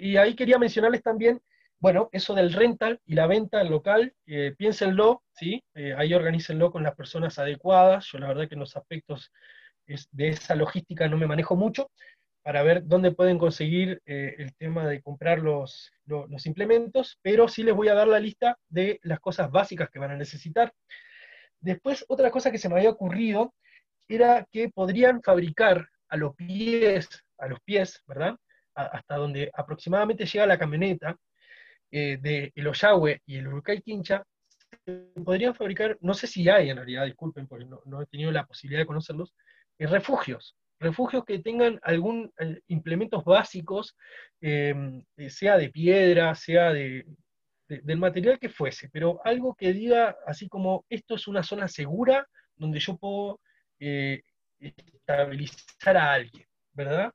y ahí quería mencionarles también bueno, eso del rental y la venta local, eh, piénsenlo, ¿sí? Eh, ahí organícenlo con las personas adecuadas. Yo la verdad que en los aspectos de esa logística no me manejo mucho, para ver dónde pueden conseguir eh, el tema de comprar los, los, implementos, pero sí les voy a dar la lista de las cosas básicas que van a necesitar. Después, otra cosa que se me había ocurrido era que podrían fabricar a los pies, a los pies, ¿verdad? hasta donde aproximadamente llega la camioneta, eh, de el Oyawe y el Urukai Quincha podrían fabricar, no sé si hay en realidad, disculpen porque no, he tenido la posibilidad de conocerlos, eh, refugios, refugios que tengan algún eh, implementos básicos, sea de piedra, sea de, del material que fuese, pero algo que diga así como esto es una zona segura donde yo puedo estabilizar a alguien, ¿verdad?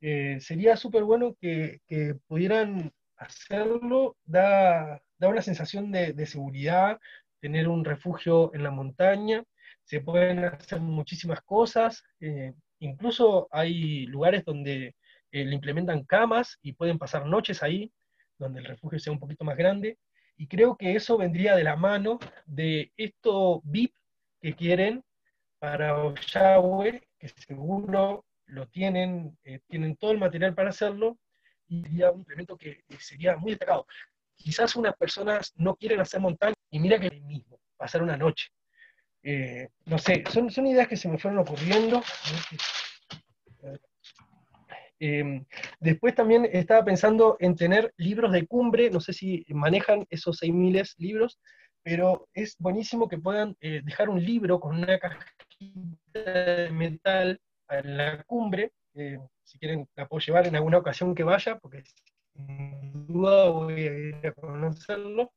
sería súper bueno que, que, pudieran hacerlo da, una sensación de, seguridad, tener un refugio en la montaña, se pueden hacer muchísimas cosas, eh, incluso hay lugares donde eh, le implementan camas y pueden pasar noches ahí, donde el refugio sea un poquito más grande, y creo que eso vendría de la mano de esto VIP que quieren para Oshawé, que seguro lo tienen, eh, tienen todo el material para hacerlo, y sería un implemento que sería muy destacado. Quizás unas personas no quieren hacer montaña y mira que mismo, pasar una noche. Eh, no sé, son, son ideas que se me fueron ocurriendo. Eh, después también estaba pensando en tener libros de cumbre, no sé si manejan esos 6.000 libros, pero es buenísimo que puedan eh, dejar un libro con una cajita de metal en la cumbre, si quieren la puedo llevar en alguna ocasión que vaya, porque sin duda voy a ir a conocerlo,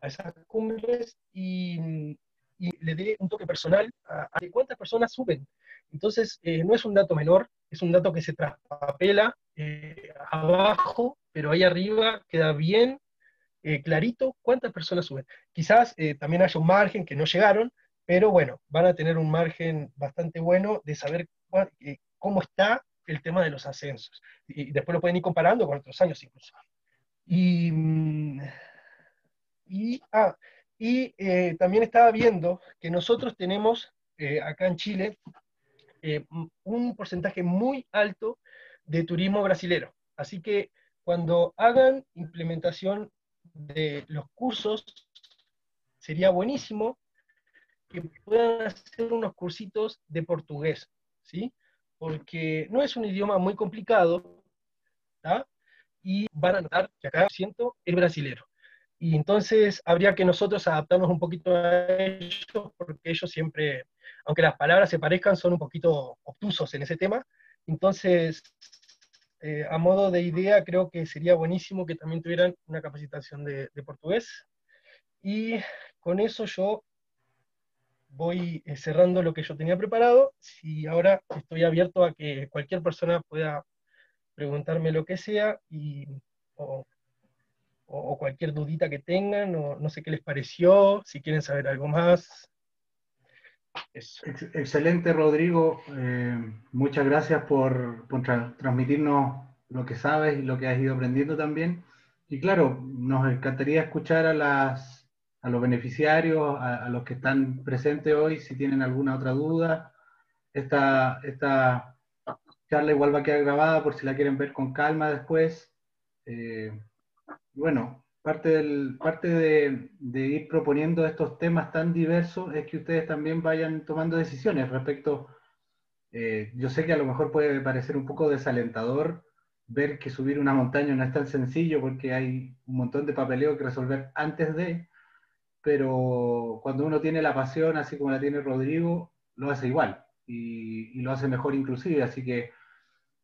a esas cumbres, y, le dé un toque personal a, cuántas personas suben. Entonces, eh, no es un dato menor, es un dato que se traspapela eh, abajo, pero ahí arriba queda bien eh, clarito cuántas personas suben. Quizás también haya un margen que no llegaron, pero bueno, van a tener un margen bastante bueno de saber cómo está el tema de los ascensos. Y después lo pueden ir comparando con otros años incluso. Y, mm, y, ah, eh, también estaba viendo que nosotros tenemos eh, acá en Chile eh, un porcentaje muy alto de turismo brasilero. Así que cuando hagan implementación de los cursos, sería buenísimo que puedan hacer unos cursitos de portugués, ¿sí? Porque no es un idioma muy complicado, y van a notar que acá siento el brasilero. Y entonces habría que nosotros adaptarnos un poquito a ellos, porque ellos siempre, aunque las palabras se parezcan, son un poquito obtusos en ese tema. Entonces, eh, a modo de idea, creo que sería buenísimo que también tuvieran una capacitación de portugués. Y con eso yo voy eh, cerrando lo que yo tenía preparado. Si ahora estoy abierto a que cualquier persona pueda preguntarme lo que sea y, o, cualquier dudita que tengan, o no sé qué les pareció, si quieren saber algo más. Excelente, Rodrigo. Eh, muchas gracias por transmitirnos lo que sabes y lo que has ido aprendiendo también. Y claro, nos encantaría escuchar a las a los beneficiarios, a, los que están presentes hoy, si tienen alguna otra duda. Esta, esta charla igual va a quedar grabada por si la quieren ver con calma después. Eh, bueno, parte, del, parte de, ir proponiendo estos temas tan diversos es que ustedes también vayan tomando decisiones respecto, eh, yo sé que a lo mejor puede parecer un poco desalentador ver que subir una montaña no es tan sencillo porque hay un montón de papeleo que resolver antes de, pero cuando uno tiene la pasión, así como la tiene Rodrigo, lo hace igual y, lo hace mejor inclusive, así que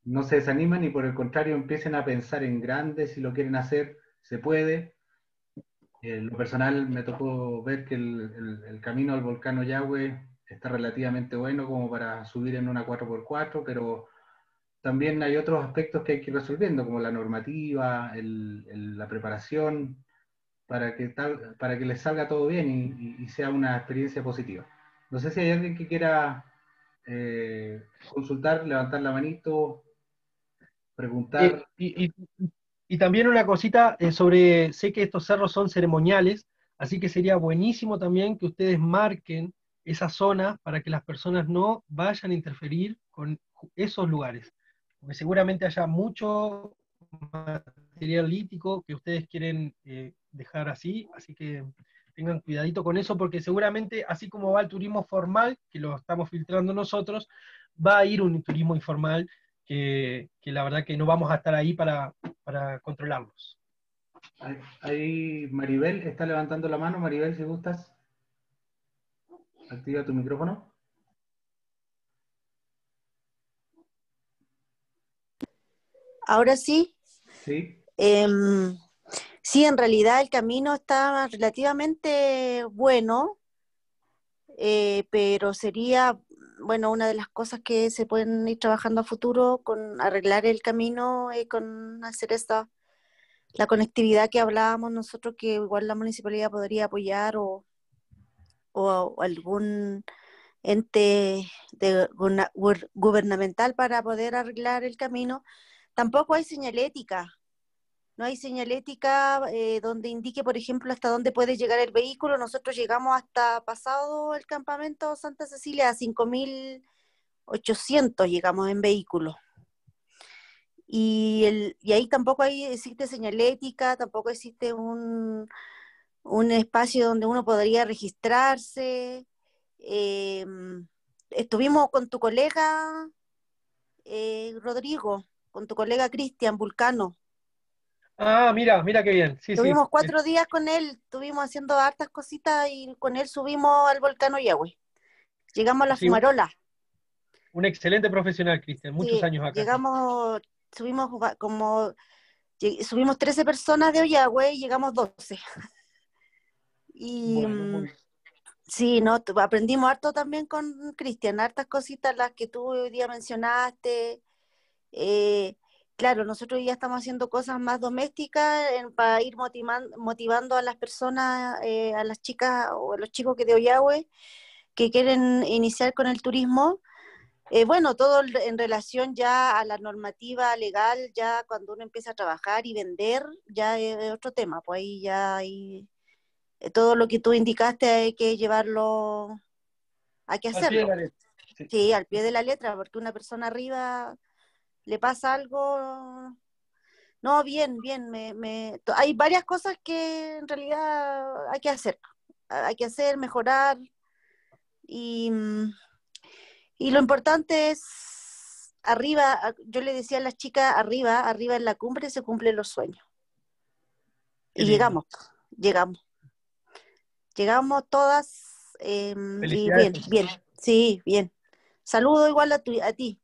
no se desanimen y por el contrario empiecen a pensar en grande, si lo quieren hacer, se puede. En lo personal me tocó ver que el, camino al volcán Yahweh está relativamente bueno como para subir en una 4x4, pero también hay otros aspectos que hay que ir resolviendo, como la normativa, la preparación, para que, tal, para que les salga todo bien y, sea una experiencia positiva. No sé si hay alguien que quiera eh, consultar, levantar la manito, preguntar. y, y también una cosita eh, sobre, sé que estos cerros son ceremoniales, así que sería buenísimo también que ustedes marquen esa zona para que las personas no vayan a interferir con esos lugares, porque seguramente haya mucho material lítico que ustedes quieren eh, dejar así, así que tengan cuidadito con eso, porque seguramente así como va el turismo formal, que lo estamos filtrando nosotros, va a ir un turismo informal que, la verdad que no vamos a estar ahí para, para controlarlos. Ahí Maribel está levantando la mano. Maribel, si gustas, activa tu micrófono. Ahora sí. Sí. Em, sí, en realidad el camino está relativamente bueno, eh, pero sería bueno, una de las cosas que se pueden ir trabajando a futuro con arreglar el camino y con hacer esta, la conectividad que hablábamos nosotros, que igual la municipalidad podría apoyar o, o, algún ente de, gubernamental para poder arreglar el camino. Tampoco hay señalética, no hay señalética eh, donde indique, por ejemplo, hasta dónde puede llegar el vehículo. Nosotros llegamos hasta pasado el campamento Santa Cecilia a 5.800 llegamos en vehículo. Y, el, y ahí tampoco hay, existe señalética, tampoco existe un, un espacio donde uno podría registrarse. Em, estuvimos con tu colega eh, Rodrigo, con tu colega Cristian Vulcano, Ah, mira, mira qué bien. Sí, Tuvimos cuatro días con él, estuvimos haciendo hartas cositas y con él subimos al volcán Oyagüe. Llegamos a la Fumarola. Un excelente profesional, Cristian, muchos años acá. Llegamos, subimos como, subimos 13 personas de Oyagüe y llegamos 12. [LAUGHS] y mm, sí, no, aprendimos harto también con Cristian, hartas cositas las que tú hoy día mencionaste. Eh, claro, nosotros ya estamos haciendo cosas más domésticas para ir motivando a las personas, eh, a las chicas o a los chicos que de Oyahue que quieren iniciar con el turismo. Eh, bueno, todo en relación ya a la normativa legal, ya cuando uno empieza a trabajar y vender, ya es otro tema, pues ahí ya hay eh, todo lo que tú indicaste hay que llevarlo, hay que hacerlo. sí, al pie de la letra, porque una persona arriba le pasa algo. No, bien, bien. Me, me... Hay varias cosas que en realidad hay que hacer. Hay que hacer, mejorar. Y, y lo importante es arriba, yo le decía a las chicas, arriba, arriba en la cumbre se cumplen los sueños. Y llegamos, llegamos. Llegamos todas. Em, y bien, bien, sí, bien. Saludo igual a, tu, a ti.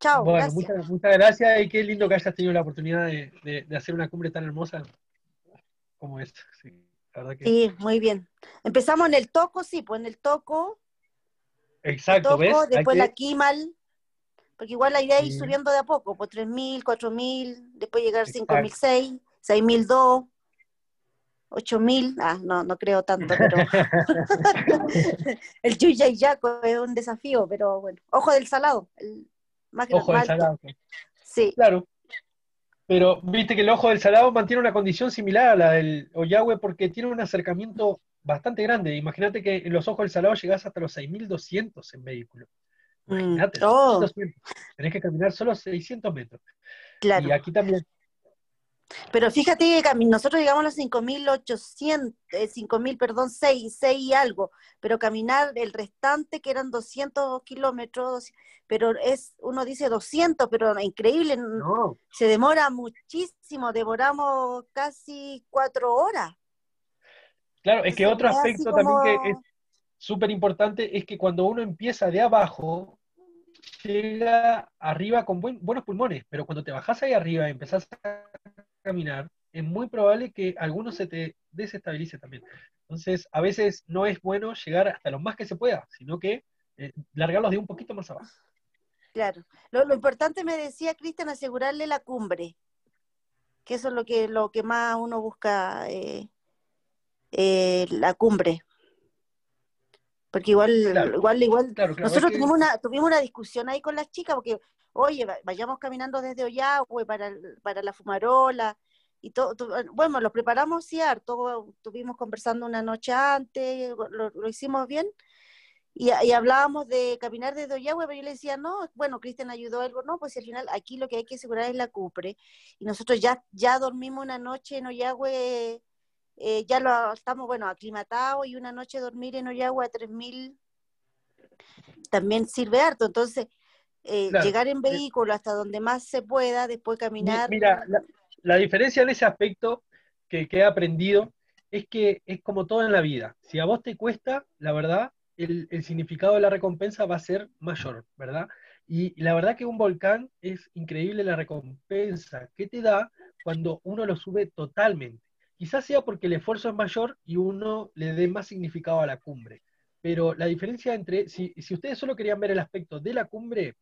Chao. Bueno, Muchas, muchas, gracias y qué lindo que hayas tenido la oportunidad de, hacer una cumbre tan hermosa como esta. Sí, muy bien. Empezamos en el Toco, sí, pues en el Toco. Exacto, ¿ves? Después la Kimal, porque igual la idea es ir subiendo de a poco, pues 3.000, 4.000, después llegar a 5.006, 6.002. 8000, ah, no, no creo tanto, pero [LAUGHS] [LAUGHS] el Yuya y Yaco es un desafío, pero bueno, ojo del salado, el ojo del salado. Sí. Claro. Pero viste que el ojo del salado mantiene una condición similar a la del Oyagüe porque tiene un acercamiento bastante grande. Imagínate que en los ojos del salado llegás hasta los 6.200 en vehículo. Mm, Imagínate, oh. tenés que caminar solo 600 metros. Claro. Y aquí también pero fíjate que nosotros llegamos a los 5.800, eh, 5.000, perdón, 6, 6 y algo, pero caminar el restante, que eran 200 kilómetros, pero es, uno dice 200, pero increíble, se demora muchísimo, demoramos casi cuatro horas. Claro, es que otro aspecto también que es súper importante es que cuando uno empieza de abajo, llega arriba con buenos pulmones, pero cuando te bajas ahí arriba y empezás a caminar, es muy probable que alguno se te desestabilice también. Entonces, a veces no es bueno llegar hasta lo más que se pueda, sino que eh, largarlos de un poquito más abajo. Claro. Lo, importante, me decía Cristian, asegurarle la cumbre, que eso es lo que, lo que más uno busca, eh, eh, la cumbre. Porque igual, igual, igual, nosotros tuvimos, una, tuvimos una discusión ahí con las chicas, porque, oye, vayamos caminando desde Ollagüe para, para la Fumarola, y todo, bueno, lo preparamos sí harto, estuvimos conversando una noche antes, lo, hicimos bien, y, hablábamos de caminar desde Ollagüe, pero yo le decía, no, bueno, Cristian ayudó algo, no, pues al final aquí lo que hay que asegurar es la cupre, y nosotros ya, ya dormimos una noche en Ollagüe eh, ya lo estamos, bueno, aclimatados y una noche dormir en Oyagua a 3.000 también sirve harto. Entonces, eh, llegar en vehículo hasta donde más se pueda, después caminar. Mira, la, diferencia en ese aspecto que, he aprendido es que es como todo en la vida. Si a vos te cuesta, la verdad, el, el significado de la recompensa va a ser mayor, ¿verdad? Y, la verdad que un volcán es increíble la recompensa que te da cuando uno lo sube totalmente. Quizás sea porque el esfuerzo es mayor y uno le dé más significado a la cumbre. Pero la diferencia entre, si, ustedes solo querían ver el aspecto de la cumbre,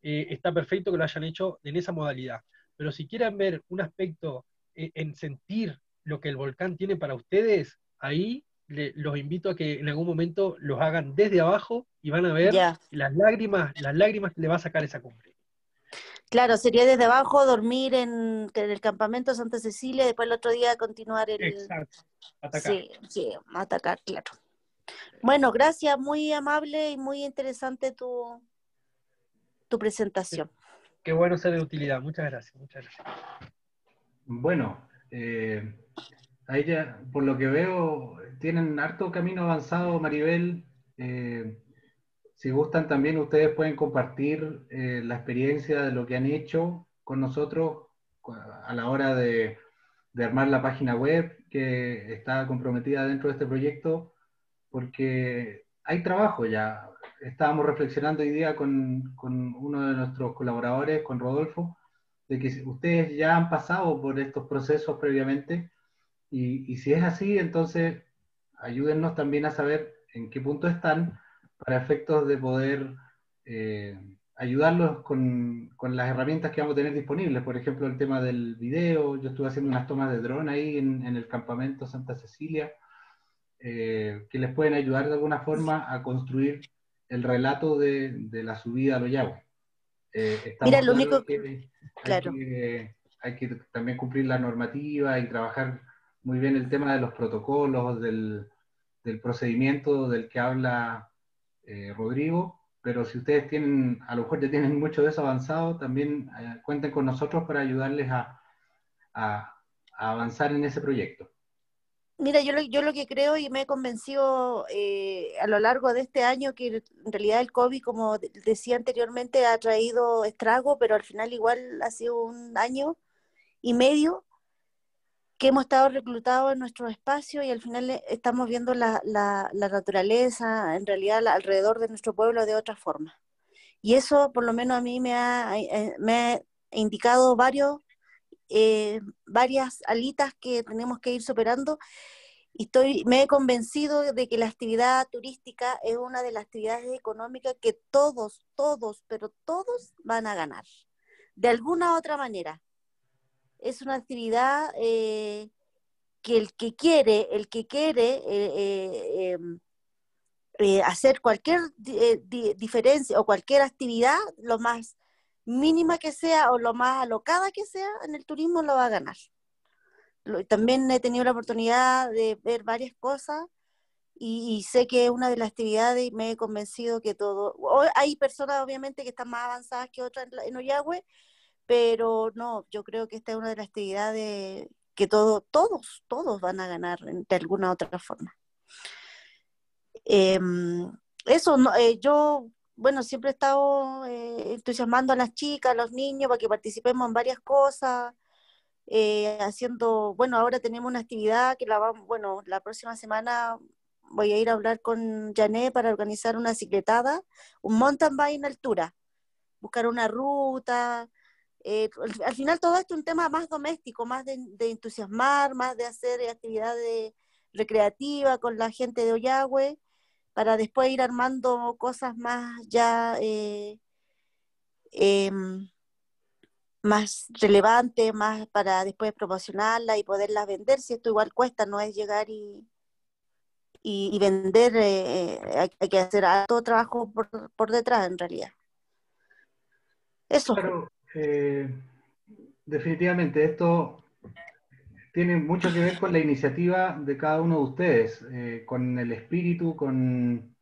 eh, está perfecto que lo hayan hecho en esa modalidad. Pero si quieren ver un aspecto eh, en sentir lo que el volcán tiene para ustedes, ahí los invito a que en algún momento los hagan desde abajo y van a ver las lágrimas, las lágrimas que le va a sacar esa cumbre. Claro, sería desde abajo dormir en, el campamento Santa Cecilia y después el otro día continuar el... Exacto, atacar. Sí, sí, atacar, claro. Bueno, gracias, muy amable y muy interesante tu, tu presentación. Qué bueno ser de utilidad, muchas gracias, muchas gracias. Bueno, eh, ahí ya, por lo que veo, tienen harto camino avanzado, Maribel. Eh, si gustan, también ustedes pueden compartir eh, la experiencia de lo que han hecho con nosotros a la hora de, armar la página web que está comprometida dentro de este proyecto, porque hay trabajo ya. Estábamos reflexionando hoy día con, uno de nuestros colaboradores, con Rodolfo, de que ustedes ya han pasado por estos procesos previamente y, y si es así, entonces ayúdennos también a saber en qué punto están para efectos de poder eh, ayudarlos con, con, las herramientas que vamos a tener disponibles. Por ejemplo, el tema del video. Yo estuve haciendo unas tomas de dron ahí en, en el campamento Santa Cecilia, eh, que les pueden ayudar de alguna forma a construir el relato de, de la subida a los Eh, Mira, lo único que, claro. hay que también cumplir la normativa y trabajar muy bien el tema de los protocolos, del, del procedimiento del que habla eh, Rodrigo, pero si ustedes tienen, a lo mejor ya tienen mucho de eso avanzado, también eh, cuenten con nosotros para ayudarles a, avanzar en ese proyecto. Mira, yo lo, yo lo que creo y me he convencido eh, a lo largo de este año que en realidad el COVID, como decía anteriormente, ha traído estrago, pero al final igual ha sido un año y medio que hemos estado reclutados en nuestro espacio y al final eh, estamos viendo la, la, naturaleza, en realidad alrededor de nuestro pueblo de otra forma. Y eso por lo menos a mí me ha, eh, eh, me ha indicado varios, varias alitas que tenemos que ir superando. Y estoy, me he convencido de que la actividad turística es una de las actividades económicas que todos, todos, pero todos van a ganar, de alguna u otra manera es una actividad eh, que el que quiere, el que quiere eh, eh, em, hacer cualquier diferencia o cualquier actividad, lo más mínima que sea o lo más alocada que sea en el turismo, lo va a ganar. también he tenido la oportunidad de ver varias cosas y, sé que es una de las actividades y me he convencido que todo, hay personas obviamente que están más avanzadas que otras en Oyagüe, pero no, yo creo que esta es una de las actividades que todo, todos, todos van a ganar de alguna otra forma. Em, eso, eh, yo, bueno, siempre he estado eh, entusiasmando a las chicas, a los niños, para que participemos en varias cosas, eh, haciendo, bueno, ahora tenemos una actividad que la vamos, bueno, la próxima semana voy a ir a hablar con Janet para organizar una cicletada, un mountain bike en altura, buscar una ruta, Eh, al final todo esto es un tema más doméstico, más de, entusiasmar, más de hacer actividades recreativas con la gente de Oyagüe, para después ir armando cosas más ya eh, em, más relevantes, más para después promocionarla y poderlas vender, si esto igual cuesta, no es llegar y, y, vender, eh, hay, que hacer alto trabajo por, por detrás en realidad. Eso. Eh, definitivamente esto tiene mucho que ver con la iniciativa de cada uno de ustedes, eh, con el espíritu, con,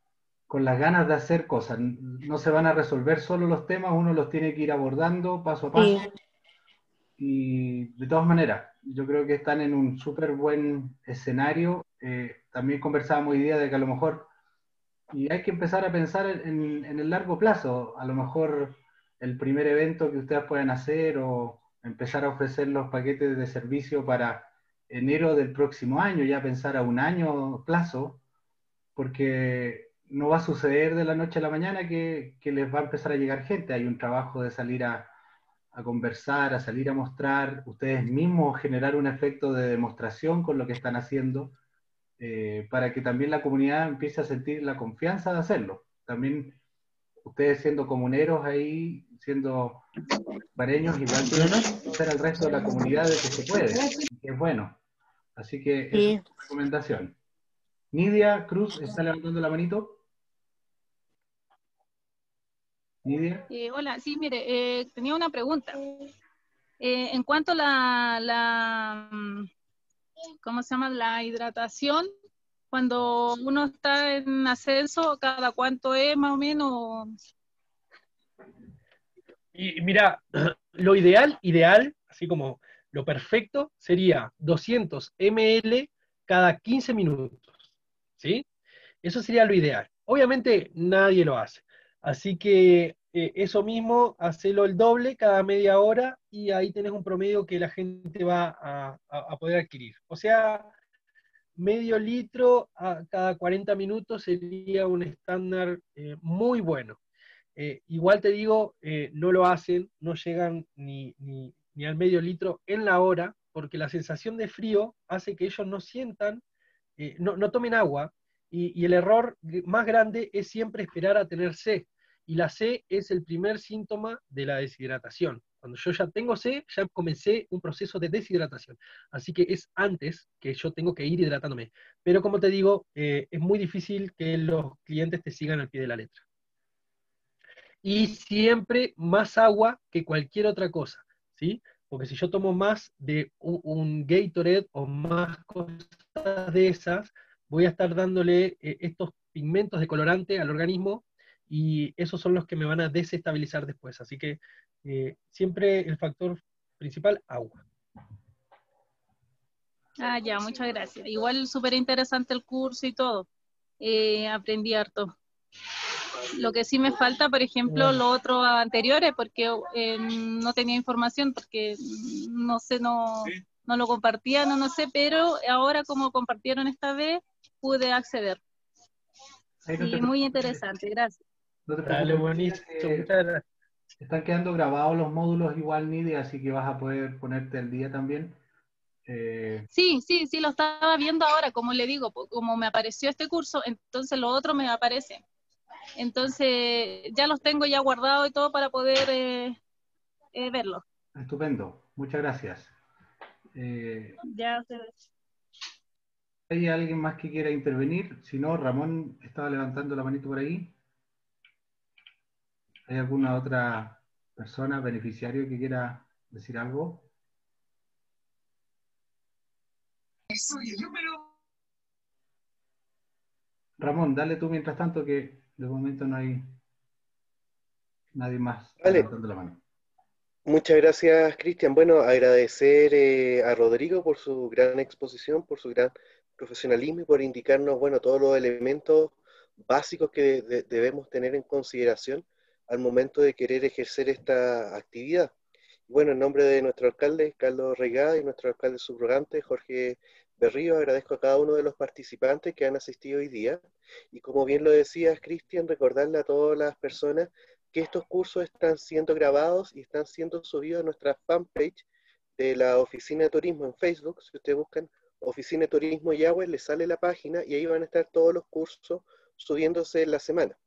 con, las ganas de hacer cosas. No se van a resolver solo los temas, uno los tiene que ir abordando paso a paso. Y de todas maneras, yo creo que están en un súper buen escenario. Eh, también conversábamos hoy día de que a lo mejor, y hay que empezar a pensar en, en el largo plazo, a lo mejor el primer evento que ustedes puedan hacer o empezar a ofrecer los paquetes de servicio para enero del próximo año, ya pensar a un año plazo, porque no va a suceder de la noche a la mañana que, les va a empezar a llegar gente. Hay un trabajo de salir a, conversar, a salir a mostrar, ustedes mismos generar un efecto de demostración con lo que están haciendo, eh, para que también la comunidad empiece a sentir la confianza de hacerlo. También ustedes siendo comuneros ahí, siendo vareños, igual tienen hacer al resto de la comunidad de que se puede, que es bueno. Así que es una recomendación. Nidia Cruz está levantando la manito. Nidia. Eh, hola, sí, mire, eh, tenía una pregunta. Eh, en cuanto a la, la, mm, ¿cómo se llama? La hidratación, cuando uno está en ascenso, ¿cada cuánto es más o menos? Y mira, [CLEARS THROAT] lo ideal, ideal, así como lo perfecto, sería 200 ml cada 15 minutos. ¿Sí? Eso sería lo ideal. Obviamente nadie lo hace. Así que eh, eso mismo, hacelo el doble cada media hora y ahí tenés un promedio que la gente va a poder adquirir. O sea, medio litro a cada 40 minutos sería un estándar eh, muy bueno. Eh, igual te digo, eh, no lo hacen, no llegan ni, al medio litro en la hora, porque la sensación de frío hace que ellos no sientan, no, tomen agua, y, y, el error más grande es siempre esperar a tener sed. Y la C es el primer síntoma de la deshidratación. Cuando yo ya tengo C, ya comencé un proceso de deshidratación. Así que es antes que yo tengo que ir hidratándome. Pero como te digo, eh, es muy difícil que los clientes te sigan al pie de la letra. Y siempre más agua que cualquier otra cosa, ¿sí? Porque si yo tomo más de un, Gatorade o más cosas de esas, voy a estar dándole eh, estos pigmentos de colorante al organismo y esos son los que me van a desestabilizar después. Así que eh, siempre el factor principal, agua. Ah, ya, muchas gracias. Igual súper interesante el curso y todo. Eh, aprendí harto. Lo que sí me falta, por ejemplo, lo otro anteriores, porque eh, no tenía información, porque no sé, no, no lo compartían, no, no sé, pero ahora como compartieron esta vez, pude acceder. Y muy interesante, gracias. Dale, buenísimo. Están quedando grabados los módulos igual, Nidia, así que vas a poder ponerte al día también. Eh, sí, sí, sí, lo estaba viendo ahora, como le digo, como me apareció este curso, entonces lo otro me aparece. Entonces ya los tengo ya guardados y todo para poder eh, eh, verlo. Estupendo, muchas gracias. ya ¿Hay alguien más que quiera intervenir? Si no, Ramón estaba levantando la manito por ahí. ¿Hay alguna otra persona, beneficiario, que quiera decir algo? Ramón, dale tú mientras tanto que de momento no hay nadie más levantando la mano. Muchas gracias, Cristian. Bueno, agradecer eh, a Rodrigo por su gran exposición, por su gran profesionalismo y por indicarnos, bueno, todos los elementos básicos que debemos tener en consideración al momento de querer ejercer esta actividad. Bueno, en nombre de nuestro alcalde, Carlos Reigada, y nuestro alcalde subrogante, Jorge Berrío, agradezco a cada uno de los participantes que han asistido hoy día. Y como bien lo decías, Cristian, recordarle a todas las personas que estos cursos están siendo grabados y están siendo subidos a nuestra fanpage de la Oficina de Turismo en Facebook. Si ustedes buscan Oficina de Turismo Yahweh, les sale la página y ahí van a estar todos los cursos subiéndose en la semana.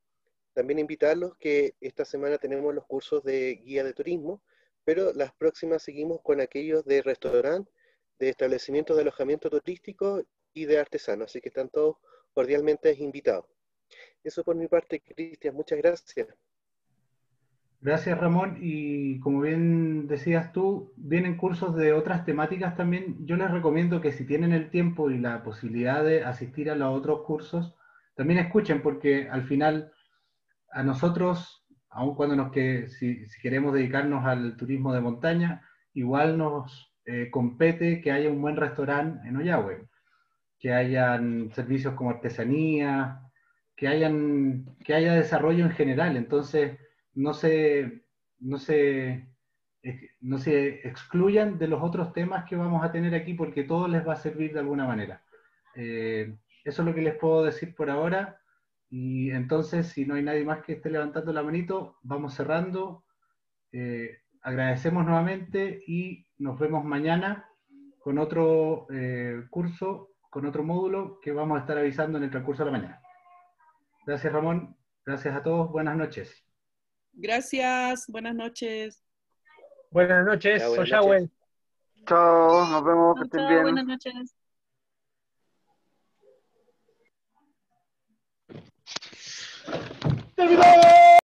También invitarlos que esta semana tenemos los cursos de guía de turismo, pero las próximas seguimos con aquellos de restaurante, de establecimientos de alojamiento turístico y de artesano, así que están todos cordialmente invitados. Eso por mi parte, Cristian, muchas gracias. Gracias, Ramón. Y como bien decías tú, vienen cursos de otras temáticas también. Yo les recomiendo que si tienen el tiempo y la posibilidad de asistir a los otros cursos, también escuchen, porque al final a nosotros, aun cuando nos que, si, queremos dedicarnos al turismo de montaña, igual nos eh, compete que haya un buen restaurante en Ollagüe, que hayan servicios como artesanía, que, hayan, que haya desarrollo en general. Entonces, no se, no se, no se excluyan de los otros temas que vamos a tener aquí porque todo les va a servir de alguna manera. Eh, eso es lo que les puedo decir por ahora. Y entonces, si no hay nadie más que esté levantando la manito, vamos cerrando. Eh, agradecemos nuevamente y nos vemos mañana con otro eh, curso, con otro módulo que vamos a estar avisando en el transcurso de la mañana. Gracias, Ramón. Gracias a todos. Buenas noches. Gracias, buenas noches. Buenas noches, ya, Chao, nos vemos, que estén bien. Buenas noches. 됩니다.